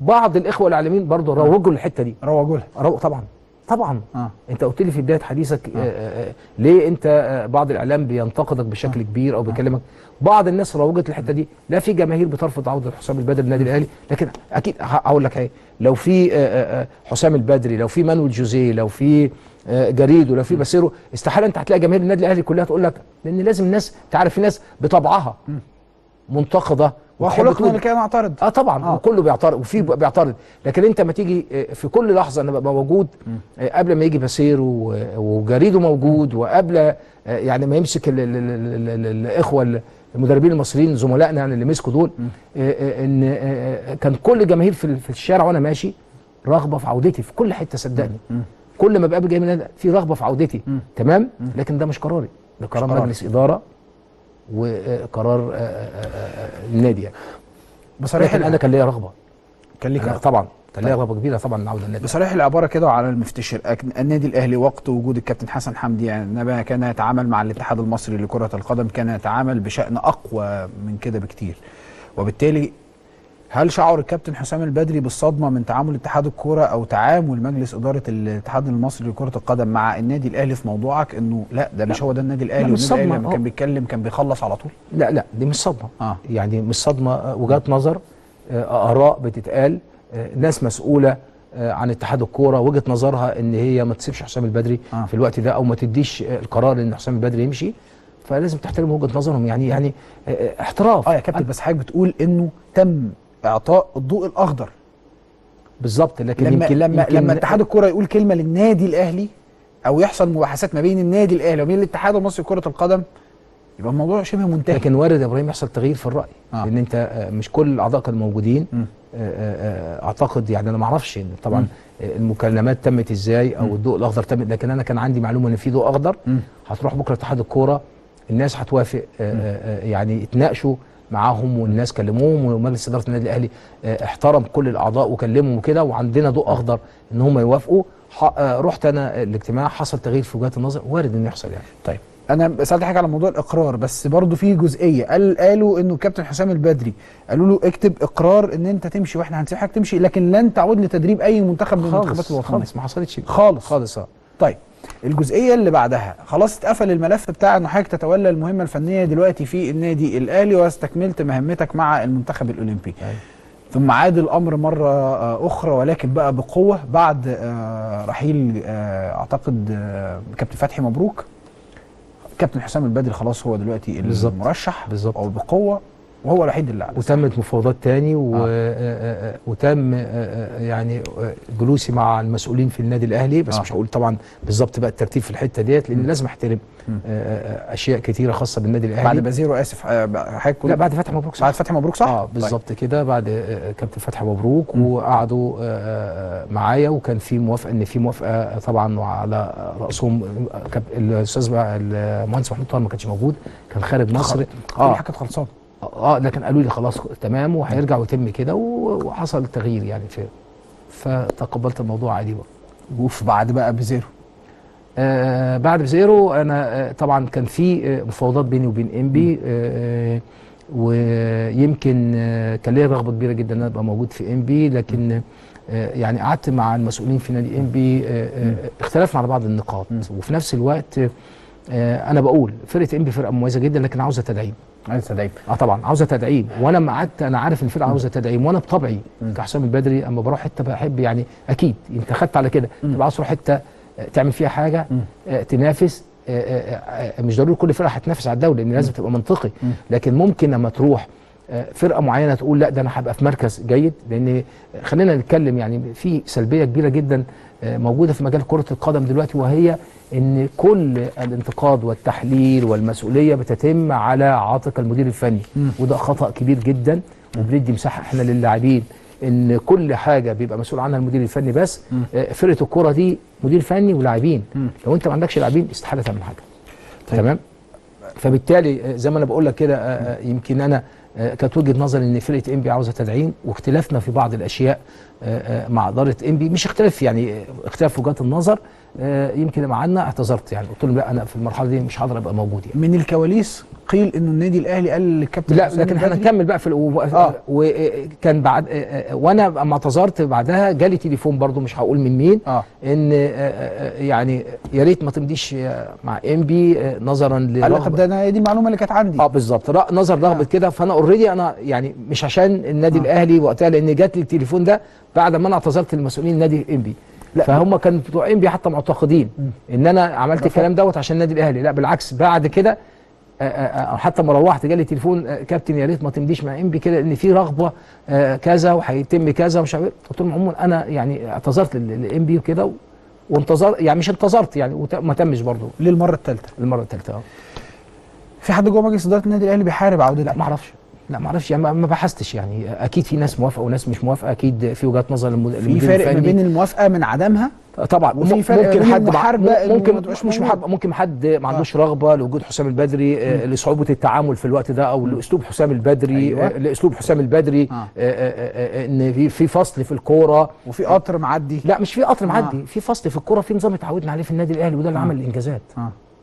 بعض الإخوة الاعلاميين برضه روجوا للحته دي روجوا لها رو طبعا طبعا. آه. أنت قلت لي في بداية حديثك آه. آه ليه أنت آه بعض الإعلام بينتقدك بشكل كبير أو بيكلمك؟ بعض الناس روجت الحتة دي لا في جماهير بترفض عودة حسام البدري للنادي الأهلي لكن أكيد هقول لك إيه لو في آه، آه، آه، حسام البدري لو في مانويل جوزيه لو في آه، جريدو لو في بيسيرو استحالة أنت هتلاقي جماهير النادي الأهلي كلها تقول لك لأن لازم الناس تعرف في ناس بطبعها. منتقدة وخلقنا لكي نعترض آه طبعا آه. وكله بيعترض وفي بيعترض. لكن أنت ما تيجي آه، في كل لحظة أنا ببقى موجود آه، قبل ما يجي باسيرو و- وجريدو موجود وقبل آه، يعني ما يمسك ال ال ال ال ال الإخوة المدربين المصريين زملائنا يعني اللي مسكوا دول إن كان كل جماهير في ال- في الشارع وأنا ماشي رغبة في عودتي في كل حتة صدقني. كل ما بقابل جاي من النادي في رغبة في عودتي. تمام؟ لكن ده مش قراري. ده قرار. مجلس إدارة وقرار آه، آه، آه، النادي يعني. بصريح لكن أنا كان ليا رغبة. كان ليك طبعا كان ليا رغبة كبيرة طبعا نعود النادي. بصريح العبارة كده على المفتشر. النادي الأهلي وقت وجود الكابتن حسن حمدي عندما كان يتعامل مع الاتحاد المصري لكرة القدم كان يتعامل بشأن أقوى من كده بكتير. وبالتالي هل شعر الكابتن حسام البدري بالصدمة من تعامل اتحاد الكورة أو تعامل مجلس إدارة الاتحاد المصري لكرة القدم مع النادي الأهلي في موضوعك إنه لا ده مش هو ده النادي الأهلي مش والنادي الأهلي لما كان بيتكلم كان بيخلص على طول؟ لا لا دي مش صدمة. آه. يعني مش صدمة. آه، وجهات نظر آه، آراء بتتقال آه، ناس مسؤولة آه، عن اتحاد الكورة. وجهة نظرها إن هي ما تسيبش حسام البدري آه. في الوقت ده أو ما تديش آه، القرار إن حسام البدري يمشي. فلازم تحترم وجهة نظرهم. يعني يعني آه، آه، احتراف. آه يا كابتن بس حضرتك بتقول إنه تم إعطاء الضوء الأخضر بالظبط لكن لما يمكن لما يمكن لما اتحاد الكورة يقول كلمة للنادي الأهلي أو يحصل مباحثات ما بين النادي الأهلي وبين الاتحاد المصري لكرة القدم يبقى الموضوع شبه منتهي لكن وارد يا إبراهيم يحصل تغيير في الرأي آه. لأن أنت آه، مش كل الأعضاء كانوا موجودين. آه، آه، أعتقد يعني أنا ما أعرفش طبعا آه، المكالمات تمت إزاي أو الضوء الأخضر تمت لكن أنا كان عندي معلومة إن في ضوء أخضر. هتروح بكرة اتحاد الكورة الناس هتوافق يعني اتناقشوا معاهم والناس كلموهم ومجلس إدارة النادي الأهلي آه، احترم كل الأعضاء وكلمهم وكده وعندنا ضوء أخضر إن هم يوافقوا. آه، رحت أنا الاجتماع حصل تغيير في وجهات النظر وارد إنه يحصل يعني. طيب أنا سألت حاجة على موضوع الإقرار بس برضو في جزئية. قال قالوا إنه الكابتن حسام البدري قالوا له اكتب إقرار إن أنت تمشي وإحنا هنسيب حضرتك تمشي لكن لن تعود لتدريب أي منتخب من المنتخبات الوطنيه خالص ما حصلتش. خالص خالص آه. طيب الجزئية اللي بعدها خلاص اتقفل الملف بتاع انه حضرتك تتولى المهمة الفنية دلوقتي في النادي الأهلي واستكملت مهمتك مع المنتخب الأولمبي أيوة. ثم عاد الأمر مرة آه، أخرى ولكن بقى بقوة بعد آه، رحيل آه، أعتقد كابتن فتحي مبروك كابتن حسام البدري خلاص هو دلوقتي بالظبط. المرشح بالظبط. أو بقوة وهو الوحيد اللي على وتمت مفاوضات تاني و... آه. آه. آه، آه، وتم يعني جلوسي مع المسؤولين في النادي الأهلي. بس آه. مش هقول طبعا بالظبط بقى الترتيب في الحتة ديت لأن لازم أحترم آه، أشياء كتيرة خاصة بالنادي الأهلي. بعد بازيرو آسف حضرتك لا بعد فتحي مبروك صح؟ بعد فتحي مبروك صح؟ آه بالظبط كده. بعد كابتن فتحي مبروك وقعدوا آه، آه، معايا. وكان في موافقة إن في موافقة طبعا وعلى رأسهم الأستاذ المهندس محمود طاهر ما كانش موجود. كان خارج مصر. كل حاجة كانت خلصانة. آه لكن قالوا لي خلاص تمام وهيرجع ويتم كده وحصل تغيير يعني في فتقبلت الموضوع عادي بقى. وفي بعد بقى بيسيرو. آه بعد بيسيرو أنا آه طبعا كان في آه مفاوضات بيني وبين انبي آه آه، ويمكن آه كان ليا رغبة كبيرة جدا إن أنا أبقى موجود في انبي لكن آه يعني قعدت مع المسؤولين في نادي انبي آه آه اختلفنا على بعض النقاط. وفي نفس الوقت آه أنا بقول فرقة انبي فرقة مميزة جدا لكن عاوزة تدعيم. عايز تدعيم. آه طبعا عاوزة تدعيم. وأنا لما قعدت أنا عارف الفرقة عاوزة تدعيم وأنا بطبعي كحسام البدري اما بروح حتة بحب يعني أكيد انت خدت على كده. تبقى عاوز تروح حتة آه، تعمل فيها حاجة آه، تنافس آه، مش ضروري كل فرقة هتنافس على الدوري لأن لازم تبقى منطقي. لكن ممكن لما تروح فرقة معينة تقول لا ده أنا هبقى في مركز جيد لأن خلينا نتكلم يعني في سلبية كبيرة جدا موجودة في مجال كرة القدم دلوقتي وهي إن كل الانتقاد والتحليل والمسؤولية بتتم على عاتق المدير الفني. وده خطأ كبير جدا وبندي مساحة إحنا للاعبين إن كل حاجة بيبقى مسؤول عنها المدير الفني بس آه، فرقة الكرة دي مدير فني ولاعبين. لو أنت ما عندكش لاعبين استحالة تعمل حاجة. طيب. تمام؟ فبالتالي آه، زي ما أنا بقول لك كده آه، يمكن أنا كانت وجهه نظري إن فرقة انبي عاوزة تدعيم واختلافنا في بعض الأشياء آه، آه، مع إدارة انبي مش اختلاف يعني آه، اختلاف وجهات النظر آه، يمكن معانا اعتذرت يعني. قلت لهم لا أنا في المرحلة دي مش هقدر أبقى موجود يعني. من الكواليس قيل انه النادي الأهلي قال للكابتن لا لكن إحنا هنكمل بقى في الأو... آه. وكان بعد آه، آه، وأنا اما اعتذرت بعدها جالي تليفون برضو مش هقول من مين إن آه، آه، يعني يا ريت ما تمضيش آه، مع انبي آه، نظرا قال لك طب ده أنا دي المعلومه اللي كانت عندي. آه بالظبط. نظر رغبة كده. فأنا already أنا يعني مش عشان النادي آه. الأهلي وقتها لأن جات لي التليفون ده بعد ما أنا اعتذرت لمسؤولين نادي انبي لا. فهم كانوا بتوع انبي حتى معتقدين إن أنا عملت الكلام دوت عشان النادي الأهلي. لا بالعكس بعد كده آه، آه، آه، حتى ما روحت جالي تليفون كابتن يا ريت ما تمضيش مع إنبي كده إن في رغبة كذا وهيتم كذا ومش عارف إيه. قلت لهم عموما أنا يعني اعتذرت لإنبي وكده وانتظر يعني مش انتظرت يعني وت- ما تمش برضه. للمرة الثالثة. المره الثالثة آه. في حد جوه مجلس إدارة النادي الأهلي بيحارب عودة لا ما أعرفش. لا ما أعرفش يعني ما- بحثتش يعني أكيد في ناس موافقة وناس مش موافقة أكيد في وجهات نظر في فرق ما. بين الموافقة من عدمها طبعا وفي فرق ممكن حد إنه ممكن مش موجود. محاربة ممكن حد ما عندوش رغبة لوجود حسام البدري آه، لصعوبة التعامل في الوقت ده أو لأسلوب حسام البدري أيوة. آه، لأسلوب حسام البدري آه. آه، آه، آه، آه، إن في في فصل في الكورة وفي قطر معدي لا مش في قطر آه. معدي في فصل في الكورة في نظام اتعودنا عليه في النادي الأهلي وده اللي آه. عمل الإنجازات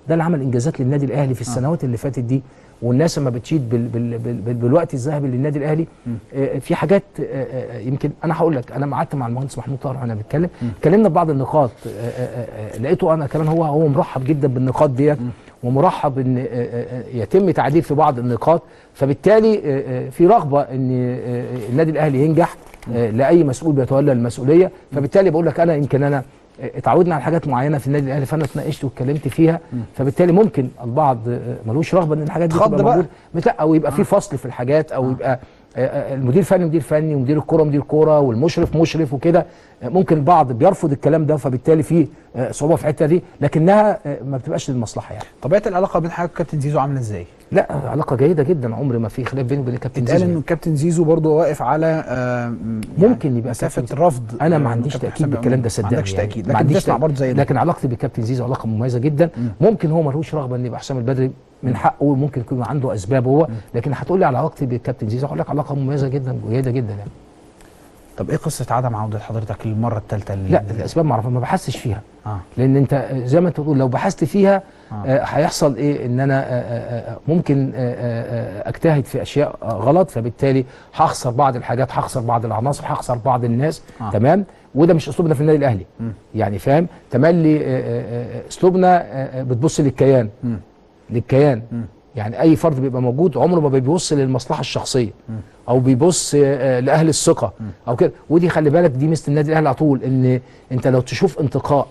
ده اللي عمل انجازات للنادي الاهلي في السنوات اللي فاتت دي والناس لما بتشيد بال بال بال بال بالوقت الذهبي للنادي الاهلي آه في حاجات آه آه يمكن أنا هقول لك أنا قعدت مع المهندس محمود طاهر وأنا بنتكلم اتكلمنا ببعض النقاط آه آه آه لقيته أنا كمان هو هو مرحب جدا بالنقاط ديت ومرحب ان آه آه آه يتم تعديل في بعض النقاط فبالتالي آه آه في رغبه ان آه آه النادي الاهلي ينجح آه لاي مسؤول بيتولى المسؤوليه فبالتالي بقول لك أنا يمكن أنا اتعودنا على حاجات معينة في النادي الأهلي فأنا اتناقشت واتكلمت فيها فبالتالي ممكن البعض آه، ملوش رغبة إن الحاجات دي تبقى بقى. موجودة. لا أو يبقى في فصل في الحاجات أو يبقى آه، آه، المدير فني مدير فني ومدير الكورة مدير كورة والمشرف مشرف وكده آه، ممكن البعض بيرفض الكلام ده فبالتالي في آه، صعوبة في الحتة دي لكنها آه، ما بتبقاش للمصلحة يعني. طبيعة العلاقة بين حضرتك وكابتن زيزو عاملة إزاي؟ لا علاقة جيدة جدا عمر ما في خلاف بيني وبين الكابتن اتقال زيزو. انه الكابتن زيزو برضه واقف على آه يعني ممكن يبقى مسافة كابتن- رفض أنا آه، ما عنديش تأكيد بالكلام ده ما صدقني عندكش يعني. تأكيد ما لكن عنديش. برضه زي ده لكن علاقتي بالكابتن زيزو علاقة مميزة جدا. ممكن هو ملوش رغبة ان يبقى حسام البدري. من حقه ممكن يكون عنده اسباب هو لكن هتقول لي على علاقتي بالكابتن زيزو هقول لك علاقة مميزة جدا وجيده جدا يعني. طب إيه قصة عدم عودة حضرتك للمرة الثالثه لا الأسباب ما اعرفها ما بحسش فيها. آه. لأن أنت زي ما أنت بتقول لو بحثت فيها آه. آه، هيحصل إيه؟ إن أنا آه، آه، آه، ممكن آه، آه، آه، أجتهد في أشياء آه، غلط فبالتالي هخسر بعض الحاجات هخسر بعض العناصر هخسر بعض الناس. آه. تمام؟ وده مش أسلوبنا في النادي الأهلي. يعني فاهم؟ تملي آه، آه، آه، أسلوبنا آه، آه، بتبص للكيان. مم. للكيان. يعني أي فرد بيبقى موجود عمره ما بيبص للمصلحة الشخصية. أو بيبص آه، لأهل الثقة. أو كده. ودي خلي بالك دي ميزه النادي الأهلي على طول إن أنت لو تشوف انتقاء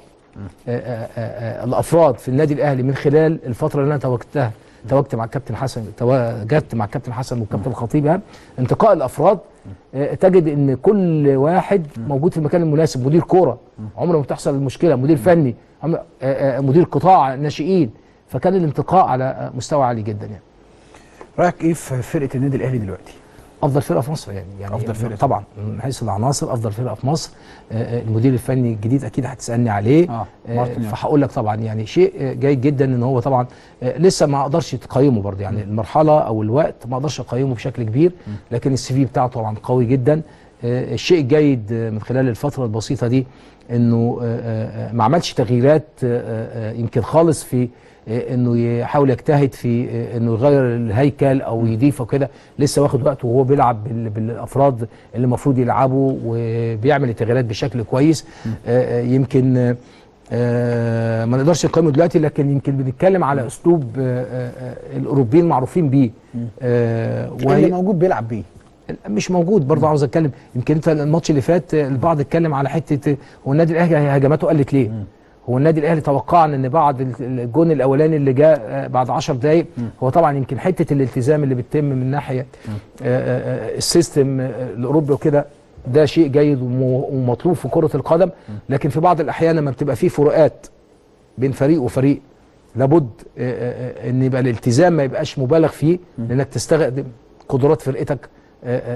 آه، آه، آه، الأفراد في النادي الأهلي من خلال الفترة اللي أنا تواجدتها تواجدت مع الكابتن حسن تواجدت مع الكابتن حسن والكابتن الخطيب يعني انتقاء الأفراد آه، تجد إن كل واحد موجود في المكان المناسب. مدير كورة. عمره ما بتحصل المشكلة. مدير فني. آه، آه، مدير قطاع ناشئين. فكان الانتقاء على آه، مستوى عالي جدا يعني. رأيك إيه في فرقة النادي الأهلي دلوقتي؟ أفضل فرقة في مصر يعني يعني أفضل فرقة. طبعا من حيث العناصر أفضل فرقة في مصر. آه، آه، المدير الفني الجديد أكيد هتسألني عليه. آه، يارد. فهقول لك طبعا يعني شيء آه، جيد جدا إن هو طبعا آه، لسه ما أقدرش تقيمه برضه يعني. المرحلة أو الوقت ما أقدرش اقيمه بشكل كبير لكن السي في بتاعه طبعا قوي جدا. آه، الشيء الجيد آه، من خلال الفترة البسيطة دي إنه آه، آه، آه، ما عملش تغييرات آه، آه، آه، يمكن خالص في آه، إنه يحاول يجتهد في آه، إنه يغير الهيكل أو يضيف وكده لسه واخد وقته وهو بيلعب بال- بالافراد اللي المفروض يلعبوا وبيعمل التغييرات بشكل كويس. آه، آه، يمكن آه، ما نقدرش نقيمه دلوقتي لكن يمكن بنتكلم على أسلوب الأوروبيين معروفين بيه. آه اللي موجود بيلعب بيه؟ مش موجود. برضه عاوز أتكلم. يمكن أنت الماتش اللي فات البعض اتكلم على حتة آه، هو النادي الأهلي هجماته قلت ليه؟ هو النادي الأهلي توقعنا إن بعد ال- الجون الأولاني اللي جاء آه، بعد 10 دقائق هو طبعا يمكن حتة الالتزام اللي بتتم من ناحية آه، آه، السيستم الأوروبي وكده ده شيء جيد وم- ومطلوب في كرة القدم. لكن في بعض الأحيان لما بتبقى فيه فروقات بين فريق وفريق لابد إن يبقى الالتزام ما يبقاش مبالغ فيه لأنك تستخدم قدرات فرقتك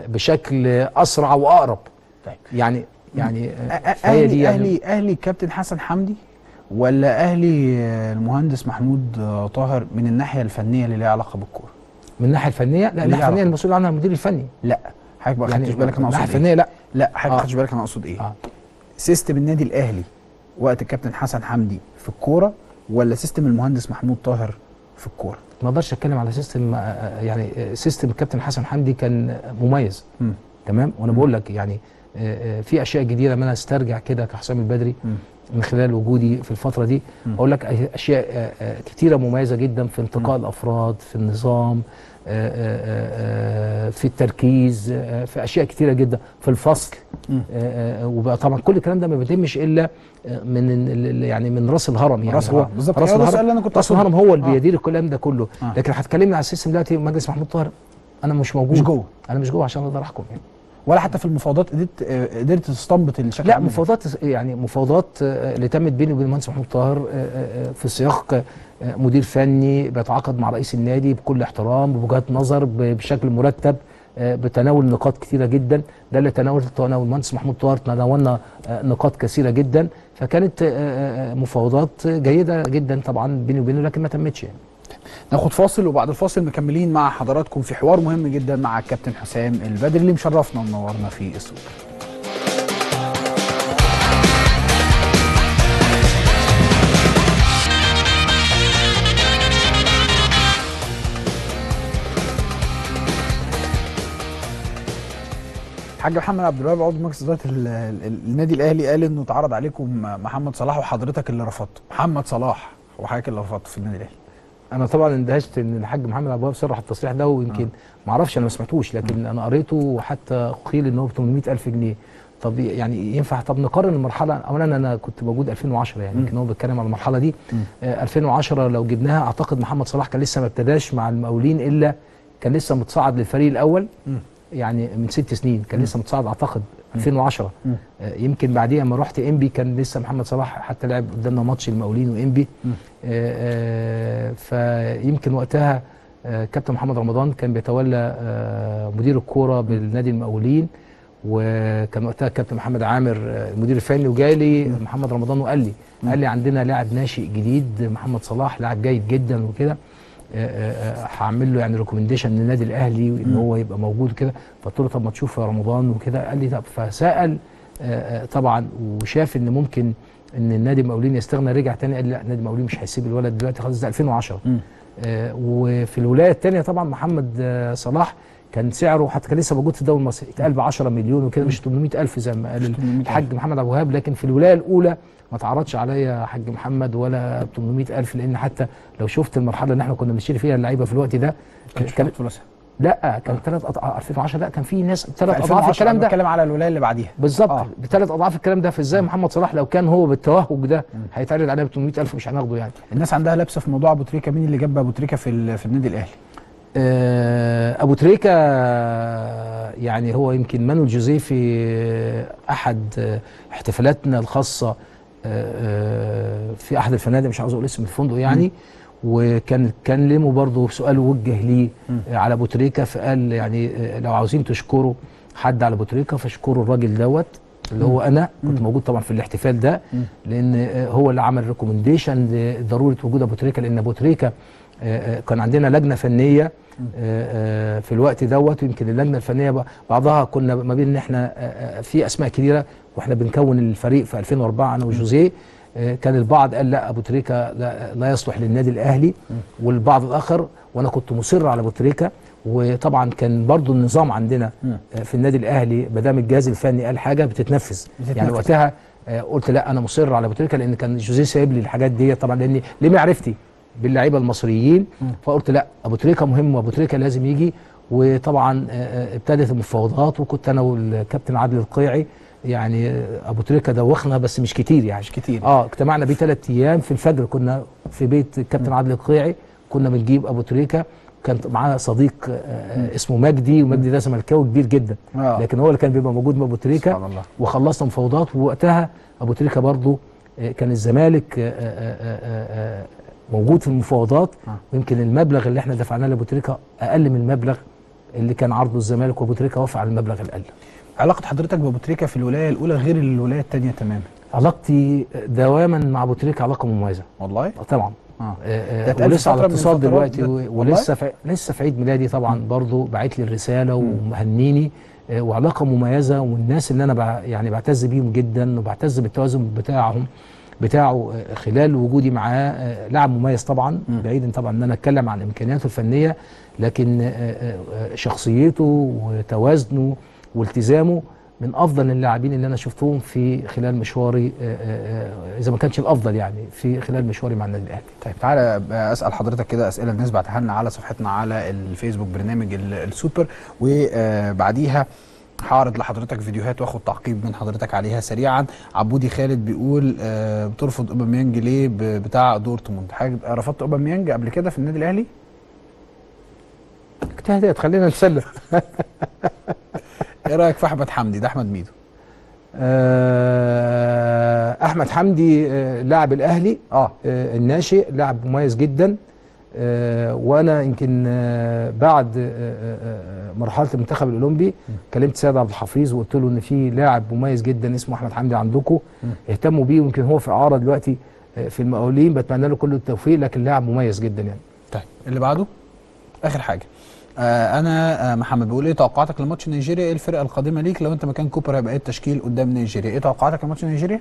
بشكل أسرع وأقرب. طيب. يعني يعني أ- فهي أهلي دي يعني. أهلي أهلي الكابتن حسن حمدي ولا أهلي آه، المهندس محمود آه، طاهر من الناحية الفنية اللي ليها علاقة بالكورة. من الناحية الفنية؟ لا الناحية الفنية؟ المسؤول عنها المدير الفني. لا حضرتك ما خدتش بالك أنا أقصد إيه؟ الفنيه لا. لا حضرتك ما آه. خدتش بالك أنا أقصد إيه؟ آه. system النادي الأهلي وقت الكابتن حسن حمدي في الكورة ولا system المهندس محمود طاهر في الكورة؟ ما أقدرش أتكلم على system يعني system الكابتن حسن حمدي كان مميز. مم. تمام؟ وأنا بقول لك يعني في أشياء جديدة ما أنا أسترجع كده كحسام البدري. مم. من خلال وجودي في الفترة دي أقول لك أشياء آه، آه، كتيرة مميزة جدا في انتقاء الأفراد في النظام آه، في التركيز في أشياء كتيرة جدا في الفصل وبقى طبعا كل الكلام ده ما بيتمش إلا من يعني من راس الهرم يعني راس هو الهرم. بالظبط. راس الهرم راس. الهرم هو اللي. بيدير الكلام ده كله. لكن هتكلمني على السيستم دلوقتي مجلس محمود طاهر أنا مش موجود مش جوه. أنا مش جوه عشان أقدر أحكم يعني ولا حتى في المفاوضات قدرت قدرت تستنبط الشكل لا؟ مفاوضات يعني مفاوضات آه، اللي تمت بيني وبين المهندس محمود طاهر آه، آه، في سياق مدير فني بيتعاقد مع رئيس النادي بكل احترام بوجهات نظر بشكل مرتب بتناول نقاط كثيرة جدا. ده اللي تناولته أنا والمهندس محمود طاهر تناولنا نقاط كثيرة جدا. فكانت مفاوضات جيدة جدا طبعا بيني وبينه لكن ما تمتش يعني. ناخد فاصل وبعد الفاصل مكملين مع حضراتكم في حوار مهم جدا مع الكابتن حسام البدري اللي مشرفنا ومنورنا في السوق. الحاج محمد عبد الوهاب عضو مجلس إدارة ال- ال- النادي الأهلي قال إنه اتعرض عليكم محمد صلاح وحضرتك اللي رفضته. محمد صلاح وحضرتك اللي رفضته في النادي الأهلي. أنا طبعا اندهشت إن الحاج محمد عبد الوهاب صرح التصريح ده ويمكن ما أعرفش أنا ما سمعتوش لكن أنا قريته وحتى قيل إن هو ب 800000 جنيه. طب يعني ينفع؟ طب نقارن المرحلة. اولا أنا كنت موجود 2010 يعني يمكن هو بيتكلم على المرحلة دي. آه 2010 لو جبناها أعتقد محمد صلاح كان لسه ما ابتداش مع المقاولين إلا كان لسه متصعد للفريق الأول. يعني من ست سنين كان لسه متصعد أعتقد. 2010 آه يمكن بعديها لما رحت إنبي كان لسه محمد صلاح حتى لعب قدامنا ماتش المقاولين وإنبي. آه آه فيمكن وقتها كابتن محمد رمضان كان بيتولى مدير الكورة بالنادي المقاولين وكان وقتها كابتن محمد عامر المدير الفني وجالي محمد رمضان وقال لي قال لي عندنا لاعب ناشئ جديد محمد صلاح لاعب جيد جدا وكده. هعمل له يعني ريكومنديشن للنادي الأهلي إن هو يبقى موجود وكده. فقلت له طب ما تشوف يا رمضان وكده. قال لي طب. فسأل آه، آه، طبعا وشاف إن ممكن إن النادي المقاولين يستغنى رجع تاني قال لا النادي المقاولين مش هيسيب الولد دلوقتي خلاص ده 2010 آه، وفي الولاية الثانية طبعا محمد صلاح كان سعره حتى كان لسه موجود في الدوري المصري اتقال ب 10 مليون وكده مش 800 ألف زي ما قال 800,000. الحاج محمد أبو وهاب لكن في الولاية الأولى ما تعرضش عليا حاج محمد ولا ب 800 ألف لأن حتى لو شفت المرحلة اللي إحنا كنا بنشتري فيها اللعيبة في الوقت ده كان فلوسها. لا كان ثلاث اضعاف 2010 لا كان في ناس ثلاث أضعاف الكلام ده. بتكلم على الولاية اللي بعديها. بالظبط آه. بثلاث أضعاف الكلام ده فإزاي محمد صلاح لو كان هو بالتوهج ده هيتعرض عليه ب 800000 مش هناخده يعني. الناس عندها لبسه في موضوع أبو تريكة مين اللي جاب أبو تريكة في في النادي الأهلي؟ أبو تريكة يعني هو يمكن مانويل جوزيه في أحد آه، احتفالاتنا الخاصة آه، آه، في أحد الفنادق مش عاوز أقول اسم الفندق يعني وكان كان ليمو برضه سؤال وجه ليه آه، على أبو تريكة فقال يعني آه، لو عاوزين تشكروا حد على أبو تريكة فاشكروا الراجل دوت اللي هو أنا كنت موجود طبعا في الاحتفال ده لأن آه، هو اللي عمل recommendation لضرورة وجود أبو تريكة لأن أبو تريكة آه، آه، كان عندنا لجنة فنية آه، آه، في الوقت دوت ويمكن اللجنة الفنية بعضها كنا ما بين إن إحنا آه، آه، في أسماء كثيره وإحنا بنكون الفريق في 2004 أنا وجوزيه. آه، كان البعض قال لا أبو تريكة لا, لا يصلح للنادي الأهلي والبعض الآخر وأنا كنت مصر على أبو تريكة. وطبعا كان برضو النظام عندنا آه، في النادي الأهلي ما دام الجهاز الفني قال حاجة بتتنفذ. بتتنفذ. يعني وقتها آه، آه، قلت لا أنا مصر على أبو تريكة لأن كان جوزيه سايب لي الحاجات دي طبعا لأن لمعرفتي باللعيبة المصريين. فقلت لا أبو تريكة مهم وأبو تريكة لازم يجي. وطبعا آه، آه، ابتدت المفاوضات وكنت أنا والكابتن عادل القيعي. يعني آه، أبو تريكة دوخنا بس مش كتير يعني. مش كتير. آه اجتمعنا بيه ثلاث أيام. في الفجر كنا في بيت الكابتن عادل القيعي. كنا بنجيب أبو تريكة. كان معاه صديق اسمه مجدي ومجدي ده زملكاوي كبير جدا. لكن هو اللي كان بيبقى موجود مع أبو تريكة. وخلصنا مفاوضات. ووقتها أبو تريكة برضو آه، كان الزمالك موجود في المفاوضات آه. ويمكن المبلغ اللي إحنا دفعناه لأبو تريكة أقل من المبلغ اللي كان عرضه الزمالك وأبو تريكة وافق على المبلغ الأقل. علاقة حضرتك بأبو تريكة في الولاية الأولى غير الولاية الثانية تماما؟ علاقتي دواما مع أبو تريكة علاقة مميزة. والله؟ آه، طبعا. آه. آه، ده آه، في ولسه على اتصال دلوقتي؟ ولسه في لسه في عيد ميلادي طبعا برضو بعت لي الرسالة ومهنيني آه، وعلاقة مميزة والناس اللي أنا بع يعني بعتز بيهم جدا وبعتز بالتوازن بتاعهم. بتاعه خلال وجودي معاه لاعب مميز طبعا بعيدا طبعا إن أنا أتكلم عن إمكانياته الفنية لكن آه، آه، آه، شخصيته وتوازنه والتزامه من أفضل اللاعبين اللي أنا شفتهم في خلال مشواري إذا ما كانش الأفضل يعني في خلال مشواري مع النادي الأهلي. طيب تعالى أسأل حضرتك كده أسئلة الناس بعتها لنا على صفحتنا على الفيسبوك برنامج ال- السوبر وبعديها هعرض لحضرتك فيديوهات واخد تعقيب من حضرتك عليها سريعا. عبودي خالد بيقول آه، بترفض أوباميانج ليه بتاع دورتموند؟ حاجة رفضت أوباميانج قبل كده في النادي الأهلي؟ اجتهادات خلينا نسلم. إيه رأيك في أحمد حمدي؟ ده أحمد ميدو. آه، أحمد حمدي آه، لاعب الأهلي. آه الناشئ لاعب مميز جدا. وأنا يمكن آه، بعد آه، آه، آه، مرحلة المنتخب الأولمبي كلمت سيد عبد الحفيظ وقلت له إن في لاعب مميز جدا اسمه أحمد حمدي عندكم. اهتموا بيه ويمكن هو في إعارة دلوقتي آه، في المقاولين. بتمنى له كل التوفيق لكن لاعب مميز جدا يعني. طيب اللي بعده؟ آخر حاجة. آه أنا آه محمد بيقول إيه توقعاتك لماتش نيجيريا؟ إيه الفرقة القادمه ليك؟ لو أنت مكان كوبر هيبقى إيه التشكيل قدام نيجيريا؟ إيه توقعاتك لماتش نيجيريا؟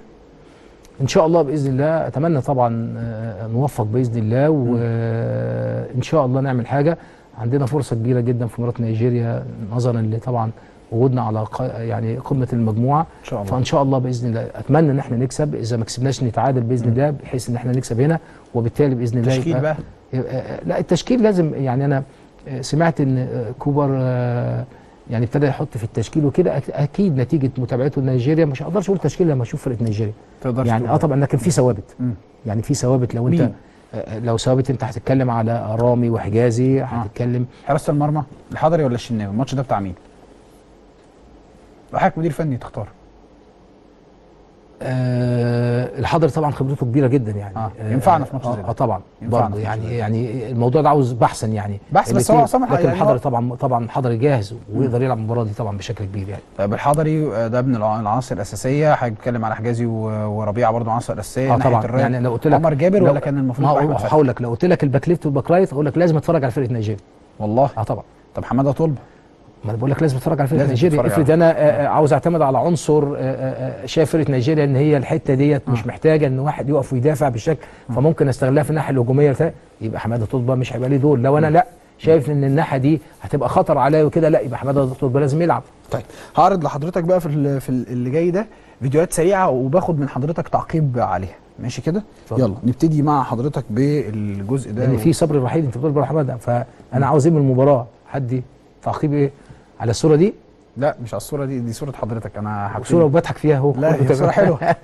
إن شاء الله بإذن الله أتمنى طبعا آه، نوفق بإذن الله وان شاء الله نعمل حاجة. عندنا فرصة كبيرة جدا في مباراه نيجيريا نظرا لطبعا وجودنا على ق- يعني قمة المجموعة. إن شاء الله. فإن شاء الله بإذن الله أتمنى إن إحنا نكسب. إذا ما كسبناش نتعادل بإذن الله بحيث إن إحنا نكسب هنا وبالتالي بإذن الله تشكيل يبقى- بقى؟ يبقى- لا التشكيل لازم يعني أنا آه، سمعت إن آه، كوبر آه، يعني ابتدى يحط في التشكيل وكده أكيد نتيجة متابعته لنيجيريا مش هقدرش أقول تشكيل لما أشوف فرقة نيجيريا يعني. آه طبعا لكن في ثوابت. يعني في ثوابت لو أنت مين؟ آه، لو ثوابت أنت هتتكلم على رامي وحجازي هتتكلم حراسه المرمى الحضري ولا الشناوي الماتش ده بتاع مين حضرتك مدير فني تختار آه الحضري طبعا خبرته كبيرة جدا يعني آه، ينفعنا في ماتش آه, زي ده. آه طبعا برضه يعني. يعني الموضوع ده عاوز بحثا يعني بحث، بس هو. عصام لكن يعني الحضري طبعا طبعا الحضري جاهز ويقدر يلعب المباراة دي طبعا بشكل كبير يعني طيب الحضري آه، ده من الع- العناصر الأساسية هنتكلم على حجازي وربيعة برضه عناصر أساسية ناحية طبعا. يعني لو قلت لك عمر جابر ولا كان المفروض؟ هقول لك لو قلت لك ال back left وال back right أقول لك لازم أتفرج على فرقة نيجيريا والله آه طبعا طب حمادة طلبة ما أنا بقول لك لازم اتفرج على فرقه نيجيريا افرض أنا آه، آه، عاوز اعتمد على عنصر آه، شايف فرقة نيجيريا إن هي الحتة ديت مش محتاجة إن واحد يقف ويدافع بشكل فممكن أستغلها في الناحية الهجومية يبقى حمادة طلبه مش هيبقى ليه دور. لو أنا لأ شايف إن الناحية دي هتبقى خطر عليا وكده لأ يبقى حمادة طلبه لازم يلعب. طيب هعرض لحضرتك بقى في في ال- اللي جاي ده فيديوهات سريعة وباخد من حضرتك تعقيب عليها. ماشي كده. يلا نبتدي مع حضرتك بالجزء ده. لأن في صبري رحيل أنت بتقول حماده فأنا عاوز إيه من المباراة حد تعقيب إيه؟ على الصورة دي؟ لا مش على الصورة دي دي صورة حضرتك. أنا. صورة وبضحك فيها اهو لا هي صورة حلوة.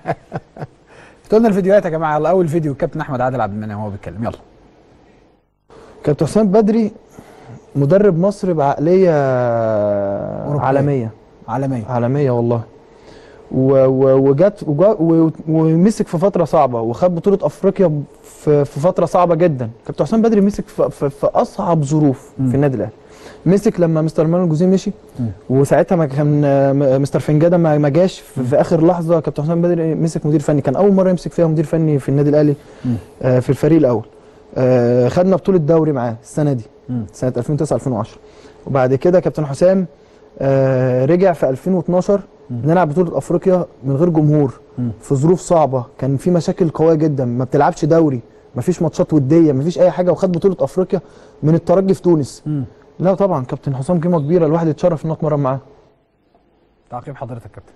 قلنا الفيديوهات يا جماعة. يلا اول فيديو الكابتن أحمد عادل عبد المنعم وهو بيتكلم. يلا. كابتن حسام بدري مدرب مصر بعقلية أوروبية. عالمية. عالمية. عالمية والله. و- و- وجت ومسك في فترة صعبة وخد بطولة أفريقيا في في فترة صعبة جدا. كابتن حسام بدري مسك في, في, في أصعب ظروف في النادي الأهلي. مسك لما مستر مانويل جوزيه مشي وساعتها ما كان آه، م- مستر فنجاده ما جاش. في, في آخر لحظة كابتن حسام بدري مسك مدير فني كان أول مرة يمسك فيها مدير فني في النادي الأهلي آه في الفريق الأول. آه خدنا بطولة دوري معاه السنة دي. سنة 2009 2010 وبعد كده كابتن حسام آه رجع في 2012 بنلعب بطولة أفريقيا من غير جمهور مم. في ظروف صعبة. كان في مشاكل قوية جدا ما بتلعبش دوري ما فيش ماتشات ودية ما فيش أي حاجة وخد بطولة أفريقيا من الترجي في تونس. لا طبعا كابتن حسام قيمه كبيره الواحد يتشرف إنه اتمرن معاه. تعقيب حضرتك كابتن.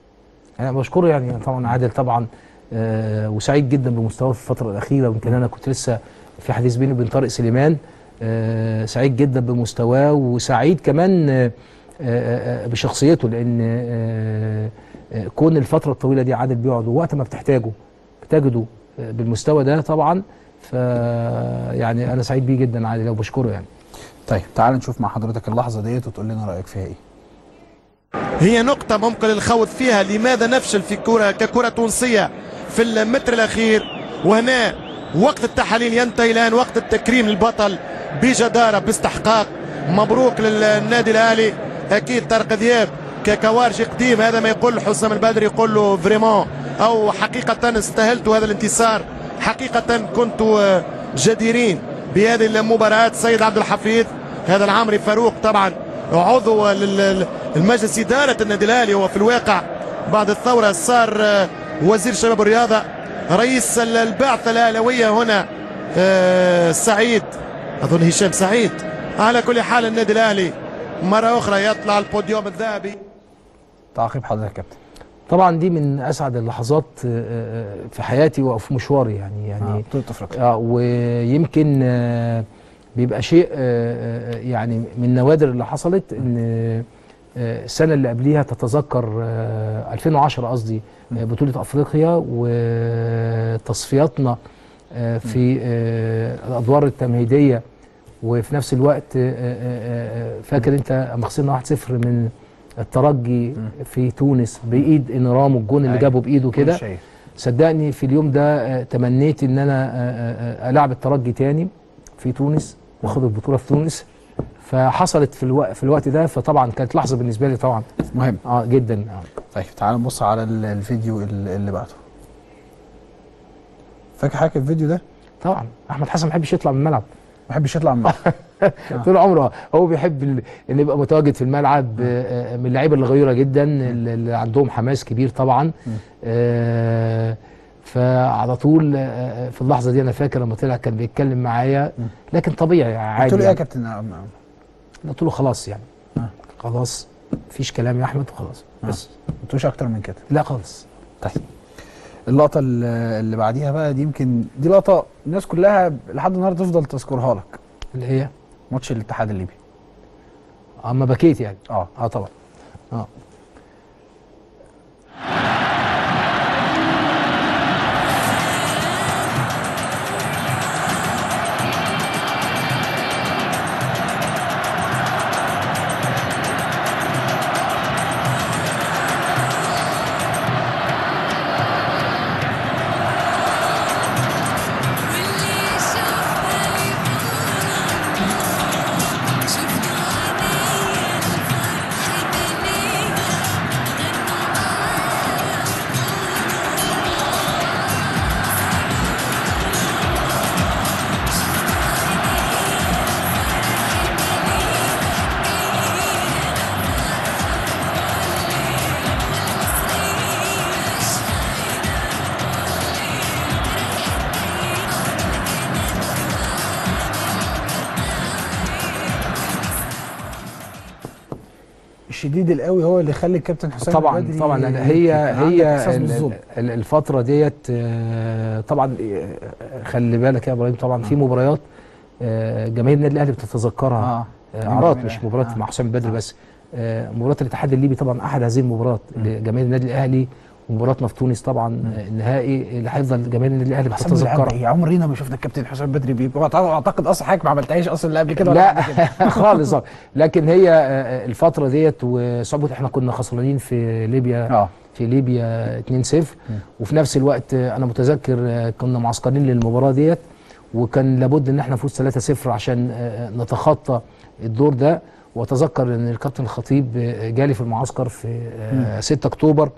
أنا بشكره يعني طبعا عادل طبعا آه وسعيد جدا بمستواه في الفترة الأخيرة. يمكن أنا كنت لسه في حديث بيني وبين طارق سليمان آه سعيد جدا بمستواه. وسعيد كمان آه آه آه، بشخصيته لأن آه آه كون الفترة الطويلة دي عادل بيقعد ووقت ما بتحتاجه بتجده آه، بالمستوى ده طبعا. ف يعني أنا سعيد بيه جدا عادل وبشكره يعني. طيب تعال نشوف مع حضرتك اللحظة ديت وتقول لنا رأيك فيها إيه. هي نقطة ممكن الخوض فيها لماذا نفشل في كرة ككرة تونسية في المتر الأخير؟ وهنا وقت التحاليل ينتهي الآن وقت التكريم للبطل بجدارة باستحقاق. مبروك للنادي الأهلي. أكيد طارق ذياب ككوارجي قديم هذا ما يقول حسام البدري يقول له vraiment أو حقيقة استاهلت هذا الانتصار حقيقة كنت جديرين بهذه المباراة. سيد عبد الحفيظ هذا العمري فاروق طبعا عضو المجلس إدارة النادي الأهلي هو في الواقع بعد الثورة صار آه، وزير الشباب والرياضة رئيس ال- البعثة الأهلوية هنا آه، سعيد أظن هشام سعيد. على كل حال النادي الأهلي مرة أخرى يطلع البوديوم الذهبي. تعقيب حضرتك يا كابتن. طبعا دي من أسعد اللحظات آه، في حياتي وفي مشواري يعني يعني بطوله افريقيا آه ويمكن آه، بيبقى شيء آه، آه، يعني من النوادر اللي حصلت إن آه، السنة اللي قبليها تتذكر آه، 2010 قصدي بطولة أفريقيا وتصفياتنا في الأدوار التمهيدية وفي نفس الوقت فاكر أنت اما خسرنا 1-0 من الترجي في تونس بإيد انرامو الجون اللي أيوة. جابه بإيده كده. صدقني في اليوم ده تمنيت إن أنا ألعب الترجي تاني في تونس واخد البطولة في تونس. فحصلت في الوقت في الوقت ده فطبعا كانت لحظة بالنسبة لي طبعا. مهم. آه جدا. آه. طيب تعال نبص على ال- الفيديو ال- اللي بعده. فاكر حضرتك الفيديو ده؟ طبعا. أحمد حسن ما بيحبش يطلع من الملعب. ما بحبش يطلع من طول عمره هو بيحب ال- إن يبقى متواجد في الملعب آه، آه، من اللعيبة الغيورة جدا اللي عندهم حماس كبير طبعا. آه، فعلى طول آه، آه، في اللحظة دي أنا فاكر لما طلع كان بيتكلم معايا. لكن طبيعي عادي قلت له إيه يا يعني. كابتن؟ آه، قلت له خلاص يعني. خلاص مفيش كلام يا أحمد وخلاص بس. ما قلتوش أكتر من كده؟ لا خالص. طيب. اللقطة ال- اللي بعديها بقى دي يمكن دي لقطة الناس كلها لحد النهارده تفضل تذكرها لك. اللي هي؟ ماتش الاتحاد الليبي. أما بكيت يعني. آه. آه طبعا. آه. الشديد القوي هو اللي يخلي الكابتن حسام طبعا البدري طبعا. هي هي الفترة ديت آه، طبعا آه، خلي بالك يا إبراهيم طبعا في مباريات آه، جماهير النادي الأهلي بتتذكرها. آه. آه، النادي مش. مباراة آه. مع حسام بدري بس آه، مباراة الاتحاد الليبي طبعا أحد هذه المباريات جماهير النادي الأهلي. ومباراتنا في تونس طبعا آه، النهائي اللي هيفضل جماهير الاهلي بتتذكرها إيه عمرنا ما شفنا الكابتن حسام بدري بيبقى أعتقد أصلا حضرتك ما عملتهاش أصلا لا قبل كده. لا خالص. آه. لكن هي آه، الفترة ديت وصعوبة إحنا كنا خسرانين في ليبيا آه. في ليبيا 2-0 وفي نفس الوقت آه، أنا متذكر آه، كنا معسكرين للمباراة ديت. وكان لابد إن إحنا نفوز 3-0 عشان آه، نتخطى الدور ده. وأتذكر إن الكابتن الخطيب آه، جالي في المعسكر في آه، 6 أكتوبر.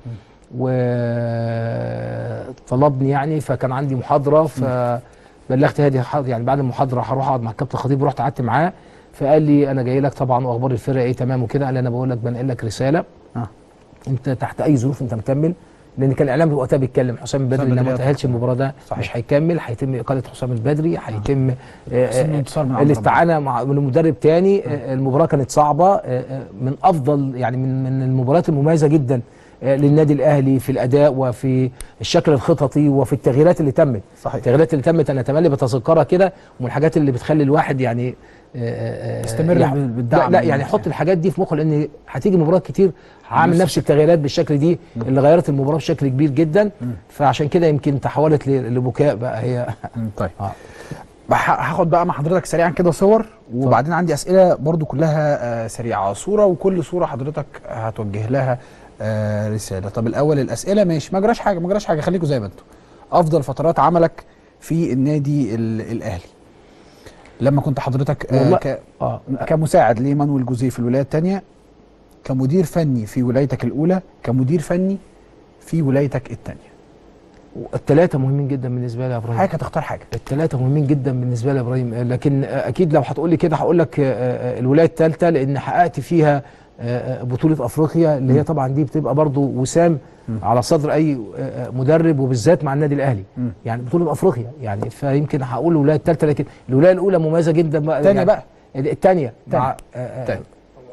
وطلبني يعني فكان عندي محاضرة فبلغت هذه يعني بعد المحاضرة هروح أقعد مع الكابتن الخطيب ورحت قعدت معاه فقال لي أنا جاي لك طبعا وأخبار الفرقة إيه تمام وكده قال لي أنا بقول لك بنقل لك رسالة. آه. أنت تحت أي ظروف أنت مكمل لأن كان الإعلام وقتها بيتكلم حسام البدري لما. تأهلش المباراة ده صحيح. مش هيكمل هيتم إقالة حسام البدري هيتم آه، إنه آه، من عند الاستعانة مع من مدرب تاني. آه، المباراة كانت صعبة آه، آه، من أفضل يعني من من المباريات المميزة جدا. آه، للنادي الأهلي في الأداء وفي الشكل الخططي وفي التغييرات اللي تمت. صحيح. التغييرات اللي تمت أنا تملي بتذكرها كده ومن الحاجات اللي بتخلي الواحد يعني آه، آه، يستمر يعني- بال- بالدعم لا, يعني والنصيحة. حط الحاجات دي في مخه لأن هتيجي مباريات كتير. هعمل نفس التغييرات بالشكل دي اللي غيرت المباراة بشكل كبير جدا. فعشان كده يمكن تحولت لبكاء بقى هي طيب. آه. هاخد بقى مع حضرتك سريعا كده صور وبعدين عندي أسئلة برضو كلها آه، سريعة. صورة وكل صورة حضرتك هتوجه لها آه، رسالة. طب الأول الأسئلة ماشي. ما جراش حاجة ما جراش حاجة. خليكم زي ما أنتم أفضل فترات عملك في النادي ال- الأهلي. لما كنت حضرتك آه ك... آه كمساعد لمانويل جوزيه في الولايه الثانية كمدير فني في ولايتك الأولى كمدير فني في ولايتك الثانية الثلاثه مهمين جدا بالنسبة لي يا إبراهيم. حضرتك هتختار حاجة. الثلاثة مهمين جدا بالنسبة لي يا إبراهيم. لكن أكيد لو هتقول لي كده هقول لك آه، آه، الولاية الثالثة لأن حققت فيها آه، آه، بطولة أفريقيا اللي هي طبعا دي بتبقى برضو وسام على صدر أي آه، آه، مدرب وبالذات مع النادي الأهلي مم. يعني بطولة أفريقيا يعني فيمكن هقول الولاية الثالثة لكن الولاية الأولى مميزة جدا بقى التانية يعني بقى. الثانية. مع آه، آه،.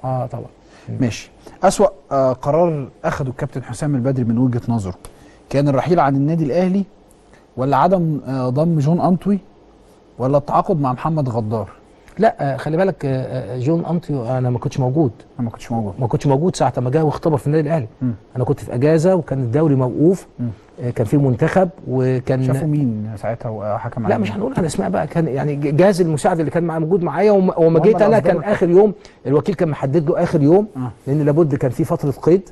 آه طبعا ماشي أسوأ آه قرار أخده الكابتن حسام البدري من وجهة نظره كان الرحيل عن النادي الأهلي ولا عدم آه ضم جون أنطوي ولا التعاقد مع محمد غدار لا خلي بالك آه، آه، جون انتيو أنا ما كنتش موجود أنا ما كنتش موجود ما كنتش موجود ساعة ما جه واختبر في النادي الأهلي. أنا كنت في أجازة وكان الدوري موقوف. آه، كان في منتخب وكان شافوا مين ساعتها وحكم لا؟ مش هنقول على اسماء بقى كان يعني جهاز المساعد اللي كان موجود معايا وما جيت أنا كان. آخر يوم الوكيل كان محدد له آخر يوم آه. لأن لابد كان في فترة قيد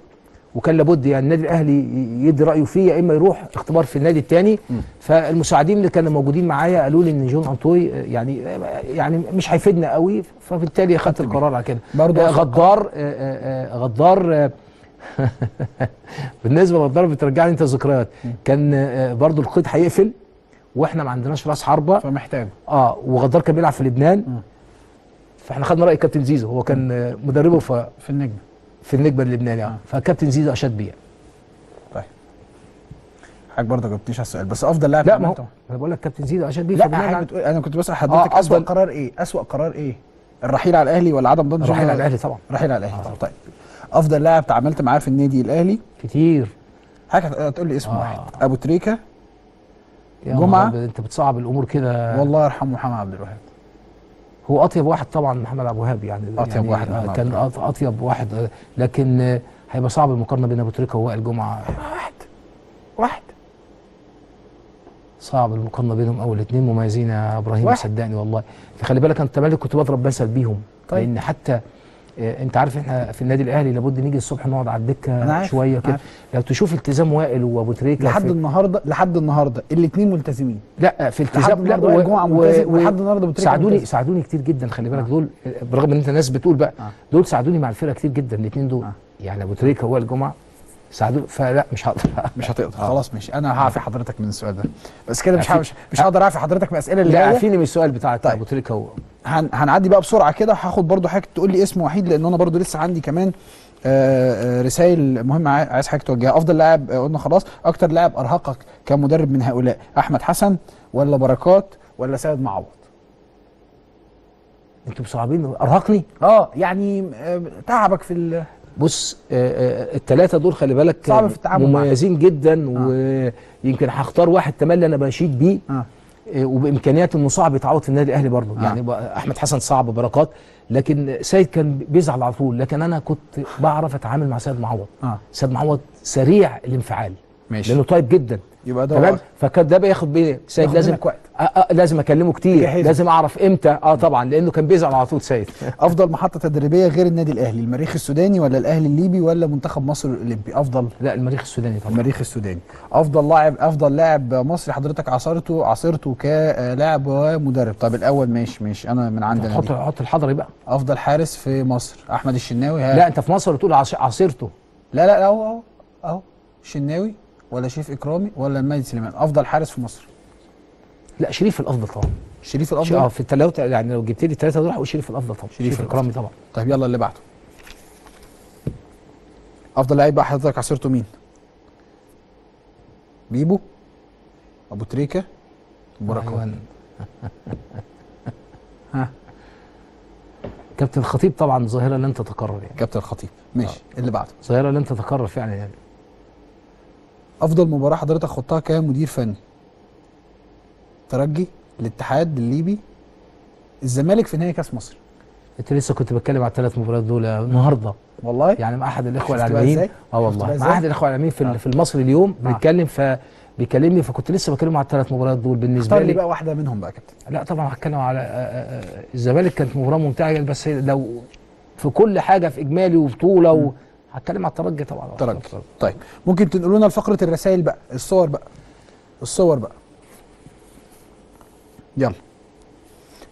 وكان لابد يعني النادي الأهلي يدي رأيه فيه يا إما يروح اختبار في النادي الثاني فالمساعدين اللي كانوا موجودين معايا قالوا لي إن جون أنطوي آه، يعني آه، يعني مش هيفيدنا قوي. فبالتالي خدت القرار على كده. برضه آه، غدار غدار بالنسبة لغدار بترجعني أنت ذكريات. كان برضو القيد هيقفل وإحنا ما عندناش راس حربة. فمحتاج. آه وغدار كان بيلعب في لبنان. فإحنا خدنا رأي كابتن زيزو هو كان مدربه في في النجم. في النجم اللبناني آه فكابتن زيزو أشاد بيه حضرتك برضه جاوبتنيش على السؤال بس أفضل لاعب لا ما هو. أنا بقول لك كابتن زيزو أشاد بيه لا حضرتك بتقول أنا كنت بسأل حضرتك آه، أفضل- قرار إيه؟ أسوأ قرار إيه؟ الرحيل على الأهلي ولا عدم ضم الرحيل على الأهلي طبعا. الرحيل على الأهلي. طيب. أفضل لاعب تعاملت معاه في النادي الأهلي؟ كتير. حضرتك هتقول لي اسم آه. واحد. جمعة. نهار أبيض، أنت بتصعب الأمور كده. والله يرحمه محمد عبد الوهاب. هو أطيب واحد طبعا محمد عبد الوهاب يعني أطيب يعني واحد آه، كان أطيب واحد آه، لكن آه، هيبقى صعب المقارنة بين أبو تريكة ووائل جمعة واحد واحد صعب المقارنة بينهم اول الاثنين مميزين يا إبراهيم. صدقني والله خلي بالك أنت مالك كنت بضرب مثل بيهم طيب. لأن حتى انت عارف إحنا في النادي الاهلي لابد نيجي الصبح نقعد على الدكة شوية كده. لو تشوف التزام وائل وابو تريكه لحد النهارده لحد النهارده الاثنين ملتزمين لا في لحد التزام لا وائل جمعة ملتزم ولحد النهارده أبو تريكة ساعدوني ملتزم. ساعدوني كتير جدا خلي بالك دول برغم إن أنت ناس بتقول بقى آه. دول ساعدوني مع الفرقة كتير جدا الاثنين دول آه. يعني ابو تريكه ووائل جمعة ساعدوني فلا مش هقدر. مش هتقدر. خلاص ماشي. أنا هعفي حضرتك من السؤال ده. بس كده مش مش, مش هقدر اعفي حضرتك من الأسئلة اللي لا جاية؟ عارفيني من السؤال بتاع طيب. ابو تريكه و... هن هنعدي بقى بسرعة كده. هاخد برضو حضرتك تقول لي اسم وحيد لأن أنا برضو لسه عندي كمان آه، آه، رسائل. مهمه عاي- عايز حضرتك توجهها. أفضل لاعب آه، قلنا خلاص. أكتر لاعب أرهقك كمدرب من هؤلاء أحمد حسن ولا بركات ولا سيد معوض؟ أنتوا صعبين أرهقني؟ آه يعني آه، تعبك في بص الثلاثه دول خلي بالك صعب في التعامل. مميزين جدا ويمكن هختار واحد تملي أنا بشيد بيه. آه. آه، وبإمكانيات إنه صعب يتعوض في النادي الأهلي برضه. آه. يعني أحمد حسن صعب بركات لكن سيد كان بيزعل على طول. لكن أنا كنت بعرف أتعامل مع سيد معوض. آه. سيد معوض سريع الانفعال. ماشي. لأنه طيب جدا. يبقى ده تمام؟ فكان ده بياخد بيه سيد لازم وقت. آه آه لازم أكلمه كتير. لازم أعرف إمتى. آه طبعا لأنه كان بيزعل على طول سيد. أفضل محطة تدريبية غير النادي الأهلي المريخ السوداني ولا الأهلي الليبي ولا منتخب مصر الأولمبي؟ أفضل. لا المريخ السوداني طبعا. المريخ السوداني. أفضل لاعب أفضل لاعب مصري. حضرتك عاصرته عاصرته كلاعب ومدرب. طب الأول ماشي ماشي. أنا من عندنا حط. حط الحضري بقى. أفضل حارس في مصر. أحمد الشناوي ها. لا أنت في مصر بتقول عص- عصيرته لا لا لا أهو أهو أهو. الشناوي. ولا شريف إكرامي ولا المجد سليمان. أفضل حارس في مصر. لا شريف الأفضل طبعا. شريف آه الافضل في الثلاثه يعني لو جبت لي الثلاثه دول هقول شريف الأفضل طبعا. شريف شريف إكرامي طبعا. طيب يلا اللي بعده. أفضل لعيب بقى حضرتك عصرته مين؟ بيبو أبو تريكة بركات أيوة. ها؟ كابتن الخطيب طبعا ظاهرة لن تتكرر يعني. كابتن الخطيب ماشي اللي بعده. ظاهرة لن تتكرر فعلا يعني. أفضل مباراة حضرتك خضتها كمدير فني ترجي الاتحاد الليبي الزمالك في نهائي كأس مصر أنت لسه كنت بتكلم على الثلاث مباريات دول النهارده والله يعني مع أحد الإخوة الاعلاميين؟ آه والله مع؟ أحد الإخوة الاعلاميين في آه. في المصري اليوم آه. بنتكلم فبيكلمني فكنت لسه بكلمه على الثلاث مباريات دول بالنسبة لي لي بقى واحدة منهم بقى كابتن لا طبعا هتكلم على آه، آه، الزمالك كانت مباراة ممتعة بس لو في كل حاجة في إجمالي وبطولة. هتكلم على الترجي طبعا. ترجي. طيب. ممكن تنقلوا لنا لفقره الرسائل بقى الصور بقى. الصور بقى. يلا.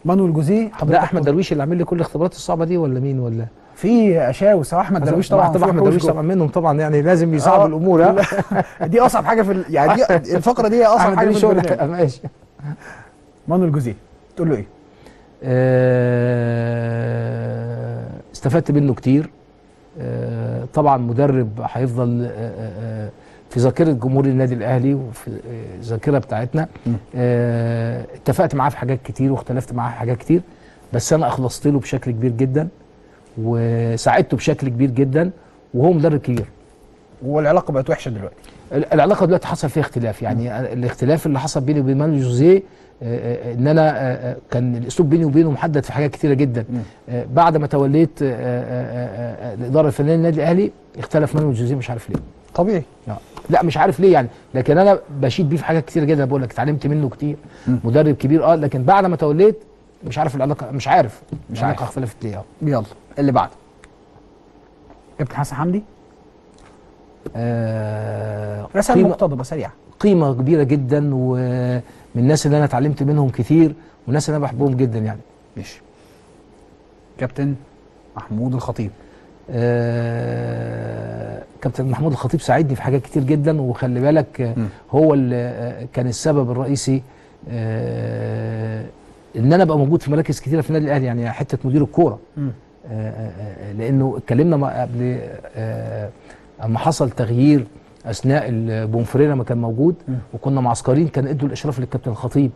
مانويل جوزيه ده حضرتك أحمد درويش اللي عامل لي كل الاختبارات الصعبة دي ولا مين ولا؟ في اشاوس أحمد درويش طبعا طبعا أحمد درويش. طبعا منهم طبعا يعني لازم يصعب آه. الأمور ها؟ دي أصعب حاجة في ال... يعني دي الفقرة دي أصعب حاجة في البرنامج ماشي. مانويل جوزيه تقول له إيه؟ آه، استفدت منه كتير. آه، طبعا مدرب هيفضل آه، آه، في ذاكرة جمهور النادي الأهلي وفي آه، الذاكره بتاعتنا. آه، اتفقت معاه في حاجات كتير واختلفت معاه في حاجات كتير بس أنا أخلصت له بشكل كبير جدا وساعدته بشكل كبير جدا وهو مدرب كبير. والعلاقة بقت وحشة دلوقتي. ال- العلاقة دلوقتي حصل فيها اختلاف يعني الاختلاف اللي حصل بيني وبين مانويل جوزيه آه، آه، إن أنا آه، آه، كان الأسلوب بيني وبينه محدد في حاجات كتيرة جدا. آه، بعد ما توليت آه، آه، آه، آه، الإدارة الفنية للنادي الأهلي اختلف مانويل جوزيه مش عارف ليه. طبيعي. لا. مش عارف ليه يعني. لكن أنا بشيد بيه في حاجات كتيرة جدا بقول لك اتعلمت منه كتير. مدرب كبير آه لكن بعد ما توليت مش عارف العلاقة مش عارف مش العلاقة عارف. اختلفت ليه. آه. يلا اللي بعده كابتن حسن حمدي؟ آه، رسائل قيمة- مقتضبه سريعه قيمة كبيرة جدا ومن الناس اللي أنا اتعلمت منهم كتير والناس اللي أنا بحبهم جدا يعني. ماشي. كابتن محمود الخطيب. آه، كابتن محمود الخطيب ساعدني في حاجات كتير جدا وخلي بالك آه، هو اللي آه، كان السبب الرئيسي آه، إن أنا أبقى موجود في مراكز كتيرة في النادي الأهلي يعني حتة مدير الكورة. آه، آه، آه، لأنه اتكلمنا قبل آه، أما حصل تغيير أثناء البونفريه لما كان موجود وكنا معسكرين كان إدوا الإشراف للكابتن الخطيب.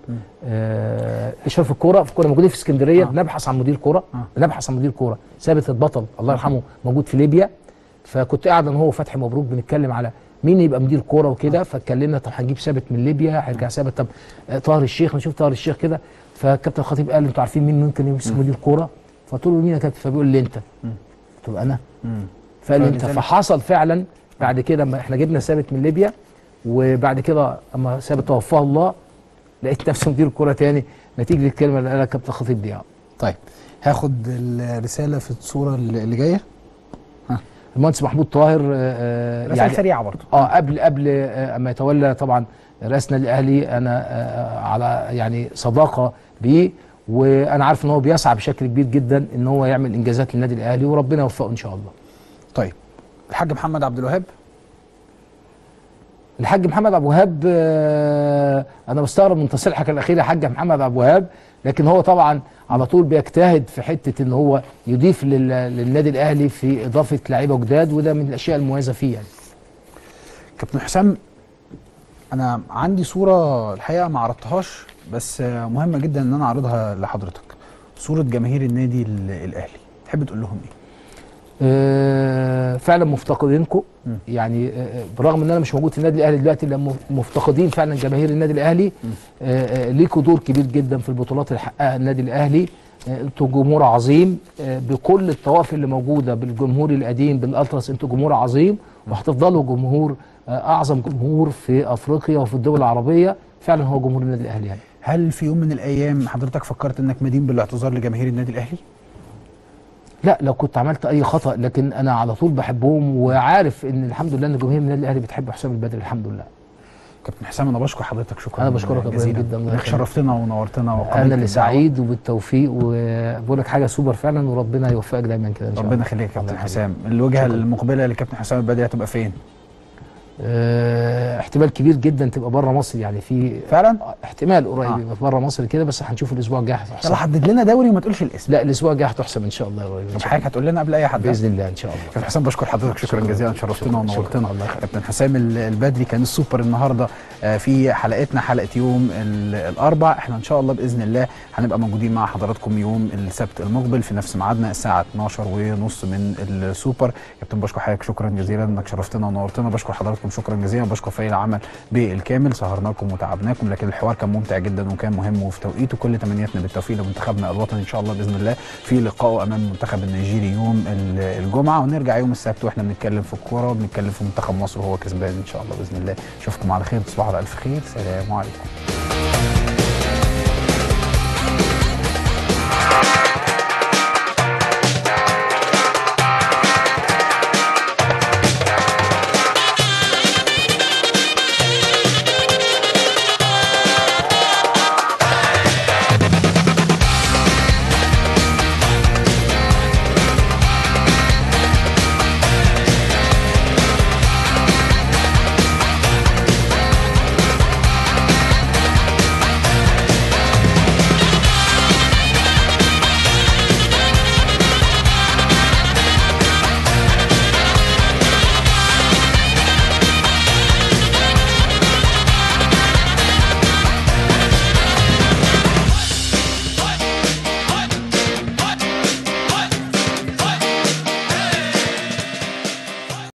آه إشراف الكورة كنا موجودين في اسكندرية آه. بنبحث عن مدير كورة آه. بنبحث عن مدير كورة. ثابت البطل الله يرحمه موجود في ليبيا. فكنت قاعد أنا هو فتحي مبروك بنتكلم على مين يبقى مدير كورة وكده. فاتكلمنا طب هنجيب ثابت من ليبيا هيرجع ثابت طب آه، طاهر الشيخ نشوف طاهر الشيخ كده. فالكابتن الخطيب قال أنتوا عارفين مين ممكن يمسك مدير كورة؟ فقلت له مين يا كابتن؟ فبيقول لي أنت. قلت له أنا؟ فقال لي أنت. فحصل فعلا بعد كده اما إحنا جبنا ثابت من ليبيا وبعد كده أما ثابت توفاه الله لقيت نفسي مدير كوره تاني. نتيجة الكلمة اللي قالها كابتن الخطيب دي آه. طيب هاخد الرسالة في الصورة اللي اللي جاية. المهندس محمود طاهر آه، آه، رسائل سريعة برضه. آه قبل قبل آه، اما يتولى طبعا رئاسنا الاهلي أنا آه، على يعني صداقة بيه. وأنا عارف إن هو بيسعى بشكل كبير جدا إن هو يعمل إنجازات للنادي الأهلي وربنا يوفقه إن شاء الله. طيب. الحاج محمد عبد الوهاب. الحاج محمد ابو وهاب آه، أنا بستغرب من تصريحك الأخير يا حاج محمد ابو وهاب لكن هو طبعا على طول بيجتهد في حتة إن هو يضيف لل- للنادي الأهلي في إضافة لعيبة جداد وده من الأشياء المميزة فيه يعني. كابتن حسام أنا عندي صورة الحقيقة ما عرضتهاش بس مهمة جدا إن أنا أعرضها لحضرتك. صورة جماهير النادي ال- الأهلي تحب تقول لهم إيه؟ فعلا مفتقدينكم. يعني آه، برغم إن أنا مش موجود في النادي الأهلي دلوقتي لما مفتقدين فعلا جماهير النادي الأهلي. آه، آه، ليكوا دور كبير جدا في البطولات اللي حققها النادي الأهلي. آه، أنتوا جمهور عظيم. آه، بكل الطوائف اللي موجودة بالجمهور القديم بالألتراس أنتوا جمهور عظيم. وهتفضلوا جمهور آه، أعظم جمهور في أفريقيا وفي الدول العربية. فعلا هو جمهور النادي الأهلي يعني. هل في يوم من الأيام حضرتك فكرت إنك مدين بالاعتذار لجماهير النادي الأهلي؟ لا لو كنت عملت أي خطأ لكن أنا على طول بحبهم وعارف إن الحمد لله إن جماهير النادي الأهلي بتحب حسام البدري الحمد لله كابتن حسام أنا بشكر حضرتك شكرا أنا بشكرك جزيلا جداً،. شرفتنا ونورتنا أنا اللي. سعيد وبالتوفيق وبقول لك حاجة سوبر فعلا وربنا يوفقك دايما كده إن شاء الله ربنا يخليك يا كابتن. حسام الوجهة. المقبلة لكابتن حسام البدري هتبقى فين آه، احتمال كبير جدا تبقى بره مصر. يعني في فعلا؟ احتمال قريب آه. يبقى بره مصر كده بس هنشوف الأسبوع الجاي هتحسم حدد لنا دوري وما تقولش الاسم. لا الأسبوع الجاي هتحسم إن شاء الله يا قريب. إن طب شاء حضرتك. هتقول لنا قبل أي حد؟ بإذن الله إن شاء الله. كابتن حسام بشكر حضرتك. شكرا شكراً. جزيلا. شرفتنا. ونورتنا الله يخليك. كابتن حسام ال- البدري كان السوبر النهارده آه، في حلقتنا حلقة يوم ال- الأربع. إحنا إن شاء الله بإذن الله هنبقى موجودين مع حضراتكم يوم السبت المقبل في نفس ميعادنا الساعة 12 ونص من السوبر. كابتن بشكر حضرتك. شكرا جزيلا إنك شرفتنا ونورتنا. بشكر حضراتكم. بشكركم شكرا جزيلا. وبشكر فريق العمل بالكامل. سهرناكم وتعبناكم لكن الحوار كان ممتع جدا وكان مهم وفي توقيته كل تمنياتنا بالتوفيق لمنتخبنا الوطني إن شاء الله بإذن الله في لقائه أمام المنتخب النيجيري يوم ال- الجمعة. ونرجع يوم السبت وإحنا بنتكلم في الكورة وبنتكلم في منتخب مصر وهو كسبان إن شاء الله بإذن الله. أشوفكم على خير تصبحوا على ألف خير. سلام عليكم.